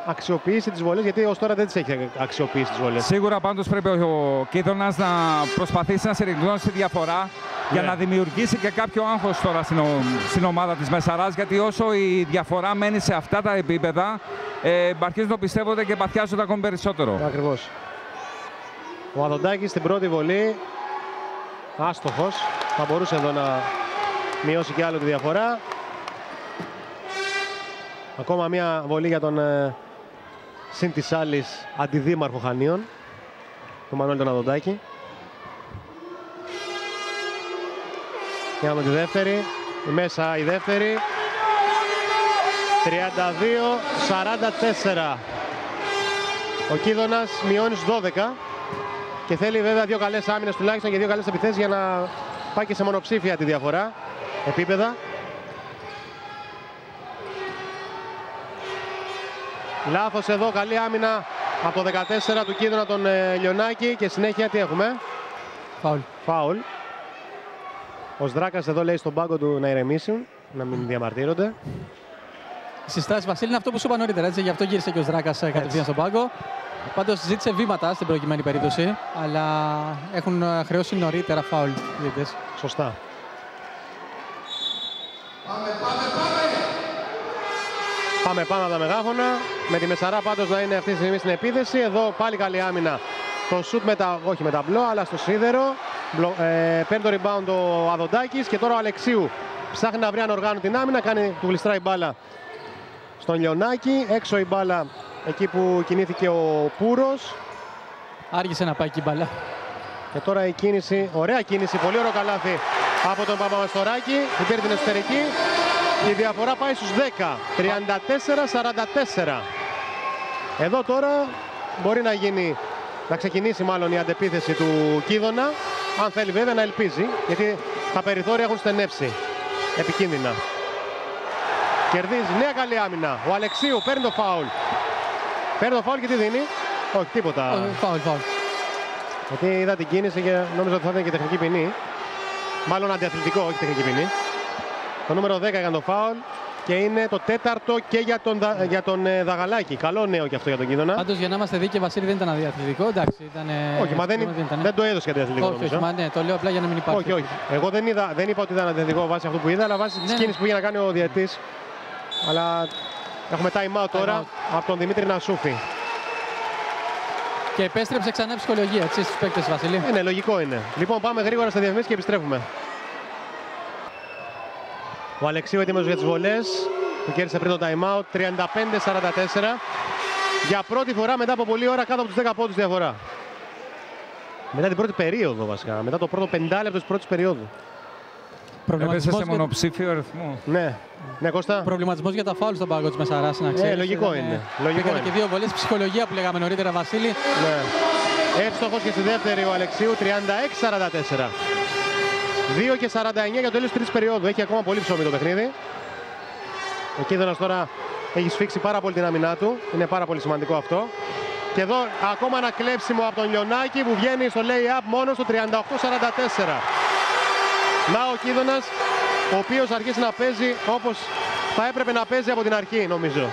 αξιοποιήσει τις βολές, γιατί ως τώρα δεν τις έχει αξιοποιήσει τις βολές. Σίγουρα πάντως πρέπει ο Κίδωνας να προσπαθήσει να συρρυκνώσει τη διαφορά για Ναι. να δημιουργήσει και κάποιο άγχος τώρα στην, ο- στην ομάδα της Μεσαράς γιατί όσο η διαφορά μένει σε αυτά τα επίπεδα ε, αρχίζουν να το πιστεύονται και παθιάζονται ακόμη περισσότερο. Ακριβώς. Ο Αδοντάκης στην πρώτη βολή, άστοχος, θα μπορούσε εδώ να μειώσει και άλλο τη διαφορά. Ακόμα μια βολή για τον ε, συν της άλλης αντιδήμαρχο Χανίων, τον Μανώλη τον Αδοντάκη. Για να δούμε τη δεύτερη, η μέσα η δεύτερη. 32-44. Ο Κίδωνας μειώνει στους 12 και θέλει βέβαια δύο καλές άμυνες τουλάχιστον και δύο καλές επιθέσεις για να πάει και σε μονοψήφια τη διαφορά επίπεδα. Λάθος εδώ, καλή άμυνα από το 14 του Κίδωνα τον ε, Λιονάκη και συνέχεια τι έχουμε; Φάουλ. Φάουλ. Ο Σδράκας εδώ λέει στον πάγκο του να ηρεμήσουν, να μην διαμαρτύρονται. Οι συστάσει Βασίλη είναι αυτό που σου είπα νωρίτερα. Έτσι, γι' αυτό γύρισε και ο Δράκα κατευθείαν στον πάγκο. Πάντως ζήτησε βήματα στην προκειμένη περίπτωση, αλλά έχουν ε, χρεώσει νωρίτερα φάουλ οι διαιτητές. Σωστά. Πάμε πάνω από τα μεγάφωνα. Με τη Μεσαρά πάντως να είναι αυτή τη στιγμή στην επίθεση. Εδώ πάλι καλή άμυνα. Το σουτ με τα, όχι με ταμπλό, αλλά στο σίδερο. Μπλο- Ε, παίρνει το rebound ο Αδοντάκης και τώρα ο Αλεξίου ψάχνει να βρει αν οργάνω την άμυνα. Κάνει, του γλιστράει η μπάλα στον Λιονάκη. Έξω η μπάλα εκεί που κινήθηκε ο Πούρος. Άργησε να πάει εκεί μπαλά. Και τώρα η κίνηση, ωραία κίνηση, πολύ ωραίο καλάθι από τον Παπαμαστοράκη που πήρε την εσωτερική. Η διαφορά πάει στους 10, 34-44. Εδώ τώρα μπορεί να γίνει, να ξεκινήσει μάλλον η αντεπίθεση του Κίδωνα, αν θέλει βέβαια να ελπίζει, γιατί τα περιθώρια έχουν στενέψει επικίνδυνα. Κερδίζει, νέα καλή άμυνα. Ο Αλεξίου παίρνει το φάουλ. Παίρνει το φάουλ και τι δίνει; Όχι, τίποτα. Φάουλ, φάουλ. Γιατί είδα την κίνηση και νόμιζα ότι θα ήταν και τεχνική ποινή. Μάλλον αντιαθλητικό, όχι τεχνική ποινή. Το νούμερο 10 έκανε το φάουλ και είναι το τέταρτο και για τον, Δα, για τον ε, Δαγαλάκη. Καλό νέο και αυτό για τον Κίδωνα. Πάντως για να είμαστε δίκαιοι, Βασίλη δεν ήταν αδιαθλητικό. Εντάξει, ήταν. όχι, μα δεν, ήταν. δεν το έδωσε για αδιαθλητικό. Όχι, όχι, μα ναι, το λέω απλά για να μην υπάρχει. Όχι, όχι. Εγώ δεν, είδα, δεν είπα ότι ήταν αδιαθλητικό βάσει αυτό που είδα, αλλά βάσει ναι, τη κίνησης που είχε να κάνει ο διαιτή. Αλλά έχουμε time out τώρα out. από τον Δημήτρη Νασούφη. Και επέστρεψε ξανά ψυχολογία έτσι, στους παίκτες Βασίλη. Ε, ναι, λογικό είναι. Λοιπόν, πάμε γρήγορα στα διαφημίσεις και επιστρέφουμε. Ο Αλεξίου έτοιμος για τις βολές. Που κέρδισε πριν το time out. 35-44. Για πρώτη φορά μετά από πολλή ώρα κάτω από τους 10 πόντους διαφορά. Μετά την πρώτη περίοδο βασικά. Μετά το πρώτο πεντάλεπτο της πρώτης περίοδου. Έπεσε σε μονοψήφιο αριθμό. Ναι. Ναι, Κώστα. Προβληματισμός για τα φάουλ στον πάγκο της Μεσαράς. Να ξέρεις. Ναι, λογικό είναι. Λογικό είναι. και δύο βολές ψυχολογία που λέγαμε νωρίτερα, Βασίλη. Ναι. Εύστοχος και στη δεύτερη ο Αλεξίου 36-44. 2 και 49 για το τέλος τη τρίτης περίοδου. Έχει ακόμα πολύ ψωμί το παιχνίδι. Ο Κίδωνας τώρα έχει σφίξει πάρα πολύ την αμυνά του. Είναι πάρα πολύ σημαντικό αυτό. Και εδώ ακόμα ένα κλέψιμο από τον Λιονάκη που βγαίνει στο lay-up μόνο στο 38-44. Να ο Κίδωνας, ο οποίος αρχίσει να παίζει όπως θα έπρεπε να παίζει από την αρχή νομίζω.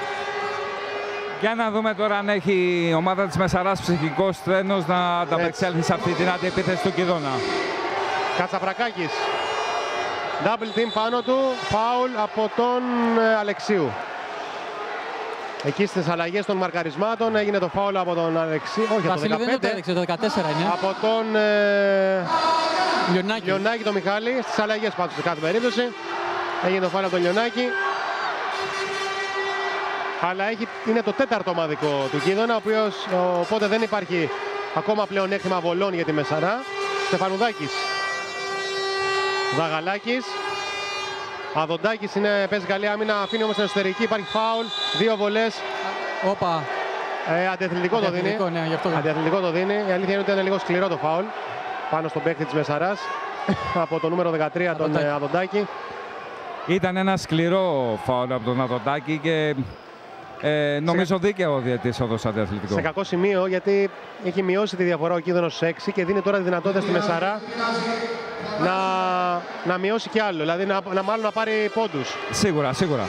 Για να δούμε τώρα αν έχει η ομάδα της Μεσαράς ψυχικός τρένος να ανταπεξέλθει σε αυτή την αντιεπίθεση του Κιδώνα. Κατσαπρακάκης. Double team πάνω του, φάουλ από τον ε, Αλεξίου. Εκεί στις αλλαγές των μαρκαρισμάτων έγινε το φάουλ από τον Αλεξίου. Όχι, από τον 15. Δεν το έδειξε, το 14 είναι. Από τον ε, Λιονάκη. Λιονάκη το Μιχάλη. Στις αλλαγές πάντω σε κάθε περίπτωση. Έγινε το φάουλ από τον Λιονάκη. Αλλά έχει, είναι το τέταρτο ομαδικό του Κίδωνα, ο οποίος οπότε δεν υπάρχει ακόμα πλέον έκτημα βολών για τη Μεσαρά. Στεφανουδάκης. Δαγαλάκης. Αδοντάκης είναι, παίζει καλή άμυνα, αφήνει όμως την εσωτερική, υπάρχει φάουλ, δύο βολές. Όπα. Ε, αντιαθλητικό το δίνει. Ναι, γι αυτό αντιαθλητικό το δίνει. Η αλήθεια είναι ότι ήταν λίγο σκληρό το φάουλ πάνω στον παίκτη της Μεσαράς από το νούμερο 13 τον ε, Αδοντάκη. Ήταν ένα σκληρό φάουλ από τον Αδοντάκη και ε, νομίζω σε... δίκαιο ο διαιτής όντως αντιαθλητικό. Σε κακό σημείο γιατί έχει μειώσει τη διαφορά ο κίνδυνος 6 και δίνει τώρα τη δυνατότητα στη Μεσαρά να, να μειώσει κι άλλο. Δηλαδή να, να μάλλον να πάρει πόντους. Σίγουρα, σίγουρα.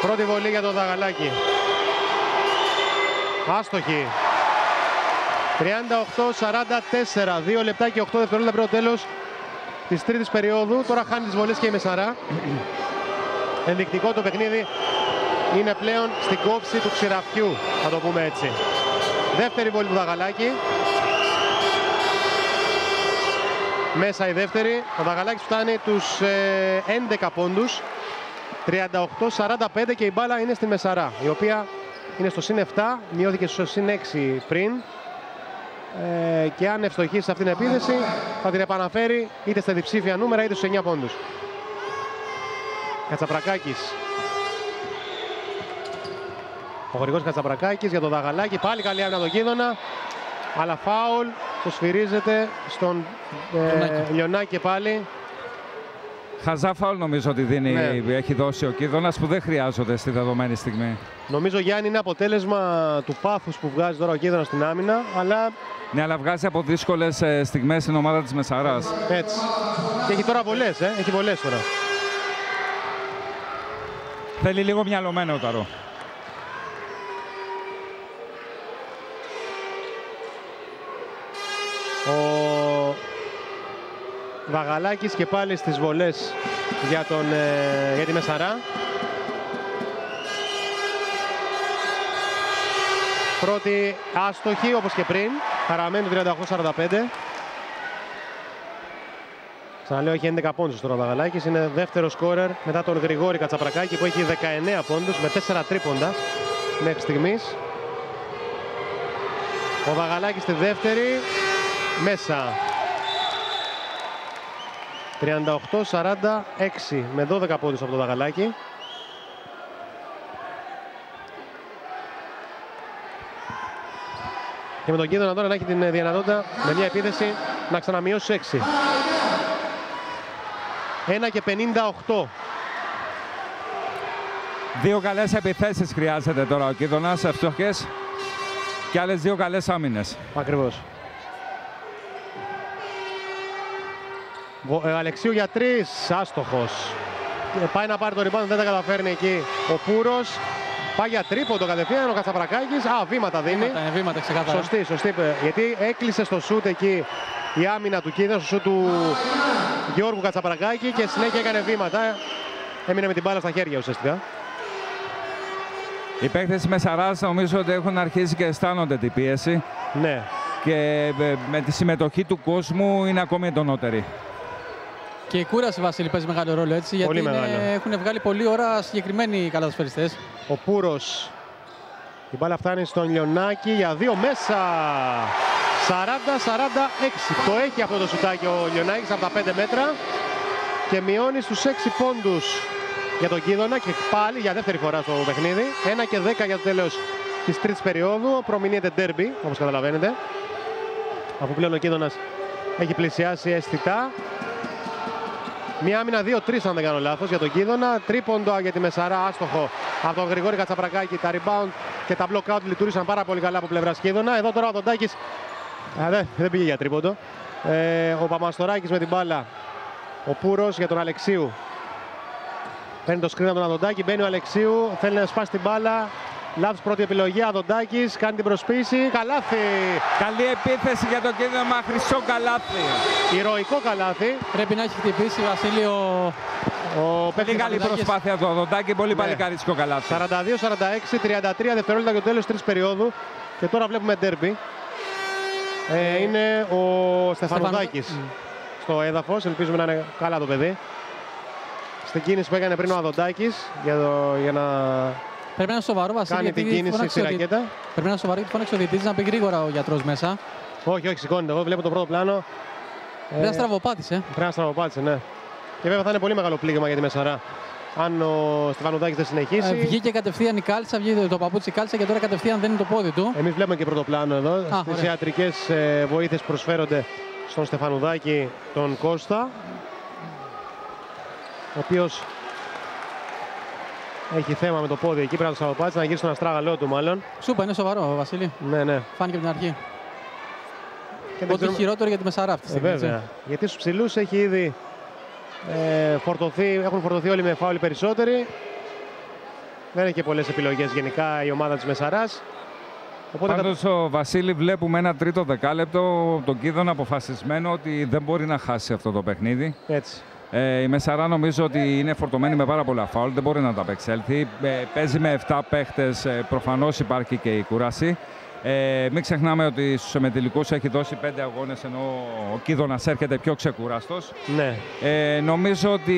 Πρώτη βολή για τον Δαγαλάκη. Άστοχη. 38-44. 2 λεπτά και 8 δευτερόλεπτα πριν το τέλος της τρίτης περίοδου. Τώρα χάνει τις βολές και η Μεσαρά. Ενδεικτικό το παιχνίδι είναι πλέον στην κόψη του ξηραφιού, θα το πούμε έτσι. Δεύτερη βολή του Δαγαλάκη. Μέσα η δεύτερη. Ο Δαγαλάκης φτάνει τους 11 ε, πόντους. 38-45 και η μπάλα είναι στη Μεσαρά, η οποία είναι στο συν 7, μειώθηκε στο συν 6 πριν. Ε, και αν ευστοχήσει σε αυτήν την επίθεση θα την επαναφέρει είτε στα διψήφια νούμερα είτε στους 9 πόντους. Κατσαπρακάκης. Ο χωρικός Κατσαπρακάκης για τον Δαγαλάκη. Πάλι καλή άμυνα τον Κίδωνα. Αλλά φάουλ που σφυρίζεται στον ε, Λιονάκη πάλι. Χαζά φάουλ νομίζω ότι δίνει, ναι. έχει δώσει ο Κίδωνας που δεν χρειάζονται στη δεδομένη στιγμή. Νομίζω Γιάννη είναι αποτέλεσμα του πάθους που βγάζει τώρα ο Κίδωνας στην άμυνα, αλλά... Ναι, αλλά βγάζει από δύσκολες ε, στιγμές στην ομάδα της Μεσαράς. Έτσι. Και έχει τώρα βολές, ε. έχει βολές τώρα. Θέλει λίγο μυαλωμένο ταρό. Ο Βαγαλάκης και πάλι στις βολές για, τον, ε, για τη Μεσαρά. Πρώτη άστοχη όπως και πριν. Παραμένει 38-45. Ξαναλέω, έχει 11 πόντους τώρα ο Δαγαλάκης. Είναι δεύτερο σκόρερ μετά τον Γρηγόρη Κατσαπρακάκη που έχει 19 πόντους με 4 τρίποντα μέχρι στιγμής. Ο Δαγαλάκης στη δεύτερη, μέσα. 38-46 με 12 πόντους από το Δαγαλάκη. Και με τον κίνδυνο τώρα να έχει την δυνατότητα με μια επίθεση να ξαναμειώσει 6. 1 και 58. Δύο καλές επιθέσεις χρειάζεται τώρα ο Κίδωνας εύστοχες και άλλες δύο καλές άμυνες. Ακριβώς. Βο- ε, Αλεξίου για τρεις, άστοχος. Ε, Πάει να πάρει το rebound, δεν τα καταφέρνει εκεί ο Πούρος. Πάει για τρίποντο κατευθείαν ο Κατσαπρακάκης. Α, βήματα δίνει. Βήματα, είναι βήματα ξεκάθαρα. Σωστή, σωστή. ε, Γιατί έκλεισε στο σούτ εκεί η άμυνα του Κίδα, στο σούτ του Γιώργου Κατσαπρακάκη και συνέχεια έκανε βήματα. Έμεινε με την μπάλα στα χέρια ουσιαστικά. Οι παίκτες της Μεσαράς νομίζω ότι έχουν αρχίσει και αισθάνονται την πίεση Ναι. και ε, με τη συμμετοχή του κόσμου είναι ακόμη εντονότερη. Και η κούραση Βασίλη παίζει μεγάλο ρόλο έτσι. Γιατί Πολύ είναι- μεγάλο. έχουν βγάλει πολλή ώρα συγκεκριμένοι καλαθοσφαιριστές. Ο Πούρος. Η μπάλα φτάνει στον Λιονάκη για δύο μέσα. 40-46. Το έχει αυτό το σουτάκι ο Λιονάκης από τα 5 μέτρα. Και μειώνει στους 6 πόντους για τον Κίδωνα και πάλι για δεύτερη φορά στο παιχνίδι. 1 και 10 για το τέλος της τρίτης περίοδου. Προμηνύεται ντέρμπι, όπως καταλαβαίνετε. Αφού πλέον ο Κίδωνας έχει πλησιάσει αισθητά. Μια άμυνα 2-3 αν δεν κάνω λάθος για τον Κίδωνα. Τρίποντο για τη Μεσαρά, άστοχο από τον Γρηγόρη Κατσαπρακάκη. Τα rebound και τα block out λειτουργήσαν πάρα πολύ καλά από πλευράς Κίδωνα. Εδώ τώρα ο Δοντάκης Α, δεν, δεν πήγε για τρίποντο. Ε, ο Παμαστοράκης με την μπάλα. Ο Πούρος για τον Αλεξίου. Παίρνει το σκριν από τον Αδοντάκη. Μπαίνει ο Αλεξίου. Θέλει να σπάσει την μπάλα. Λάθος πρώτη επιλογή. Αδοντάκης κάνει την προσποίηση. Καλάθι. Καλή επίθεση για τον Κίδωνα, χρυσό καλάθι. Ηρωικό καλάθι. Πρέπει να έχει χτυπήσει Βασίλη ο... Ο Πολύ καλή Παπαδάκης. προσπάθεια του Οδοντάκη, πολύ Ναι. παλικάριστικο καλάθι. 42-46, 33 δευτερόλεπτα για το τέλος της περίοδου. Και τώρα βλέπουμε ντέρμπι. Ε, είναι ο Στεφανοδάκης Στεφανο- στο έδαφος. Ελπίζουμε να είναι καλά το παιδί. Στην κίνηση που έκανε πριν ο Αδοντάκης για, το- για να Πρέπει να είναι σοβαρό Βασίλη. κάνει γιατί την κίνηση φώναξε στη ο δι- ρακέτα. Πρέπει να είναι σοβαρό γιατί φώναξε ο διαιτητής να πει γρήγορα ο γιατρός μέσα. Όχι, όχι, σηκώνεται. Εγώ βλέπω το πρώτο πλάνο. Πρέπει να στραβοπάτησε. Πρέπει να στραβοπάτησε, ναι. Και βέβαια θα είναι πολύ μεγάλο πλήγμα για τη Μεσαρά. Αν ο Στεφανοδάκης δεν συνεχίσει. Ε, βγήκε κατευθείαν η κάλτσα, βγήκε το παπούτσι η κάλτσα και τώρα κατευθείαν δένει το πόδι του. Εμείς βλέπουμε και πρώτο πλάνο εδώ. Στις ωραία. ιατρικές ε, βοήθειες που προσφέρονται στον Στεφανουδάκη τον Κώστα. Ο οποίος έχει θέμα με το πόδι εκεί. Πρέπει να το στραβοπάτσει, να γυρίσει στον αστράγαλό του μάλλον. Σούπα, είναι σοβαρό Βασίλη. Ναι, ναι. Φάνηκε από την αρχή. Και δεν Ό,τι ξέρουμε- χειρότερο για τη Μεσαρά αυτή τη Ε, στιγμή. έτσι. βέβαια. Γιατί στους ψηλούς έχει ήδη ε, φορτωθεί, έχουν φορτωθεί όλοι με φάουλοι περισσότεροι. Δεν έχει και πολλές επιλογές γενικά η ομάδα της Μεσαράς. Οπότε θα- Πάντως ο Βασίλη βλέπουμε ένα τρίτο δεκάλεπτο τον Κίδωνα αποφασισμένο ότι δεν μπορεί να χάσει αυτό το παιχνίδι. έτσι. Ε, η Μεσαρά νομίζω ότι είναι φορτωμένη με πάρα πολλά φάουλ, δεν μπορεί να τα απεξέλθει. Ε, παίζει με 7 παίχτες, ε, προφανώς υπάρχει και η κούραση. Ε, μην ξεχνάμε ότι στους εμετελικούς έχει δώσει 5 αγώνες ενώ ο Κίδωνας έρχεται πιο ξεκουραστός. Ναι. Ε, νομίζω ότι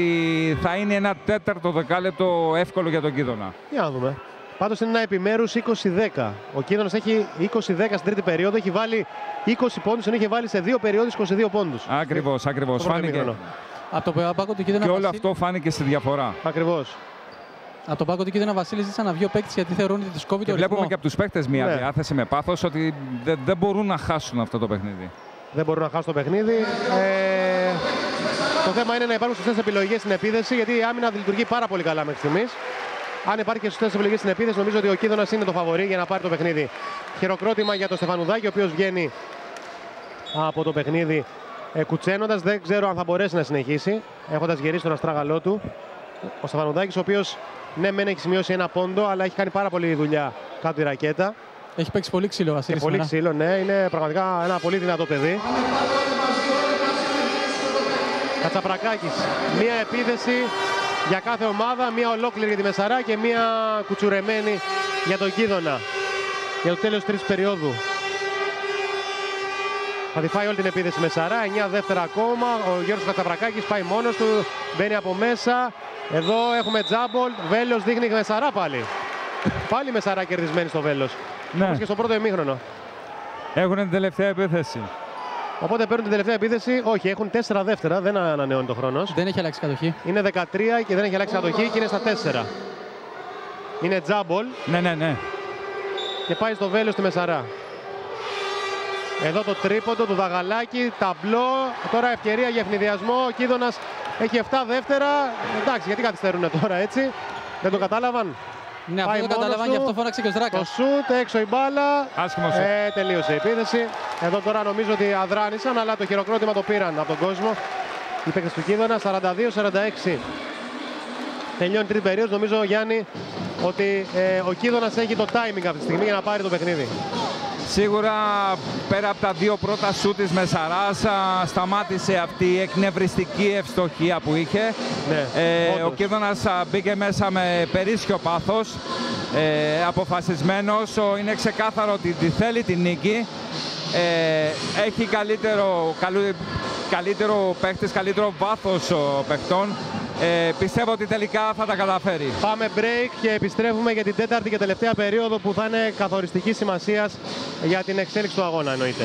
θα είναι ένα τέταρτο δεκάλεπτο εύκολο για τον Κίδωνα. Για να δούμε. Πάντως είναι ένα επιμέρους 20-10. Ο Κίδωνας έχει 20-10 στην τρίτη περίοδο. Έχει βάλει 20 πόντους, ενώ είχε βάλει σε δύο περίοδους 22 πόντους. Ακριβώς, ακριβώς. Το πρώτο Φάνηκε. Ημίχρονο. Από το πάκο του Κίδωνα Και όλο Βασίλη, αυτό φάνηκε στη διαφορά. Ακριβώς. από το πάκο του Κίδωνα Βασίλη ζήτησαν να βγει ο παίκτης γιατί θεωρούν ότι του κόβει Και το βλέπουμε ρυθμό. και από τους παίχτε μια Ναι. διάθεση με πάθος ότι δεν, δεν μπορούν να χάσουν αυτό το παιχνίδι. Δεν μπορούν να χάσουν το παιχνίδι. Ε, το θέμα είναι να υπάρχουν σωστές επιλογές στην επίθεση, γιατί η άμυνα λειτουργεί πάρα πολύ καλά μέχρι στιγμής. Αν υπάρχει και σωστές επιλογές στην επίθεση, νομίζω ότι ο Κίδωνας είναι το φαβορή για να πάρει το παιχνίδι. Χειροκρότημα για τον Στεφανουδάκη, ο οποίος βγαίνει από το παιχνίδι ε, κουτσένοντας. Δεν ξέρω αν θα μπορέσει να συνεχίσει, έχοντας γυρίσει τον αστράγαλό του. Ο Στεφανουδάκης, ο οποίος ναι, μεν έχει σημειώσει ένα πόντο, αλλά έχει κάνει πάρα πολύ δουλειά κάτω τη ρακέτα. Έχει παίξει πολύ ξύλο ο Και Βασίλη. πολύ ξύλο, ναι. Είναι πραγματικά ένα πολύ δυνατό παιδί. Κατσαπρακάκης. Μία επίθεση για κάθε ομάδα, μία ολόκληρη για τη Μεσαρά και μία κουτσουρεμένη για τον Κίδωνα. Για το τέλος τρεις περίοδου. Θα τη φάει όλη την επίθεση με Σαρά. 9 δεύτερα ακόμα. Ο Γιώργος Κατσαπρακάκης πάει μόνος του. Μπαίνει από μέσα. Εδώ έχουμε τζάμπολ. Βέλος δείχνει με Σαρά πάλι. πάλι με Σαρά κερδισμένη στο Βέλος. Ναι. Όπως και στο πρώτο ημίχρονο. Έχουν την τελευταία επίθεση. Οπότε παίρνουν την τελευταία επίθεση. Όχι, έχουν 4 δεύτερα. Δεν ανανεώνει το χρόνος. Δεν έχει αλλάξει κατοχή. Είναι 13 και δεν έχει αλλάξει κατοχή και είναι στα 4. Είναι τζάμπολ Ναι, ναι, ναι. και πάει στο βέλος στη Μεσαρά. Εδώ το τρίποντο του Δαγαλάκη, ταμπλό. Τώρα ευκαιρία για ευνηδιασμό. Ο Κίδωνας έχει 7 δεύτερα. Εντάξει, γιατί καθυστερούν τώρα έτσι. Δεν το κατάλαβαν. Ναι, αυτό Πάει το μόνος κατάλαβαν του. και αυτό φώναξε και ο Στράκας. Το σουτ, έξω η μπάλα. Άσχημος σουτ. Ε, τελείωσε η επίθεση. Εδώ τώρα νομίζω ότι αδράνησαν, αλλά το χειροκρότημα το πήραν από τον κόσμο. Οι παίκτες του Κίδωνα 42-46. Τελειώνει τρίτη περίοδος. Νομίζω, Γιάννη, ότι ε, ο Κίδωνας έχει το timing αυτή τη στιγμή για να πάρει το παιχνίδι. Σίγουρα πέρα από τα δύο πρώτα σούτ της Μεσαράς α, σταμάτησε αυτή η εκνευριστική ευστοχία που είχε. Ναι, Ε, ο όντως. Κίδωνας α, μπήκε μέσα με περίσσιο πάθος, ε, αποφασισμένος. Ο- Είναι ξεκάθαρο ότι τη θέλει την νίκη. Ε, έχει καλύτερο, καλού- καλύτερο παίχτης, καλύτερο βάθος ο παιχτών. Ε, πιστεύω ότι τελικά θα τα καταφέρει. Πάμε break και επιστρέφουμε για την τέταρτη και τελευταία περίοδο που θα είναι καθοριστική σημασίας για την εξέλιξη του αγώνα εννοείται.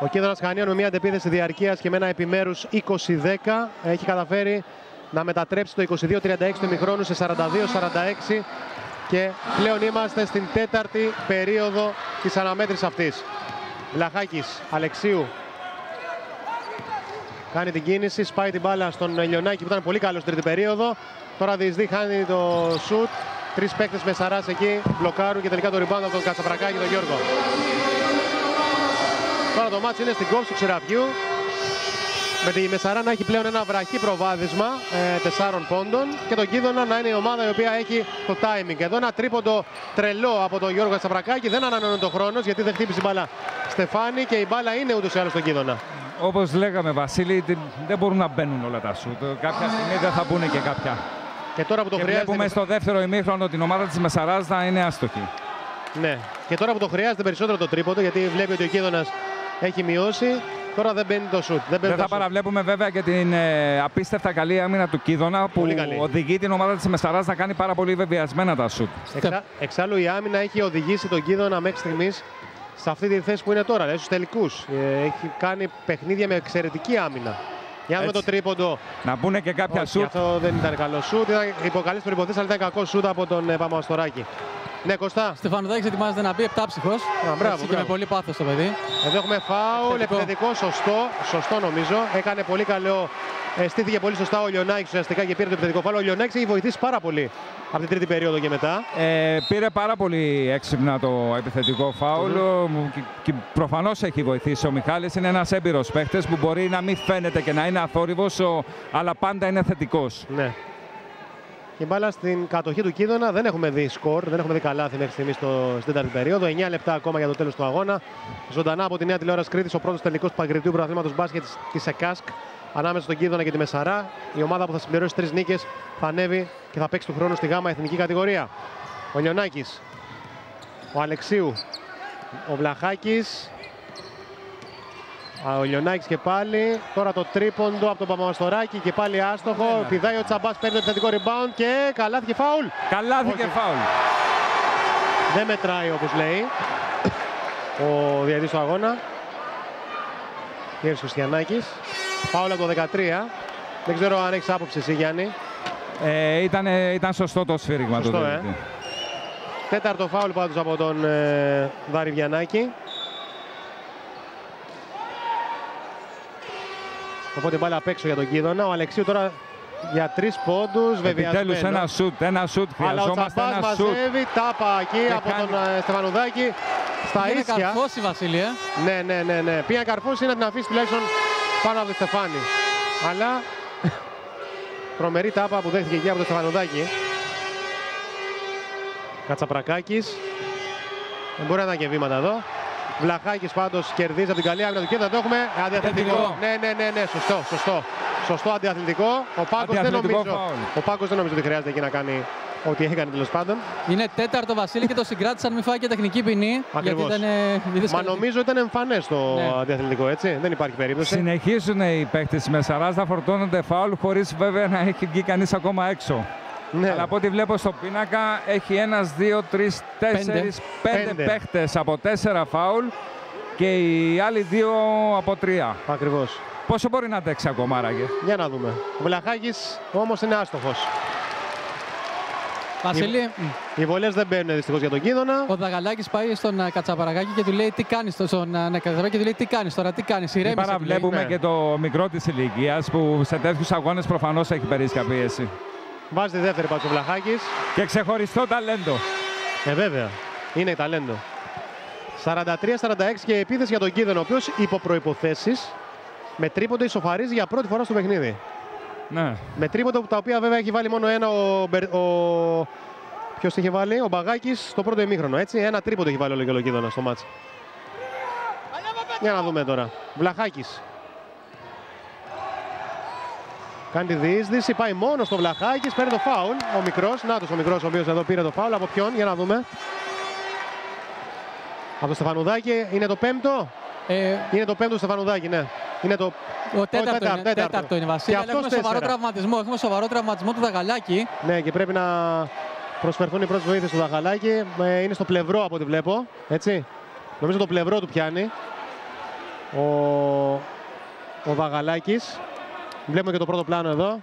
Ο Κίδωνας Χανίων με μια αντεπίθεση διαρκείας και με ένα επιμέρους 20-10 έχει καταφέρει να μετατρέψει το 22-36 του ημιχρόνου σε 42-46 και πλέον είμαστε στην τέταρτη περίοδο της αναμέτρησης αυτής. Βλαχάκης, Αλεξίου, Κάνει την κίνηση, σπάει την μπάλα στον Λιονάκη που ήταν πολύ καλός στην τρίτη περίοδο. Τώρα διεισδύει, χάνει το σουτ. Τρεις παίκτες με σαράς εκεί, μπλοκάρουν και τελικά το rebound από τον Κατσαπρακάκη τον Γιώργο. Τώρα το μάτς είναι στην κόψη του Ξηραφιού. Με τη Μεσαρά να έχει πλέον ένα βραχή προβάδισμα ε, τεσσάρων πόντων και τον Κίδωνα να είναι η ομάδα η οποία έχει το timing. Εδώ ένα τρίποντο τρελό από τον Γιώργο Κατσαπρακάκη. Δεν ανανεώνει το χρόνος γιατί δεν χτύπησε η μπάλα Στεφάνη και η μπάλα είναι ούτως ή άλλως στον Κίδωνα. Όπως λέγαμε Βασίλη, δεν- δεν μπορούν να μπαίνουν όλα τα σούτ. Κάποια στιγμή δεν θα μπουν και κάποια. Και τώρα που το Και χρειάζεται. βλέπουμε στο δεύτερο ημίχρονο την ομάδα της Μεσαράς να είναι άστοχη. Ναι. Και τώρα που το χρειάζεται περισσότερο το τρίποντο, γιατί βλέπει ότι ο Κίδωνας έχει μειώσει, τώρα δεν μπαίνει το σουτ. Δεν, μπαίνει Δεν το θα σουτ. παραβλέπουμε βέβαια και την ε, απίστευτα καλή άμυνα του Κίδωνα που Πολύ καλή. οδηγεί την ομάδα της Μεσαράς να κάνει πάρα πολύ βεβαιασμένα τα σουτ. Εξα... Εξάλλου η άμυνα έχει οδηγήσει τον Κίδωνα μέχρι στιγμής σε αυτή τη θέση που είναι τώρα, δηλαδή στους τελικούς. έχει κάνει παιχνίδια με εξαιρετική άμυνα. Για να δούμε το Έτσι. τρίποντο. Να μπουν και κάποια Όχι, σουτ. αυτό δεν ήταν καλό σουτ. Ήταν υπό καλέ προποθέσει, αλλά ήταν κακό σουτ από τον ε, Παμαστοράκη. Ναι, Κωστά. Στεφανουδάκης ετοιμάζεται να μπει επτάψυχος. μπράβο, Έτσι και μπράβο. με πολύ πάθος το παιδί. Εδώ έχουμε φάουλ, Επιθετικό. επιθετικό, σωστό, σωστό νομίζω. Έκανε πολύ καλό, ε, στήθηκε πολύ σωστά ο Λιονάκης ουσιαστικά και πήρε το επιθετικό φάουλ. Ο Λιονάκης έχει βοηθήσει πάρα πολύ από την τρίτη περίοδο και μετά. Ε, πήρε πάρα πολύ έξυπνα το επιθετικό φάουλ και, και προφανώς έχει βοηθήσει ο Μιχάλης. Είναι ένας έμπειρος παίχτης που μπορεί να μην φαίνεται και να είναι αθόρυβος, ο- αλλά πάντα είναι θετικός. Ναι. Και μπάλα στην κατοχή του Κίδωνα δεν έχουμε δει σκορ, δεν έχουμε δει καλάθι μέχρι στιγμή στο, στην τέταρτη περίοδο. 9 λεπτά ακόμα για το τέλος του αγώνα. Ζωντανά από τη νέα τηλεόραση Κρήτης, ο πρώτος τελικός του Παγκριτίου Πρωταθλήματος Μπάσκετ της ΕΚΑΣΚ ανάμεσα στον Κίδωνα και τη Μεσαρά. Η ομάδα που θα συμπληρώσει τρεις νίκες θα ανέβει και θα παίξει του χρόνου στη ΓΑΜΑ εθνική κατηγορία. Ο Λιονάκη, ο Αλεξίου, ο Βλαχάκης, Α, Ο Λιονάκης και πάλι. Τώρα το τρίποντο από τον Παπαμαστοράκη και πάλι άστοχο. Ένα. Πηδάει ο Τσαμπάς, παίρνει το επιθετικό rebound και καλάθι και φάουλ. Καλάθι Όχι. και φάουλ. Δεν μετράει όπως λέει ο διαιτητής του αγώνα. Κύριος Χριστιανάκης. Φάουλ από το 13. Δεν ξέρω αν έχεις άποψη εσύ Γιάννη. Ε, ήταν, ήταν σωστό το σφύριγμα του. Σωστό, ε. διαιτητή. Τέταρτο φάουλ πάντως από τον ε, Δαρυβιανάκη. Οπότε μπάλα απ' έξω για τον Κίδωνα. Ο Αλεξίου τώρα για τρεις πόντους, Επιτέλους βεβαιασμένο. ένα σουτ, ένα σουτ. Αλλά ο Χρειαζόμαστε Τσαμπάς ένα σουτ. μαζεύει, τάπα εκεί Και από κάνει- τον ε, Στεφανουδάκη. Στα Είναι ίσια. καρφώσει Βασίλη, ε. Ναι, ναι, ναι, ναι. Πήγαν καρφώσει να την αφήσει τουλάχιστον πάνω από τον Στεφάνη. Αλλά τρομερή τάπα που δέχτηκε εκεί από τον Στεφανουδάκη. Κατσαπρακάκης. Δεν μπορεί να ήταν και βήματα εδώ. Βλαχάκης πάντως κερδίζει από την καλή άμυνα του κέντρα. Το έχουμε αντιαθλητικό. Αντιαθλητικό. Ναι, ναι, ναι, ναι, σωστό, σωστό. Σωστό αντιαθλητικό. Ο Πάγκος δεν Αντιαθλητικό νομίζω. φάουλ. Ο Πάγκος δεν νομίζω ότι χρειάζεται εκεί να κάνει ό,τι έκανε τέλος πάντων. Είναι τέταρτο Βασίλη και το συγκράτησαν μη φάει και τεχνική ποινή. Ακριβώς. Γιατί ήταν, ε, είδες Μα και- νομίζω ήταν εμφανές το Ναι. αντιαθλητικό, έτσι. Δεν υπάρχει περίπτωση. Συνεχίζουν οι παίχτες τη Μεσαρά να φορτώνονται φάουλ χωρίς βέβαια να έχει βγει κανείς ακόμα έξω. Ναι. Αλλά από ό,τι βλέπω στο πίνακα έχει ένας, δύο, τρεις, τέσσερις, πέντε Πέντε. παίχτες από τέσσερα φάουλ και οι άλλοι δύο από τρία. Ακριβώς. Πόσο μπορεί να αντέξει ακόμα, άραγε. Για να δούμε. Ο Βλαχάκης όμως είναι άστοχος. Βασίλη, Οι βολές δεν μπαίνουν δυστυχώς για τον Κίδωνα. ο Δαγαλάκης πάει στον ε, Κατσαπαραγάκη και του λέει τι κάνεις, στον ε, ναι, Κατσαπαραγάκη και του λέει τι κάνεις τώρα, τι κάνεις, Μην ηρέμησε. του λέει. παραβλέπουμε ναι. και το μικρό της ηλικίας που σε τέτοιους αγώνες προφανώς έχει περίσσια πίεση. Βάζει τη δεύτερη πάτσα ο Βλαχάκης. Και ξεχωριστό ταλέντο. Ε, βέβαια. Είναι ταλέντο. 43-46 και επίθεση για τον Κίδωνα, ο οποίος υπό προποθέσει με τρίποντα ισοφαρίζει για πρώτη φορά στο παιχνίδι. Ναι. Με τρίποντα που τα οποία βέβαια έχει βάλει μόνο ένα ο. Μπερ- ο... Ποιος είχε βάλει, ο Μπαγάκης στο πρώτο ημίχρονο. Έτσι. Ένα τρίποντο έχει βάλει ο Λογελοκίδωνα στο μάτσο. Για να δούμε τώρα. Βλαχάκης. Κάνει τη διείσδυση, πάει μόνος στο Βλαχάκης, παίρνει το φάουλ. Ο μικρός, να ο μικρός, ο οποίος εδώ πήρε το φάουλ. Από ποιον, για να δούμε. Από το Στεφανουδάκη, είναι το πέμπτο; Ε, Είναι το πέμπτο του Στεφανουδάκη, ναι. Είναι το ο τέταρτο, τέταρτο, είναι, τέταρτο. τέταρτο είναι Βασίλη, Και αλλά αυτός έχουμε σοβαρό τέσσερα. τραυματισμό. Έχουμε σοβαρό τραυματισμό του Δαγαλάκη. Ναι, και πρέπει να προσφερθούν οι πρώτες βοήθειες στο Δαχαλάκι. Ε, Είναι στο πλευρό από ό,τι βλέπω. Έτσι. Νομίζω το πλευρό του πιάνει. Ο, ο Βαγαλάκης. Βλέπουμε και το πρώτο πλάνο εδώ.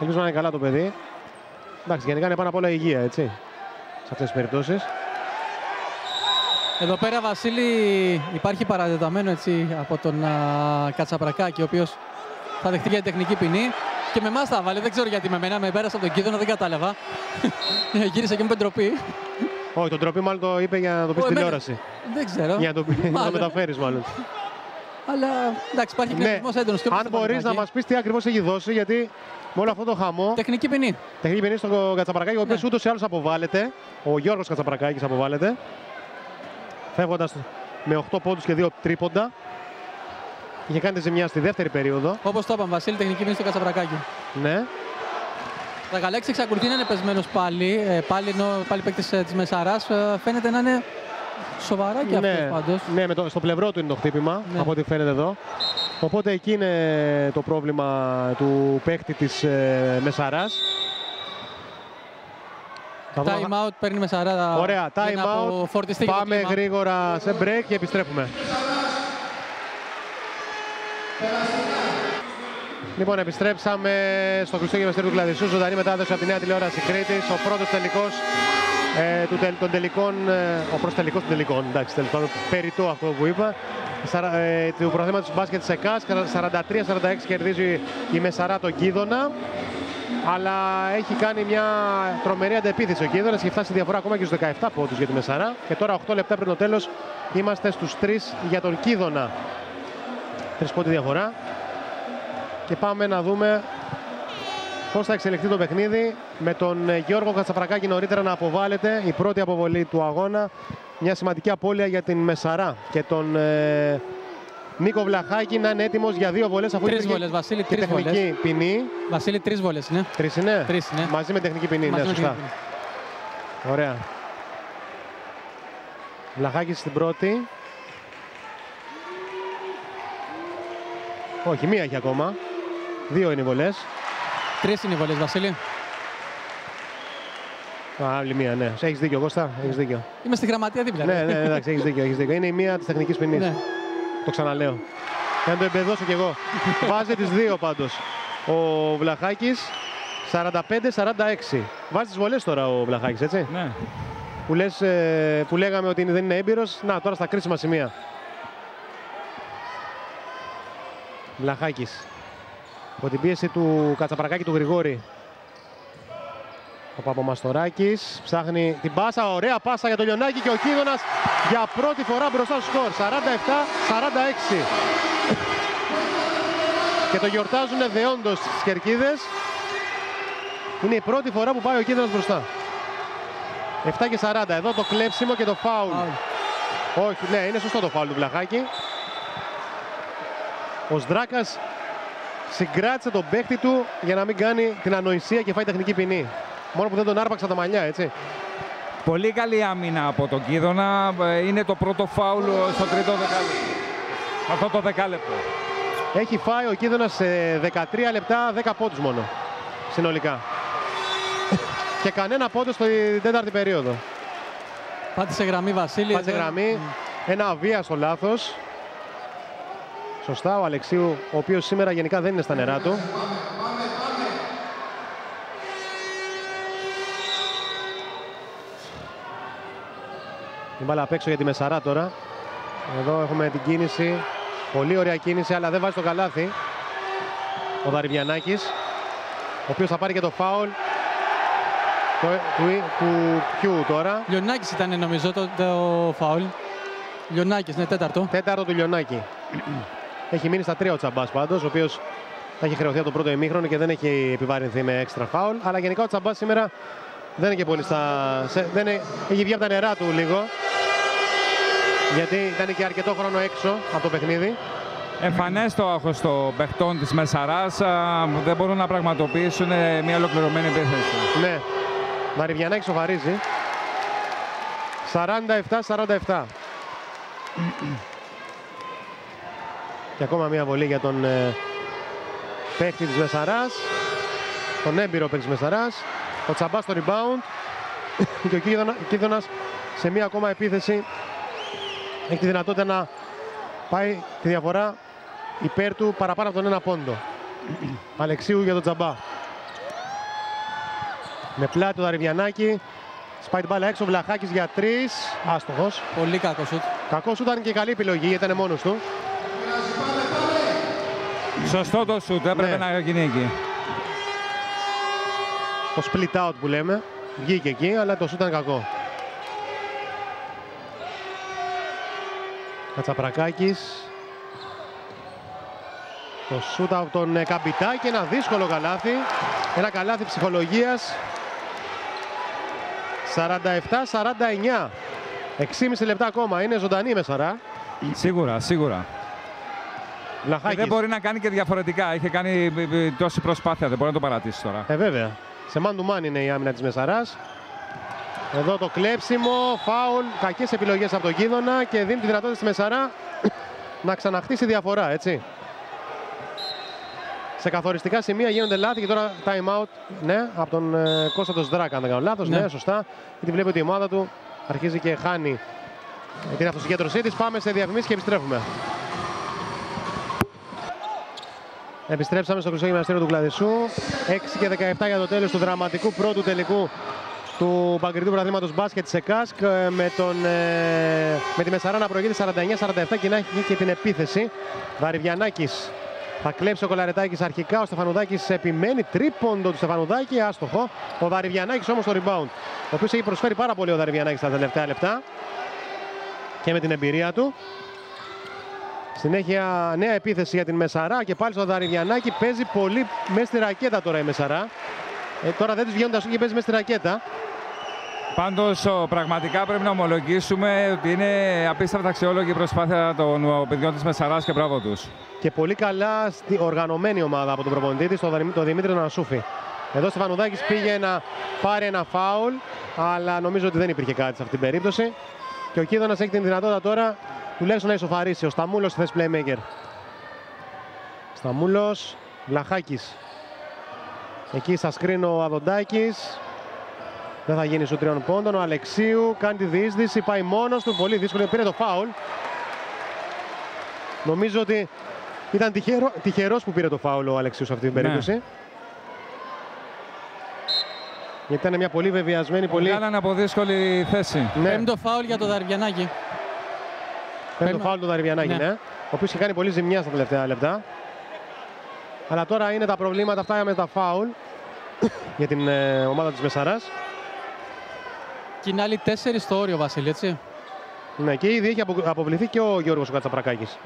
Ελπίζω να είναι καλά το παιδί. Εντάξει, γενικά είναι πάνω απ' όλα υγεία, έτσι. Σε αυτές τις περιπτώσεις. Εδώ πέρα, Βασίλη, υπάρχει παραδεδομένο έτσι από τον α, Κατσαπρακάκη, ο οποίος θα δεχτεί για την τεχνική ποινή. Και με εμάς θα βάλει, δεν ξέρω γιατί με μένα με πέρασε από τον κίνδυνο, δεν κατάλαβα. Γύρισε και μου είπε ντροπή. Όχι, τον τροπή μάλλον το είπε για να το πεις Ω, στη εμένα- τηλεόραση. Δεν ξέρω. Για να το, πει- να το Μάλλον. μεταφέρεις, μάλλον. Αλλά εντάξει, υπάρχει Ναι. κριτισμό έντονος και από Αν τον μπορείς να Στεφανουδάκη. μας πεις τι ακριβώς έχει δώσει, γιατί με όλο αυτό το χαμό. Τεχνική ποινή. Τεχνική ποινή στον Κατσαπρακάκη, ο οποίος Ναι. ούτως ή άλλως αποβάλλεται. Ο Γιώργος Κατσαπρακάκη αποβάλλεται. Φεύγοντας με 8 πόντους και 2 τρίποντα. Είχε κάνει τη ζημιά στη δεύτερη περίοδο. Όπως το είπαμε, Βασίλη, τεχνική ποινή στο Κατσαπρακάκη. Ναι. Τα Γαλέξη εξακολουθεί να είναι πεσμένος πάλι. Ε, πάλι ενώ πάλι παίκτης της Μεσαράς. Ε, φαίνεται να είναι σοβαρά και ναι, αυτός πάντως. ναι με το, στο πλευρό του είναι το χτύπημα, Ναι. από ό,τι φαίνεται εδώ. Οπότε εκεί είναι το πρόβλημα του παίκτη της ε, Μεσαράς. Θα δούμε- Time out παίρνει Μεσαρά. Ωραία, για time να out. αποφορτιστεί και το Πάμε κλίμα. γρήγορα σε break και επιστρέφουμε. Λοιπόν, επιστρέψαμε στο κλειστό γυμναστήριο του Κλαδισσού. Ζωντανή μετάδοση από τη νέα τηλεόραση Κρήτης. Ο πρώτος τελικός ε, του τελ- των τελικών. Ε, ο πρώτο τελικός των τελικών. Εντάξει, τέλος πάντων, περιττό αυτό που είπα. Σαρα- ε, του προθέματος μπάσκετ σε ΚΑΣ. 43-46 κερδίζει η Μεσαρά τον Κίδωνα. Αλλά έχει κάνει μια τρομερή αντεπίθεση ο Κίδωνας. Έχει φτάσει διαφορά ακόμα και στους 17 πόντους για τη Μεσαρά. Και τώρα 8 λεπτά πριν το τέλος είμαστε στους 3 για τον Κίδωνα. Τρεις πόντι διαφορά. Και πάμε να δούμε πώς θα εξελιχθεί το παιχνίδι με τον ε, Γιώργο Κατσαφρακάκη νωρίτερα να αποβάλλεται. Η πρώτη αποβολή του αγώνα. Μια σημαντική απώλεια για την Μεσαρά. Και τον ε, Νίκο Βλαχάκη να είναι έτοιμος για δύο βολές αφού Τρεις υπήρχε βολές, Βασίλη, και τρεις τεχνική βολές. ποινή. Βασίλη, τρεις βολές είναι. Τρεις είναι; Τρεις είναι. Μαζί με τεχνική ποινή. Μαζί ναι, με σωστά. τεχνική ποινή. Ωραία. Βλαχάκης στην πρώτη. Όχι, μία έχει ακόμα. Δύο είναι οι βολές. Τρεις είναι οι βολές, Βασίλη. Α, άλλη μία, ναι. Έχεις δίκιο, Κώστα. Έχεις δίκιο. Είμαι στη γραμματεία δίπλα. ναι, ναι, ναι, εντάξει, έχεις δίκιο, έχεις δίκιο. Είναι η μία της τεχνικής ποινής. Ναι. Το ξαναλέω. Για να το εμπεδώσω κι εγώ. Βάζει τις δύο πάντως. Ο Βλαχάκης 45-46. Βάζει τις βολές τώρα ο Βλαχάκης, έτσι. Ναι. Που, λες, ε, που λέγαμε ότι δεν είναι έμπειρος. Να, τώρα στα κρίσιμα σημεία. Βλαχάκης. Από την πίεση του Κατσαπρακάκη του Γρηγόρη. Ο Παπαμαστοράκης ψάχνει την πάσα. Ωραία πάσα για τον Λιονάκη και ο Κίδωνας για πρώτη φορά μπροστά στο σκορ. 47-46. Και το γιορτάζουν δεόντως στις κερκίδες. Είναι η πρώτη φορά που πάει ο Κίδωνας μπροστά. 7 και 40. Εδώ το κλέψιμο και το φάουλ. Φάουλ. Όχι, ναι, είναι σωστό το φάουλ του Βλαχάκη. Ο Σδράκας συγκράτησε τον παίχτη του για να μην κάνει την ανοησία και φάει τεχνική ποινή. Μόνο που δεν τον άρπαξα τα μαλλιά, έτσι. Πολύ καλή άμυνα από τον Κίδωνα. Ε, είναι το πρώτο φάουλ στο τρίτο δεκάλεπτο. Αυτό το δεκάλεπτο. Έχει φάει ο Κίδωνας σε 13 λεπτά 10 πόντους μόνο. Συνολικά. και κανένα πόντο στο τέταρτη περίοδο. Πάτησε γραμμή Βασίλη. Πάτησε γραμμή. Ένα αβίαστο λάθος. Σωστά ο Αλεξίου, ο οποίος σήμερα γενικά δεν είναι στα νερά του. Την μπάλα απ' έξω για τη Μεσαρά τώρα. Εδώ έχουμε την κίνηση. Πολύ ωραία κίνηση, αλλά δεν βάζει το καλάθι. Ο Δαριβιανάκης, ο οποίος θα πάρει και το φάουλ του, του, του ποιου τώρα. Λιονάκης ήταν νομίζω το, το φάουλ. Λιονάκης, ναι, τέταρτο. Τέταρτο του Λιονάκη. Έχει μείνει στα τρία ο Τσαμπάς πάντως, ο οποίος θα έχει χρεωθεί από το πρώτο ημίχρονο και δεν έχει επιβαρυνθεί με έξτρα φάουλ. Αλλά γενικά ο Τσαμπάς σήμερα δεν είναι και πολύ στα... δεν είναι... Έχει βγει από τα νερά του λίγο. Γιατί ήταν και αρκετό χρόνο έξω από το παιχνίδι. Εμφανές το άγχος των παιχτών της Μεσαράς. Δεν μπορούν να πραγματοποιήσουν μια ολοκληρωμένη επίθεση. Ναι. Μαριβιανάκη σοφαρίζει. 47-47. Και ακόμα μια βολή για τον ε, παίχτη της Μεσαράς. Τον έμπειρο παίχτη της Μεσαράς. Ο Τσαμπάς στο rebound. και ο Κίδωνας σε μια ακόμα επίθεση έχει τη δυνατότητα να πάει τη διαφορά υπέρ του παραπάνω από τον ένα πόντο. Αλεξίου για τον Τζαμπά. Με πλάτη το Δαρβιανάκη. Σπάει την μπάλα έξω, Βλαχάκης για τρεις. Άστοχος. Πολύ κακό σουτ. Κακό σουτ ήταν και καλή επιλογή, γιατί ήταν μόνος του. Σωστό το σουτ, έπρεπε ναι. να γίνει εκεί. Το split out που λέμε. Βγήκε εκεί, αλλά το σουτ ήταν κακό. Κατσαπρακάκης. Το σούτ από τον ε, Καμπιτάκη, ένα δύσκολο καλάθι. Ένα καλάθι ψυχολογίας. 47-49. 6,5 λεπτά ακόμα. Είναι ζωντανή η Μεσαρά. Σίγουρα, σίγουρα. Λαχάκης. δεν μπορεί να κάνει και διαφορετικά. Είχε κάνει ε, ε, τόση προσπάθεια. Δεν μπορεί να το παρατήσει τώρα. Ε, βέβαια. Σε man to man είναι η άμυνα της Μεσαράς. Εδώ το κλέψιμο, φάουλ, κακές επιλογές από τον Κίδωνα και δίνει τη δυνατότητα στη Μεσαρά να ξαναχτίσει διαφορά, έτσι. Σε καθοριστικά σημεία γίνονται λάθη και τώρα time out, ναι, από τον ε, Κώστα Σδράκα, αν δεν κάνω λάθος, ναι. ναι, σωστά. Γιατί βλέπει ότι η ομάδα του αρχίζει και χάνει την αυτοσυγκέντρωσή της. Πάμε σε διαφημίσεις και επιστρέφουμε. Επιστρέψαμε στο Χρυσό Γυμναστήριο του Κλαδισσού. 6 και 17 για το τέλος του δραματικού πρώτου τελικού του Παγκριτού Πρωταθλήματος Μπάσκετ σε ΚΑΣΚ ε, με, τον, ε, με τη Μεσαρά να προηγείται 49-47 και να έχει και την επίθεση. Βαριβιανάκης θα κλέψει ο Κολαρετάκης αρχικά, ο Στεφανουδάκης επιμένει τρίποντο του Στεφανουδάκη, άστοχο. Ο Βαριβιανάκης όμως το rebound, ο οποίος έχει προσφέρει πάρα πολύ ο Βαριβιανάκης τα τελευταία λεπτά και με την εμπειρία του. Συνέχεια νέα επίθεση για την Μεσαρά και πάλι στο Δαριβιανάκη παίζει πολύ μέσα στη ρακέτα τώρα η Μεσαρά. Ε, τώρα δεν τους βγαίνουν τα και παίζει μέσα στη ρακέτα. Πάντως πραγματικά πρέπει να ομολογήσουμε ότι είναι απίστευτα αξιόλογη η προσπάθεια των παιδιών της Μεσαράς και μπράβο τους. Και πολύ καλά οργανωμένη ομάδα από τον προπονητή της, τον Δημήτρη Νασούφη. Εδώ Στεφανουδάκης πήγε να πάρει ένα φάουλ, αλλά νομίζω ότι δεν υπήρχε κάτι σε αυτή την περίπτωση. Και ο Κίδωνας έχει την δυνατότητα τώρα τουλάχιστον να ισοφαρίσει. Ο Σταμούλος στη θέση playmaker. Σταμούλος, Βλαχάκης. Εκεί σας κρίνω ο Αδοντάκης. Δεν θα γίνει σου τριών πόντων. Ο Αλεξίου κάνει τη διείσδυση, πάει μόνος του. Πολύ δύσκολο. Πήρε το φάουλ. Νομίζω ότι ήταν τυχερό, τυχερός που πήρε το φάουλ ο Αλεξίου σε αυτή την ναι. περίπτωση. Ναι. Γιατί ήταν μια πολύ βεβαιασμένη, πολύ... Βγάλανε από δύσκολη θέση. Ναι. Πέμπτο φάουλ για το Δαρβιανάκη. Πέμπτο φάουλ του Δαρβιανάκη, ναι. ναι. Ο οποίος είχε κάνει πολύ ζημιά στα τελευταία λεπτά. Αλλά τώρα είναι τα προβλήματα αυτά με τα φάουλ για την ε, ομάδα της Μεσαράς. Και είναι άλλοι τέσσερις στο όριο, Βασίλη, έτσι. Ναι, και ήδη έχει αποβληθεί και ο Γιώργος ο Κατσαπρακάκης.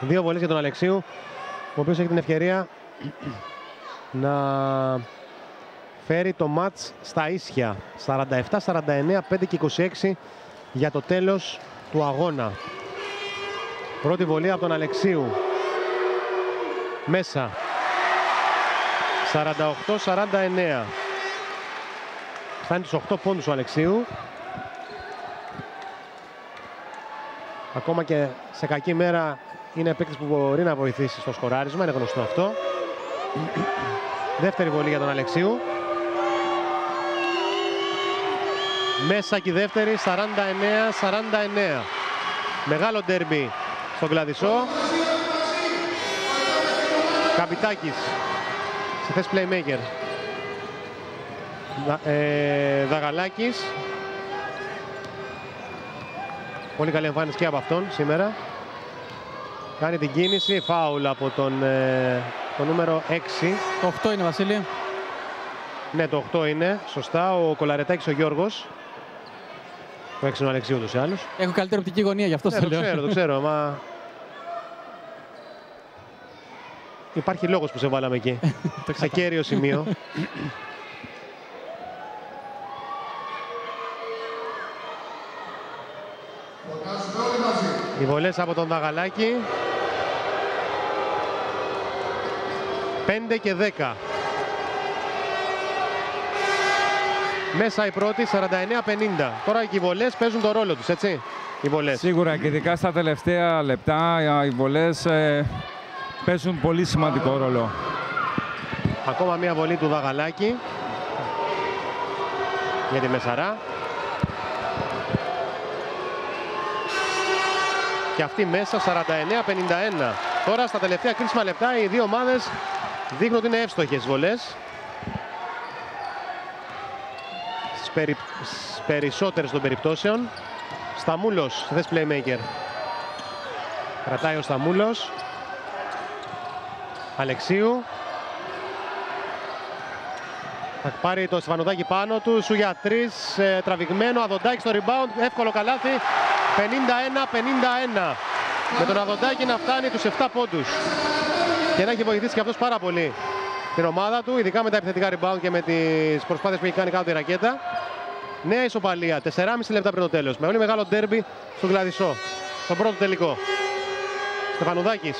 Δύο βολές για τον Αλεξίου, ο οποίος έχει την ευκαιρία να φέρει το μάτς στα ίσια. 47-49, 5 και 26 για το τέλος του αγώνα. Πρώτη βολή από τον Αλεξίου. Μέσα. 48-49. Φτάνει τους 8 πόντους ο Αλεξίου. Ακόμα και σε κακή μέρα είναι παίκτης που μπορεί να βοηθήσει στο σκοράρισμα, είναι γνωστό αυτό. Δεύτερη βολή για τον Αλεξίου. Μέσα και η δεύτερη, 49-49. Μεγάλο ντέρμπι στον Κλαδισό. Καπιτάκης σε θέση playmaker. Δα, ε, Δαγαλάκης. Πολύ καλή εμφάνιση και από αυτόν σήμερα. Κάνει την κίνηση, φάουλ από τον, ε, το νούμερο 6. Το 8 είναι Βασίλη. Ναι, το 8 είναι, σωστά. Ο Κολαρετάκης ο Γιώργος. Το 6 είναι ο Αλεξίου ούτως ή άλλως. Έχω καλύτερη οπτική γωνία, γι' αυτό Ναι, σε το λέω. ξέρω, το ξέρω, μα... Υπάρχει λόγος που σε βάλαμε εκεί, Το σε ξεπα- κέριο σημείο. Οι βολές από τον Δαγαλάκη. 5 και 10. Μέσα η πρώτη, 49-50. Τώρα και οι βολές παίζουν το ρόλο τους, έτσι. Οι βολές. Σίγουρα και ειδικά στα τελευταία λεπτά οι βολές ε, παίζουν πολύ σημαντικό ρόλο. Ακόμα μία βολή του Δαγαλάκη. Για τη Μεσαρά. Και αυτή μέσα 49-51. Τώρα στα τελευταία κρίσιμα λεπτά οι δύο ομάδες δείχνουν ότι είναι εύστοχες βολές. Στις, περι... στις περισσότερες των περιπτώσεων. Σταμούλος, σε θέση playmaker. Κρατάει ο Σταμούλος. Αλεξίου. Θα πάρει το Στεφανοδάκη πάνω του. Σου για τρεις. ε, τραβηγμένο. Αδοντάκη στο rebound. Εύκολο καλάθι. 51-51. Με τον Αδοντάκη να φτάνει τους 7 πόντους. Και να έχει βοηθήσει και αυτός πάρα πολύ την ομάδα του. Ειδικά με τα επιθετικά rebound και με τις προσπάθειες που έχει κάνει κάτω τη ρακέτα. Νέα ισοπαλία. 4,5 λεπτά πριν το τέλος. Με πολύ μεγάλο ντέρμπι στον Κλαδισό. Στον πρώτο τελικό. Στεφανουδάκης.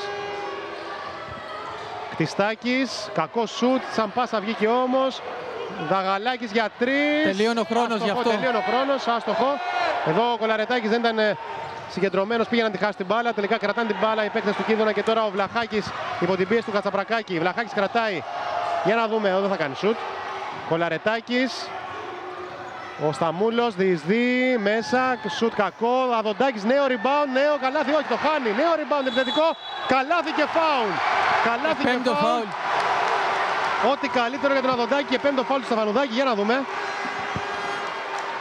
Κτιστάκης, κακό σουτ, σαν πάσα βγήκε όμως. Δαγαλάκης για τρεις. Τελείωνε ο χρόνος Άστοχο, γι' αυτό. Τελείωνε ο χρόνος, άστοχο. Εδώ ο Κολαρετάκης δεν ήταν ε, συγκεντρωμένος, πήγε να τη χάσει την μπάλα. Τελικά κρατάνε την μπάλα οι παίκτες του Κίνδωνα και τώρα ο Βλαχάκης υπό την πίεση του Κατσαπρακάκη. Βλαχάκης κρατάει. Για να δούμε, εδώ δεν θα κάνει σουτ. Κολαρετάκης. Ο Σταμούλος διεισδύει μέσα, σουτ κακό, Αδοντάκης νέο rebound, νέο καλάθι, όχι το χάνει, νέο rebound επιθετικό, καλάθι και φάουλ. Καλάθι και Πέμπτο φάουλ. φάουλ. Ό,τι καλύτερο για τον Αδοντάκη και πέμπτο φάουλ του Στεφανουδάκη. Για να δούμε.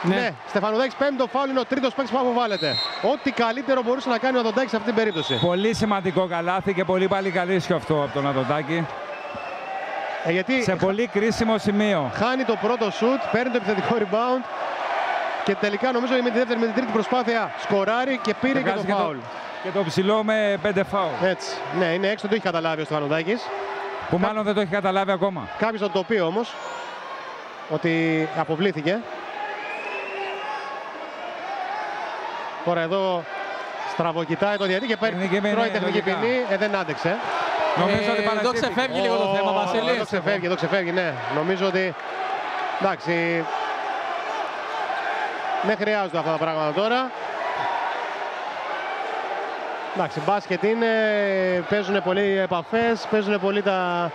Ναι, Ναι. Στεφανουδάκης πέμπτο φάουλ είναι ο τρίτος παίκτης που αποβάλλεται. Ό,τι καλύτερο μπορούσε να κάνει ο Αδοντάκης σε αυτή την περίπτωση. Πολύ σημαντικό καλάθι και πολύ παλικαρίσιο αυτό από τον Αδοντάκη. Ε, γιατί Σε πολύ κρίσιμο σημείο. χάνει το πρώτο σουτ, παίρνει το επιθετικό rebound και τελικά νομίζω με τη δεύτερη με την τρίτη προσπάθεια σκοράρει και πήρε και, Βγάζει το φάουλ. Και το ψηλό με πέντε φάουλ. Έτσι. Ναι, είναι έξω, το έχει καταλάβει ο Στεφανουδάκης. Που μάλλον δεν το έχει καταλάβει ακόμα. Κάποιος θα το πει όμως ότι αποβλήθηκε. Τώρα εδώ στραβοκοιτάει το διαιτή και παίρνει Τεχνική ποινή, τρώει τεχνική λογικά. ποινή. Ε, δεν άντεξε. Νομίζω Ε, ότι εδώ παρασύρθηκε. ξεφεύγει λίγο το Ω, θέμα, Βασίλη. Εδώ ξεφεύγει, εδώ ξεφεύγει, ναι. Νομίζω ότι εντάξει. Δεν χρειάζονται αυτά τα πράγματα τώρα. Εντάξει, μπάσκετ είναι, παίζουν πολλοί επαφές, παίζουν πολύ τα...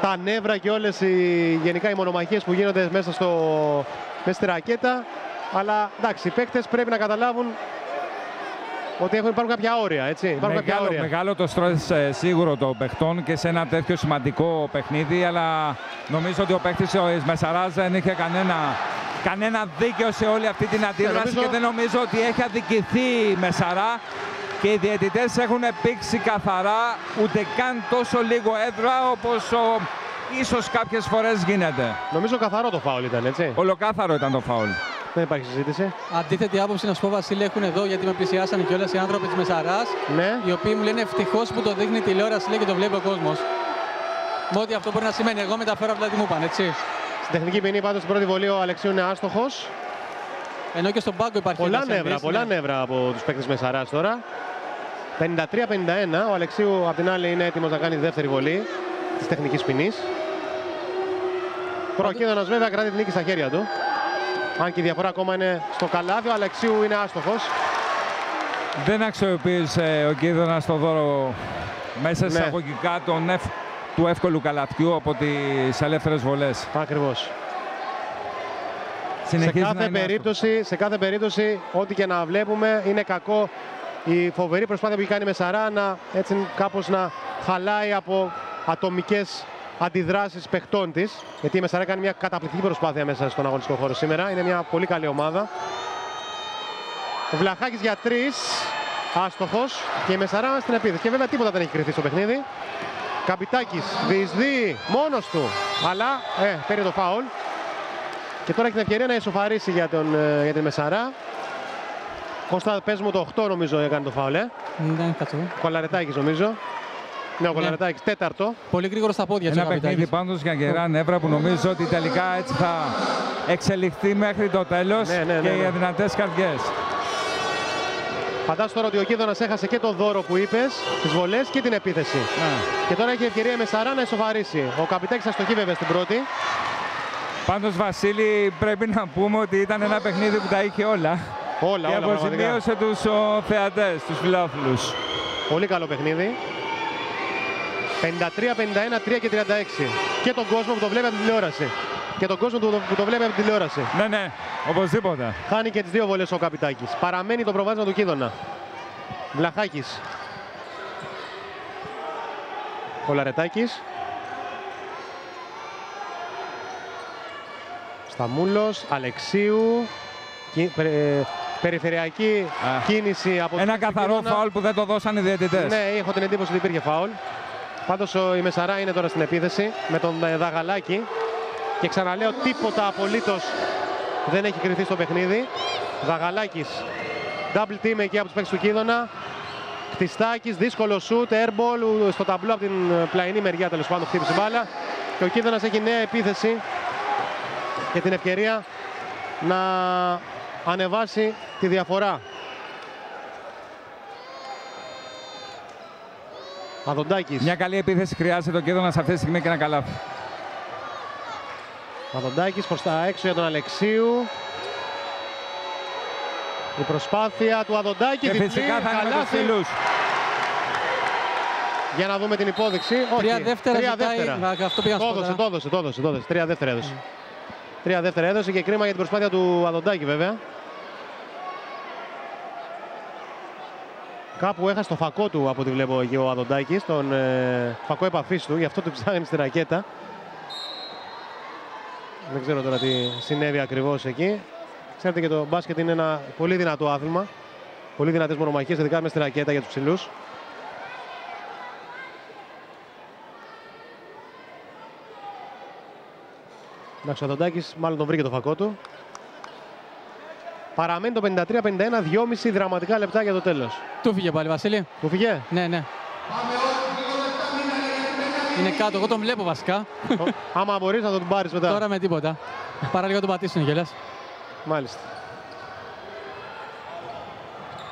τα νεύρα και όλες οι, γενικά οι μονομαχίες που γίνονται μέσα, στο, μέσα στη ρακέτα. Αλλά εντάξει, οι παίκτες πρέπει να καταλάβουν ότι έχουν, υπάρχουν κάποια όρια, έτσι. Υπάρχουν κάποια Μεγάλο, όρια. μεγάλο το στρες ε, σίγουρο των παιχτών και σε ένα τέτοιο σημαντικό παιχνίδι, αλλά νομίζω ότι ο παίχτης ο Μεσαράς δεν είχε κανένα, κανένα δίκαιο σε όλη αυτή την αντίδραση νομίζω- και δεν νομίζω ότι έχει αδικηθεί η Μεσαρά και οι διαιτητές έχουν πήξει καθαρά ούτε καν τόσο λίγο έδρα όπως ο, ίσως κάποιες φορές γίνεται. Νομίζω καθαρό το φάουλ ήταν, έτσι. Ολοκάθαρο ήταν το φάουλ. Δεν υπάρχει συζήτηση. Αντίθετη άποψη να σου πω, Βασίλη, έχουν εδώ γιατί με πλησιάσανε κιόλας οι άνθρωποι της Μεσαράς. Ναι. Οι οποίοι μου λένε ευτυχώς που το δείχνει η τηλεόραση λέει, και το βλέπει ο κόσμος. Με ό,τι αυτό μπορεί να σημαίνει. Εγώ μεταφέρω απλά τι μου είπαν, έτσι. Στην τεχνική ποινή πάντως στην πρώτη βολή ο Αλεξίου είναι άστοχος. Ενώ και στον πάγκο υπάρχει Πολλά ένταση, νεύρα, εμείς, πολλά ναι. νεύρα από τους παίκτες Μεσαράς τώρα. 53-51. Ο Αλεξίου απ' την άλλη είναι έτοιμος να κάνει τη δεύτερη βολή της τεχνικής ποινής. Τώρα ο Κίδωνας βέβαια κρατεί την νίκη στα χέρια του. Αν και η διαφορά ακόμα είναι στο καλάθι, ο Αλεξίου είναι άστοχος. Δεν αξιοποίησε ο Κίδωνας το δώρο μέσα Ναι. σε αγωγικά τον ευ- του εύκολου καλαθιού από τις ελεύθερες βολές. Ακριβώς. Σε Συνεχίζει να κάθε, είναι περίπτωση, σε κάθε περίπτωση, ό,τι και να βλέπουμε, είναι κακό η φοβερή προσπάθεια που έχει κάνει με Σαρά να, έτσι, κάπως να χαλάει από ατομικές αντιδράσεις παιχτών της. Γιατί η Μεσαρά κάνει μια καταπληκτική προσπάθεια μέσα στον αγωνιστικό χώρο σήμερα. Είναι μια πολύ καλή ομάδα. Ο Βλαχάκης για τρεις, άστοχος και η Μεσαρά στην επίθεση. Και βέβαια τίποτα δεν έχει κρυφθεί στο παιχνίδι. Καπιτάκης διεισδύει μόνος του, αλλά ε, παίρνει το φάουλ. Και τώρα έχει την ευκαιρία να ισοφαρίσει για, τον, ε, για την Μεσαρά. Κώστα, πες μου το 8 νομίζω έκανε το φάουλ, ε. Ναι, κάτσε εδώ. Κολαρετάκης νομίζω. Ναι, ο Κολαρετάκης τέταρτο. Πολύ γρήγορο στα πόδια του Ένα ο παιχνίδι Καπιτάκης. πάντως για γερά νεύρα που νομίζω ότι τελικά έτσι θα εξελιχθεί μέχρι το τέλος Ναι, ναι, ναι, και ναι. οι αδυνατές καρδιές. Φαντάσου τώρα ότι ο Κίδωνας έχασε και το δώρο που είπες, τις βολές και την επίθεση. Ναι. Και τώρα έχει ευκαιρία η Μεσαρά να ισοφαρίσει. Ο Καπιτάκης αστοχεί βέβαια στην πρώτη. Πάντως Βασίλη πρέπει να πούμε ότι ήταν ένα παιχνίδι που τα είχε όλα Όλα, και όλα πραγματικά. αποζημίωσε τους ο, θεατές, τους φιλόφιλους. Πολύ καλό παιχνίδι. 53-51, 3 και 36. Και τον κόσμο που το βλέπει από την τηλεόραση. Και τον κόσμο που το- που το βλέπει από την τηλεόραση. Ναι, ναι, οπωσδήποτε. Χάνει και τις δύο βολές ο Καπιτάκης. Παραμένει το προβάδισμα του Κίδωνα. Βλαχάκης. Κολαρετάκης. Σταμούλος, Αλεξίου. Κι- περι- περιφερειακή Α. κίνηση από Ένα τον καθαρό Κίδωνα. φάουλ που δεν το δώσαν οι διαιτητές. Ναι, έχω την εντύπωση ότι υπήρχε φάουλ. Πάντως ο- η Μεσαρά είναι τώρα στην επίθεση με τον ε, Δαγαλάκη. Και ξαναλέω τίποτα απολύτως δεν έχει κρυφθεί στο παιχνίδι. Δαγαλάκης, double team εκεί από τους παίκτες του Κίδωνα. Κτιστάκης, δύσκολο shoot, airball στο ταμπλό από την ε, πλαϊνή μεριά τέλος πάντων χτύπησε μπάλα. Και ο Κίδωνας έχει νέα επίθεση και την ευκαιρία να ανεβάσει τη διαφορά. Αδοντάκης. Μια καλή επίθεση χρειάζεται ο Κίδωνας σε αυτή τη στιγμή και ένα καλάθι. Μαδοντάκης προς τα έξω για τον Αλεξίου. Η προσπάθεια του Αδοντάκη. Και διπλή, φυσικά θα είναι με τους καλάθι. φίλους. Για να δούμε την υπόδειξη. Τρία Όχι, δεύτερα τρία ζητάει, δεύτερα. μα, αυτό πήγα να Το σου πω έδωσε, τώρα. το έδωσε, το έδωσε, το έδωσε. Τρία δεύτερα έδωσε. Τρία δεύτερα έδωσε και κρίμα για την προσπάθεια του Αδοντάκη βέβαια. Κάπου έχασε το φακό του από ό,τι βλέπω εκεί ο Αδοντάκης, τον ε, φακό επαφής του, γι' αυτό του ψάχνει στη ρακέτα. Δεν ξέρω τώρα τι συνέβη ακριβώς εκεί. Ξέρετε και το μπάσκετ είναι ένα πολύ δυνατό άθλημα. Πολύ δυνατές μονομαχίες, ειδικά μες στη ρακέτα για τους ψηλούς. Εντάξει, ο Αδοντάκης μάλλον τον βρήκε το φακό του. Παραμένει το 53-51, 2,5 δραματικά λεπτά για το τέλος. Του φύγε πάλι, Βασίλη. Του φυγέ. Ναι, ναι. Είναι κάτω, εγώ τον βλέπω βασικά. Άμα μπορείς να τον πάρεις μετά. Τώρα με τίποτα. Παρά λίγο τον πατήσουν κιόλας. Μάλιστα.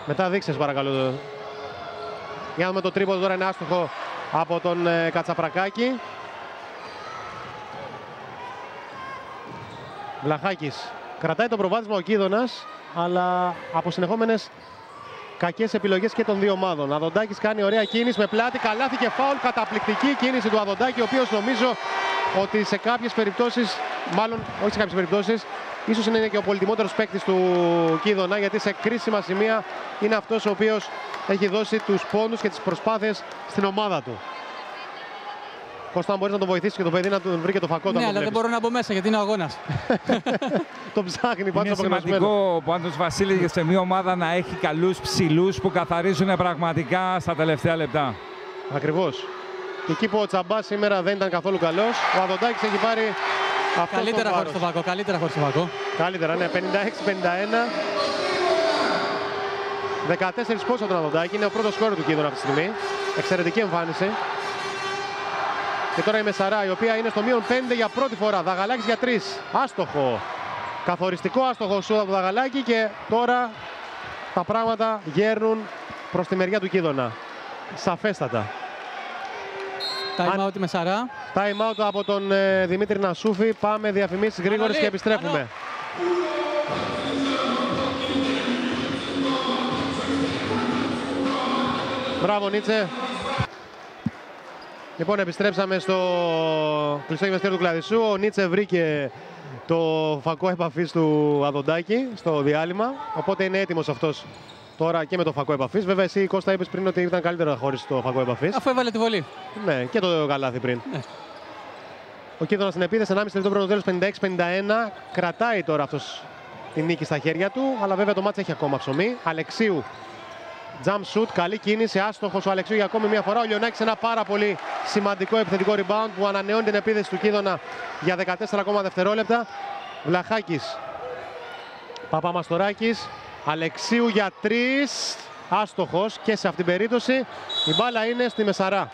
Μετά δείξες παρακαλώ. το- Για να δούμε το τρίποδο τώρα είναι άστοχο από τον ε, Κατσαπρακάκη. Βλαχάκης. Κρατάει το προβάδισμα ο Κίδωνας, αλλά από συνεχόμενες κακές επιλογές και των δύο ομάδων. Αδοντάκης κάνει ωραία κίνηση με πλάτη, καλάθι και φάουλ, καταπληκτική κίνηση του Αδοντάκη, ο οποίος νομίζω ότι σε κάποιες περιπτώσεις, μάλλον όχι σε κάποιες περιπτώσεις, ίσως είναι και ο πολυτιμότερος παίκτης του Κίδωνα, γιατί σε κρίσιμα σημεία είναι αυτός ο οποίος έχει δώσει τους πόνους και τις προσπάθειες στην ομάδα του. Κώστα, αν μπορείς να τον βοηθήσεις και το παιδί να τον βρει και το φακό του. αν Ναι, τον αλλά δεν βλέπεις. μπορώ να μπω μέσα γιατί είναι ο αγώνας. Τον ψάχνει πάντως Είναι απογνωσμένο. σημαντικό πάντως Βασίλης σε μια ομάδα να έχει καλούς ψηλούς που καθαρίζουν πραγματικά στα τελευταία λεπτά. Ακριβώς. Και εκεί που ο Τσαμπάς σήμερα δεν ήταν καθόλου καλός, ο Αδοντάκης έχει πάρει αυτό Καλύτερα το χωρίς το βάρος. βακό. Καλύτερα χωρίς το βακό. Καλύτερα, ναι. 56-51. 14 πόσα τον Αδοντάκη. Είναι ο πρώτος σκόρ του Κίδωνα αυτή τη στιγμή. Εξαιρετική εμφάνιση. Και τώρα η Μεσαρά, η οποία είναι στο μείον 5 για πρώτη φορά. Δαγαλάκης για 3. Άστοχο. Καθοριστικό άστοχο σου από το Δαγαλάκη και τώρα τα πράγματα γέρνουν προς τη μεριά του Κίδωνα. Σαφέστατα. Time Αν- out η Μεσαρά. Time out από τον ε, Δημήτρη Νασούφη. Πάμε διαφημίσεις γρήγορες και επιστρέφουμε. Μπράβο Νίτσε. Λοιπόν, επιστρέψαμε στο κλειστό γυμναστήριο του Κλαδισσού. Ο Νίτσε βρήκε το φακό επαφής του Αδοντάκη στο διάλειμμα. Οπότε είναι έτοιμος αυτός τώρα και με το φακό επαφής. Βέβαια, εσύ Κώστα είπες πριν ότι ήταν καλύτερα χωρίς το φακό επαφής. Αφού έβαλε τη βολή. Ναι, και το καλάθι πριν. Ναι. Ο Κίδωνας στην επίθεση, 1,5 λεπτό πρώτο τέλος, 56-51. Κρατάει τώρα αυτός τη νίκη στα χέρια του, αλλά βέβαια το μάτς έχει ακόμα ψωμί. Αλεξίου, jump shoot, καλή κίνηση, άστοχος ο Αλεξίου για ακόμη μια φορά. Ο Λιονάκης ένα πάρα πολύ σημαντικό επιθετικό rebound που ανανεώνει την επίθεση του Κίδωνα για 14 ακόμα δευτερόλεπτα. Βλαχάκης, Παπαμαστοράκης, Αλεξίου για τρεις, άστοχος και σε αυτήν την περίπτωση η μπάλα είναι στη Μεσαρά.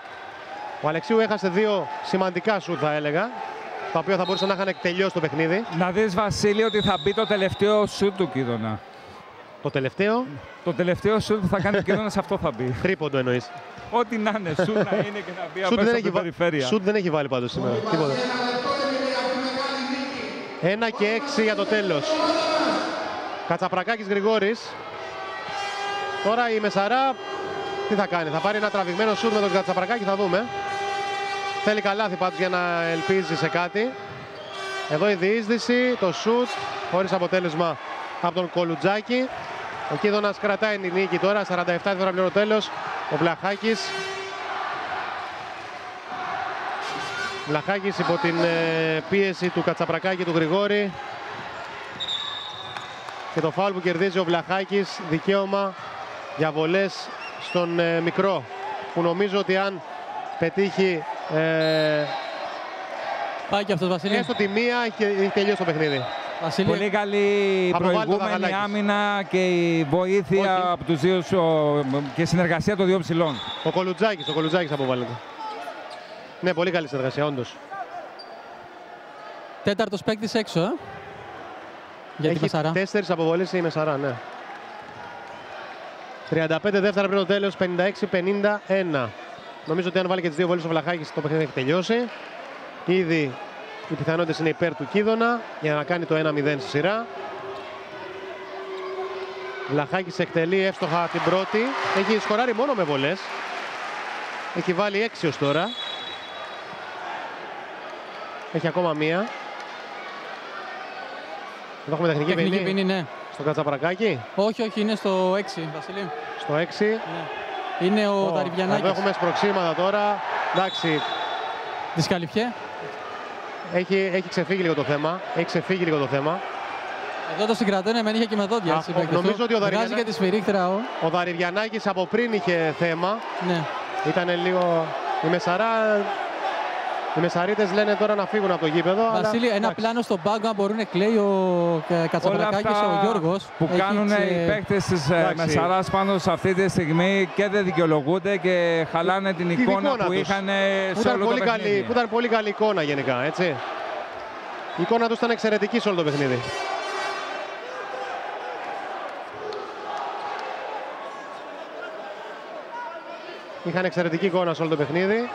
Ο Αλεξίου έχασε δύο σημαντικά σουτ θα έλεγα, τα οποία θα μπορούσαν να είχαν τελειώσει το παιχνίδι. Να δεις Βασίλη ότι θα μπει το τελευταίο σουτ του Κίδωνα. Το τελευταίο, Το τελευταίο σουτ που θα κάνει ο Κίδωνας αυτό θα μπει. τρίποντο εννοείς. Ό,τι να είναι, σουτ να είναι και να μπει Σουτ απ' δεν, έξω από έχει την βα- περιφέρεια. σουτ δεν έχει βάλει πάντως σήμερα. Τίποτα. Ένα και έξι για το τέλος. Κατσαπρακάκης Γρηγόρης. Τώρα η Μεσαρά τι θα κάνει. Θα πάρει ένα τραβηγμένο σουτ με τον Κατσαπρακάκη, θα δούμε. Θέλει καλάθι πάντως για να ελπίζει σε κάτι. Εδώ η διείσδυση, το σουτ, χωρίς αποτέλεσμα από τον Κολουτζάκη. Ο Κίδωνας κρατάει την νίκη τώρα, 47 δεύτερα πλέον τέλος. Ο Βλαχάκης Βλαχάκης υπό την ε, πίεση του Κατσαπρακάκη και του Γρηγόρη. Και το φάουλ που κερδίζει ο Βλαχάκης, δικαίωμα για βολές στον ε, μικρό. Που νομίζω ότι αν πετύχει ε, Πάει και αυτός Βασίλη. έστω τη μία, έχει, έχει τελειώσει το παιχνίδι. Βασίλη. Πολύ καλή Αποβάλλει το προηγούμενη Δαγαλάκης. άμυνα και η βοήθεια Όχι. από τους δύο σο- και η συνεργασία των δύο ψηλών. Ο Κολουτζάκης, ο Κολουτζάκης αποβάλλεται. Ναι, πολύ καλή συνεργασία, όντως. Τέταρτος παίκτης έξω, ε. Για τη Έχει Μεσαρά. τέσσερις αποβολές η Μεσαρά, ναι. 35 δεύτερα πριν το τέλος, 56-51. Νομίζω ότι αν βάλει και τις δύο βολές ο Βλαχάκης το παιχνίδι έχει τελειώσει. Ήδη οι πιθανότητες είναι υπέρ του Κίδωνα για να κάνει το 1-0 στη σειρά. Βλαχάκης εκτελεί εύστοχα την πρώτη. Έχει σκοράρει μόνο με βολές. Έχει βάλει 6 ως τώρα. Έχει ακόμα μία. Εδώ έχουμε τεχνική, Τεχνική ποινή. ποινή, ναι. Στο Κατσαπρακάκι, Όχι, όχι, είναι στο 6, Βασίλη. στο 6. Ναι. Είναι ο Ω, Εδώ Ταριβιανάκης. έχουμε σπροξήματα τώρα. Εντάξει, Δισκαλυφιέ. Έχει, έχει ξεφύγει λίγο το θέμα. Έχει ξεφύγει λίγο το θέμα. Εδώ το συγκρατώνει, εμένα είχε και με δόντια. Α, έτσι, ο- παίκτης νομίζω του. ότι ο Βγάζει Δαριανά- και τη σφυρίχτρα. ο. Ο Δαριβιανάκης από πριν είχε θέμα. Ναι. Ήταν λίγο... Η Μεσαρά... Οι Μεσαρίτες λένε τώρα να φύγουν από το γήπεδο. αλλά- Βασίλη, ένα εντάξει. πλάνο στον πάγκο, αν μπορούν να κλαίει ο ε, Όλα Κατσαπρακάκης, αυτά ο Γιώργος. που Έχει κάνουν ξε- οι παίκτες της ε, Εντάξει. Μεσαράς πάνω σε αυτή τη στιγμή και δεν δικαιολογούνται και χαλάνε την Την εικόνα εικόνα που τους. είχαν Που σε ήταν, όλο το πολύ καλή, παιχνίδι. που ήταν πολύ καλή εικόνα γενικά, έτσι. Η εικόνα τους ήταν εξαιρετική σε όλο το παιχνίδι. Είχαν εξαιρετική εικόνα σε όλο το παιχνίδι.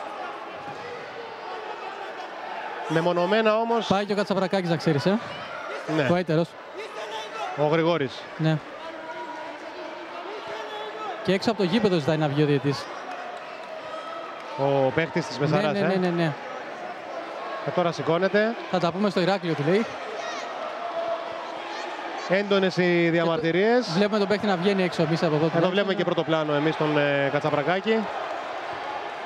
Μεμονωμένα όμως, Πάει και ο Κατσαπρακάκης, να ξέρεις, ε. ναι, Ο έτερος. ο Γρηγόρης. Ναι. Και έξω από το γήπεδο ζητάει να βγει ο διαιτής. Ο παίχτης της Ναι, Μεσαράς, ναι, ε. ναι, ναι, ναι. Και τώρα σηκώνεται. Θα τα πούμε στο Ηράκλειο, του λέει. Έντονες οι διαμαρτυρίες. Βλέπουμε τον παίκτη να βγαίνει έξω εμείς από εδώ. Εδώ τουλάχιστον. βλέπουμε και πρώτο πλάνο εμείς τον ε, Κατσαπρακάκη.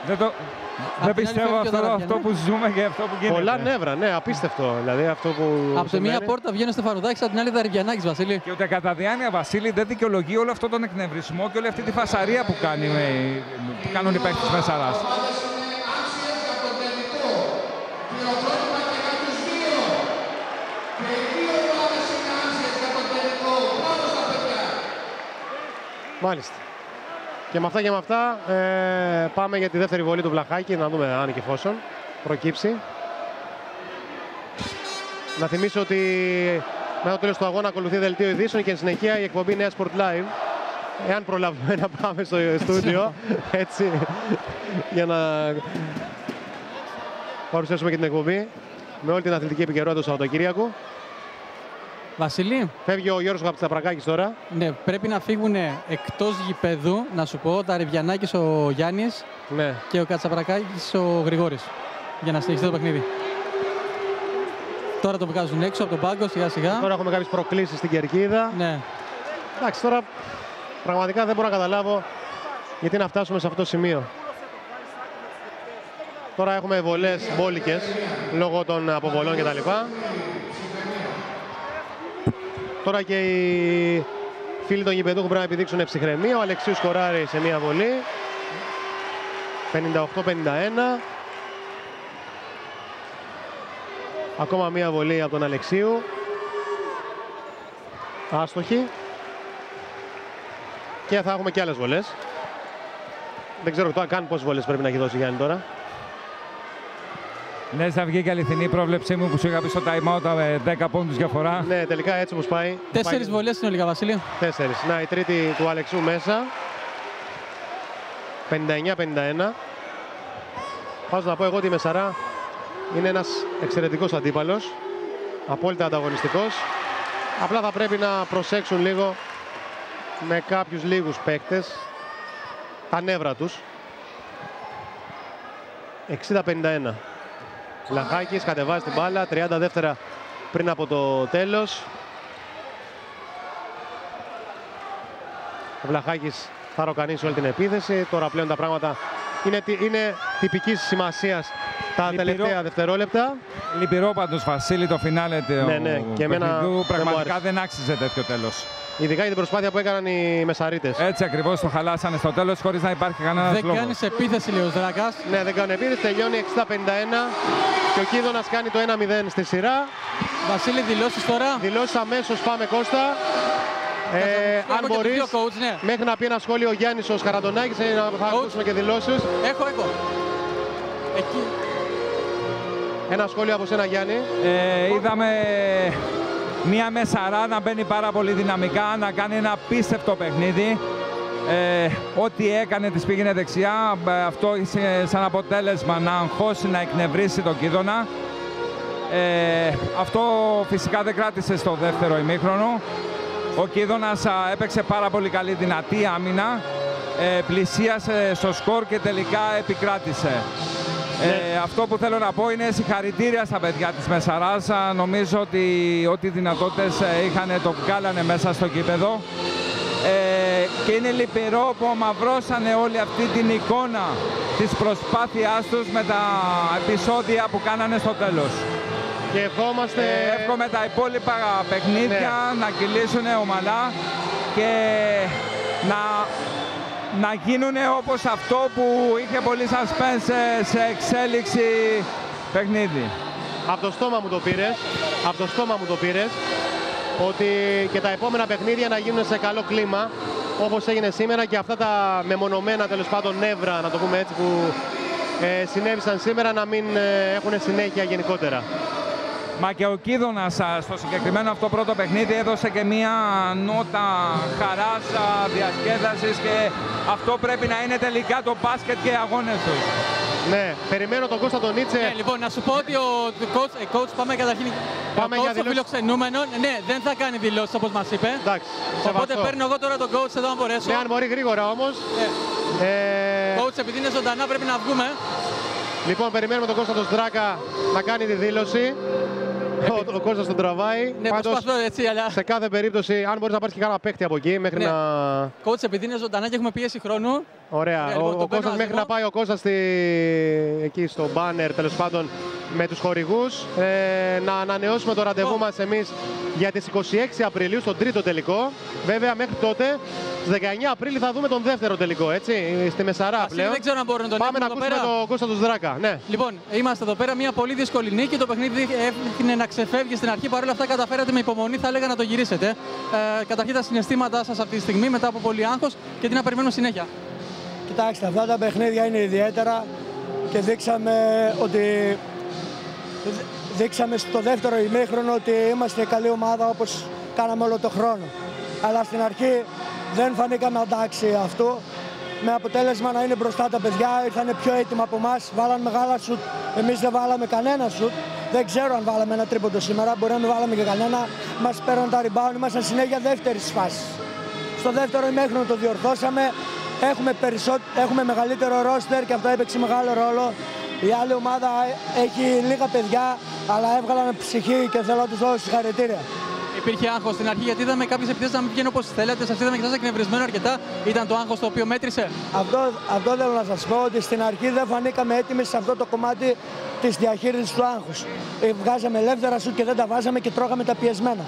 Δεν, το... Απ' δεν την άλλη πιστεύω φεύγει και ο αυτό, αυτό που Δαραβιανάκης. ζούμε και αυτό που γίνεται. Πολλά νεύρα, ναι, απίστευτο. Δηλαδή αυτό που. Από τη μία συμβαίνει. πόρτα βγαίνει ο Στεφανουδάκης, από την άλλη Δαριβιανάκης, Βασίλη. Και ούτε κατά διάνοια Βασίλη δεν δικαιολογεί όλο αυτό τον εκνευρισμό και όλη αυτή τη φασαρία που, κάνει, με- που κάνουν οι παίκτες της Μεσαράς. Μάλιστα. Και με αυτά και με αυτά ε, πάμε για τη δεύτερη βολή του Βλαχάκη, να δούμε αν και εφόσον προκύψει. Να θυμίσω ότι μετά το τέλος του αγώνα ακολουθεί δελτίο ειδήσεων και εν συνεχεία η εκπομπή Νέα Sport Live εάν προλάβουμε να πάμε στο στούντιο, έτσι, για να παρουσιάσουμε και την εκπομπή με όλη την αθλητική επικαιρότητα του Σαββατοκύριακου. Βασίλη, Φεύγει ο Γιώργος Καπτσαπρακάκης τώρα. ναι, πρέπει να φύγουν εκτός γηπέδου, να σου πω, τα Ρεβιανάκης ο Γιάννης Ναι. και ο Κατσαπρακάκης ο Γρηγόρης για να συνεχιστεί το παιχνίδι. Τώρα το βγάζουν έξω από τον πάγκο σιγά σιγά. Τώρα έχουμε κάποιες προκλήσεις στην Κερκίδα. Ναι. Εντάξει, τώρα πραγματικά δεν μπορώ να καταλάβω γιατί να φτάσουμε σε αυτό το σημείο. Τώρα έχουμε βολές μπόλικες λόγω των αποβολών κτλ. Τώρα και οι φίλοι των γηπεδούχων πρέπει να επιδείξουν ψυχραιμία. Ο Αλεξίου σκοράρει σε μία βολή. 58-51. Ακόμα μία βολή από τον Αλεξίου. Άστοχη. Και θα έχουμε και άλλες βολές. Δεν ξέρω τώρα καν πόσες βολές πρέπει να έχει δώσει ο Γιάννη τώρα. Λες να βγει και αληθινή πρόβλεψή μου που σου είχα πει στο time out ε, 10 πόντους διαφορά. Ναι, τελικά έτσι όπως πάει. Τέσσερις πάει... βολές συνολικά, Βασίλη. Τέσσερις. Να, η τρίτη του Αλεξού μέσα. 59-51. Πάω να πω εγώ ότι η Μεσαρά είναι ένας εξαιρετικός αντίπαλος. Απόλυτα ανταγωνιστικός. Απλά θα πρέπει να προσέξουν λίγο με κάποιους λίγους παίκτες τα νεύρα τους. 60-51. Λαχάκης κατεβάζει την μπάλα, 30 δεύτερα πριν από το τέλος. Ο Βλαχάκης θα ροκανίσει όλη την επίθεση. Τώρα πλέον τα πράγματα είναι, τι- είναι τυπικής σημασίας τα Λυπηρό. τελευταία δευτερόλεπτα. Λυπηρό πάντως Βασίλη το φινάλε του Ναι, ναι, και εμένα παιχνιδιού. δεν μου Πραγματικά άρεσε. δεν άξιζε τέτοιο τέλος. Ειδικά για την προσπάθεια που έκαναν οι Μεσαρίτες. Έτσι ακριβώς το χαλάσανε στο τέλος χωρίς να υπάρχει κανένας Δεν λόγος. κάνεις επίθεση, λέει ο Δράκας. Ναι, δεν κάνουν επίθεση. Τελειώνει 60-51 και ο Κίδωνας κάνει το 1-0 στη σειρά. Βασίλη, δηλώσεις τώρα. Δηλώσεις αμέσως πάμε Κώστα. Ε, Έχω αν και τους μπορείς, δύο coach, ναι. μέχρι να πει ένα σχόλιο ο Γιάννης ο Σκαραντονάκης, ε, να- θα Coach. ακούσουμε και δηλώσεις. Έχω, έχω. Εκεί. Ένα σχόλιο από σένα Γιάννη. Ε, είδαμε μία μεσαρά να μπαίνει πάρα πολύ δυναμικά, να κάνει ένα απίστευτο παιχνίδι. Ε, ό,τι έκανε της πήγαινε δεξιά. Ε, Αυτό είχε σαν αποτέλεσμα να αγχώσει, να εκνευρίσει τον Κίδωνα. Ε, αυτό φυσικά δεν κράτησε στο δεύτερο ημίχρονο. Ο Κίδωνας α, έπαιξε πάρα πολύ καλή δυνατή άμυνα. Ε, πλησίασε στο σκορ και τελικά επικράτησε. Ε, αυτό που θέλω να πω είναι συγχαρητήρια στα παιδιά της Μεσαράς. Α, Νομίζω ότι ό,τι δυνατότητες ε, είχαν το βγάλανε μέσα στο κήπεδο. Ε, και είναι λυπηρό που αμαυρώσανε όλη αυτή την εικόνα της προσπάθειάς τους με τα επεισόδια που κάνανε στο τέλος. Και ευχόμαστε... Ε, εύχομαι τα υπόλοιπα παιχνίδια να κυλήσουν ομαλά και να, να γίνουν όπως αυτό που είχε πολύ suspense σε, σε εξέλιξη παιχνίδι. Από το στόμα μου το πήρες. Από το στόμα μου το πήρες. Ότι και τα επόμενα παιχνίδια να γίνουν σε καλό κλίμα. Όπως έγινε σήμερα και αυτά τα μεμονωμένα τέλος πάντων νεύρα, να το πούμε έτσι, που ε, συνέβησαν σήμερα να μην ε, έχουν συνέχεια γενικότερα. Μα και ο Κίδωνας α, στο συγκεκριμένο αυτό πρώτο παιχνίδι έδωσε και μία νότα χαράς, α, διασκέδασης και αυτό πρέπει να είναι τελικά το μπάσκετ και οι αγώνες τους. Ναι, περιμένω τον Κώστα τον Νίτσε. Ναι, λοιπόν, να σου πω ότι ο coach, ε, coach πάμε καταρχήν. Πάμε ο για coach των δηλώσεις. φιλοξενούμενων, ναι, δεν θα κάνει δηλώσεις όπως μας είπε. Εντάξει, Οπότε σεβαστό. παίρνω εγώ τώρα τον coach εδώ αν μπορέσω. Ναι, αν μπορεί γρήγορα όμως. Ναι. Ε, Coach, επειδή είναι ζωντανά, πρέπει να βγούμε. λοιπόν, περιμένουμε τον Κώστα τον Στράκα να κάνει τη δήλωση. Ο, ο Κώστας τον τραβάει. Ναι, Πάντως, προσπαθώ έτσι, αλλά. σε κάθε περίπτωση, αν μπορείς να πάρεις και κάνα παίκτη από εκεί μέχρι Ναι. να... Coach, επειδή είναι ζωντανά και έχουμε πίεση χρόνου. Ωραία. Ναι, ο, λοιπόν, ο τον παίρνω Κώστας μαζί μέχρι μου. να πάει ο Κώστας στη... εκεί στο μπάνερ τέλος πάντων με τους χορηγούς ε, να ανανεώσουμε το ραντεβού Λοιπόν. μας εμείς για τις 26 Απριλίου στον τρίτο τελικό. Βέβαια μέχρι τότε στις 19 Απρίλη θα δούμε τον δεύτερο τελικό έτσι στη Μεσαρά Βασίλη, πλέον. δεν ξέρω αν μπορώ να τον Πάμε να έχουμε εδώ ακούσουμε πέρα. τον Κώστα του Δράκα. Ναι. Λοιπόν, είμαστε εδώ πέρα. Μια πολύ δύσκολη νίκη. Το παιχνίδι έφυγε να ξεφεύγει στην αρχή. Παρ' όλα αυτά, καταφέρατε με υπομονή, θα έλεγα να το γυρίσετε. Ε, καταρχήν τα συναισθήματά σας αυτή τη στιγμή μετά από πολύ άγχος και τι να περιμένουμε συνέχεια. Κοιτάξτε, αυτά τα παιχνίδια είναι ιδιαίτερα και δείξαμε ότι δείξαμε στο δεύτερο ημίχρονο ότι είμαστε καλή ομάδα όπως κάναμε όλο το χρόνο. Αλλά στην αρχή δεν φανήκαμε αντάξει αυτό. Με αποτέλεσμα να είναι μπροστά τα παιδιά, ήρθαν πιο έτοιμα από εμάς, βάλαν μεγάλα σουτ. Εμείς δεν βάλαμε κανένα σουτ. Δεν ξέρω αν βάλαμε ένα τρίποντο σήμερα, μπορεί να μην βάλαμε και κανένα. Μας παίρνουν τα rebound, ήμασταν συνέχεια δεύτερης φάσης. Στο δεύτερο ημέχρονο το διορθώσαμε. Έχουμε, περισσό... Έχουμε μεγαλύτερο ρόστερ και αυτό έπαιξε μεγάλο ρόλο. Η άλλη ομάδα έχει λίγα παιδιά, αλλά έβγαλαν ψυχή και θέλω να τους δώσω συγχαρητήρια. Υπήρχε άγχος στην αρχή γιατί είδαμε κάποιες επιθέσει να μην βγαίνουν όπως θέλετε. Σα είδαμε και εσά εκνευρισμένο αρκετά. Ήταν το άγχος το οποίο μέτρησε. Αυτό, αυτό θέλω να σας πω ότι στην αρχή δεν φανήκαμε έτοιμοι σε αυτό το κομμάτι της διαχείρισης του άγχους. Βγάζαμε ελεύθερα σου και δεν τα βάζαμε και τρώγαμε τα πιεσμένα.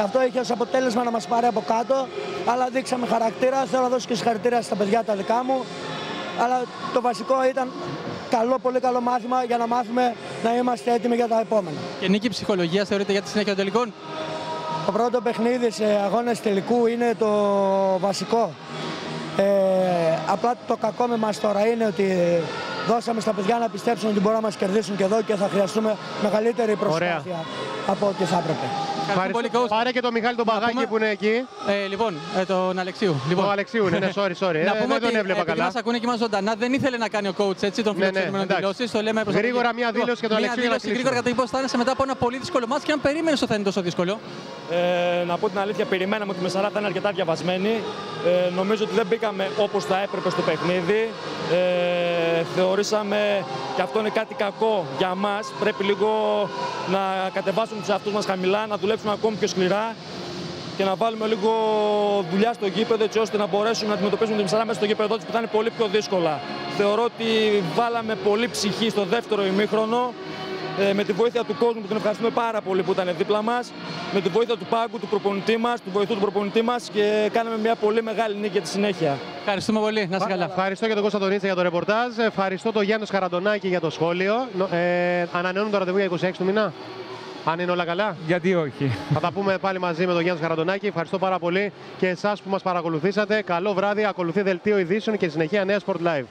Και αυτό είχε ως αποτέλεσμα να μας πάρει από κάτω. Αλλά δείξαμε χαρακτήρα. Θέλω να δώσω και συγχαρητήρια στα παιδιά τα δικά μου. Αλλά το βασικό ήταν καλό, πολύ καλό μάθημα για να μάθουμε να είμαστε έτοιμοι για τα επόμενα. Και νίκη ψυχολογίας θεωρείται για τη συνέχεια των τελικών; Το πρώτο παιχνίδι σε αγώνες τελικού είναι το βασικό. Ε, απλά το κακό με μας τώρα είναι ότι δώσαμε στα παιδιά να πιστέψουν ότι μπορούν να μας κερδίσουν και εδώ και θα χρειαστούμε μεγαλύτερη προσπάθεια από ό,τι θα έπρεπε. Πάρε και τον Μιχάλη τον Παγάκη που είναι εκεί. Ε, λοιπόν, ε, τον Αλεξίου. Λοιπόν. Ο Αλεξίου, ναι, ναι, sorry, sorry. να ε, πούμε δεν τον έβλεπα καλά. Μας ακούνε και μας ζωντανά. Δεν ήθελε να κάνει ο coach έτσι, τον φιλοξενούμενο ναι, ναι, δηλώσεις. Το λέμε Γρήγορα μια δήλωση και τον Αλεξίου Μια δήλωση γρήγορα κατά πώς θα είναι μετά από ένα πολύ δύσκολο μάτι και αν περίμενες ότι θα είναι τόσο δύσκολο. Ε, να πω την αλήθεια, περιμέναμε ότι η Μεσαρά θα είναι αρκετά διαβασμένη. Ε, νομίζω ότι δεν μπήκαμε όπως θα έπρεπε στο παιχνίδι. Ε, θεωρήσαμε και αυτό είναι κάτι κακό για μας. Πρέπει λίγο να κατεβάσουμε τους εαυτούς μας χαμηλά, να δουλέψουμε ακόμη πιο σκληρά και να βάλουμε λίγο δουλειά στο γήπεδο έτσι ώστε να μπορέσουμε να αντιμετωπίσουμε τη Μεσαρά μέσα στο γήπεδο της που θα είναι πολύ πιο δύσκολα. Θεωρώ ότι βάλαμε πολύ ψυχή στο δεύτερο ημίχρονο ε, με τη βοήθεια του κόσμου που τον ευχαριστούμε πάρα πολύ που ήταν δίπλα μας, με τη βοήθεια του πάγκου, του προπονητή μας, του βοηθού του προπονητή μας και κάναμε μια πολύ μεγάλη νίκη για τη συνέχεια. Ευχαριστούμε πολύ. Να είστε καλά. Ευχαριστώ και τον Κώστα Τονίτσα για το ρεπορτάζ. Ευχαριστώ τον Γιάννη Καραντονάκη για το σχόλιο. Ε, ανανεώνουν το ραντεβού για 26 του μήνα. Αν είναι όλα καλά. Γιατί όχι. Θα τα πούμε πάλι μαζί με τον Γιάννης Καραντονάκη. Ευχαριστώ πάρα πολύ και εσάς που μας παρακολουθήσατε. Καλό βράδυ. Ακολουθεί δελτίο ειδήσεων και συνεχεία νέα Sport Live.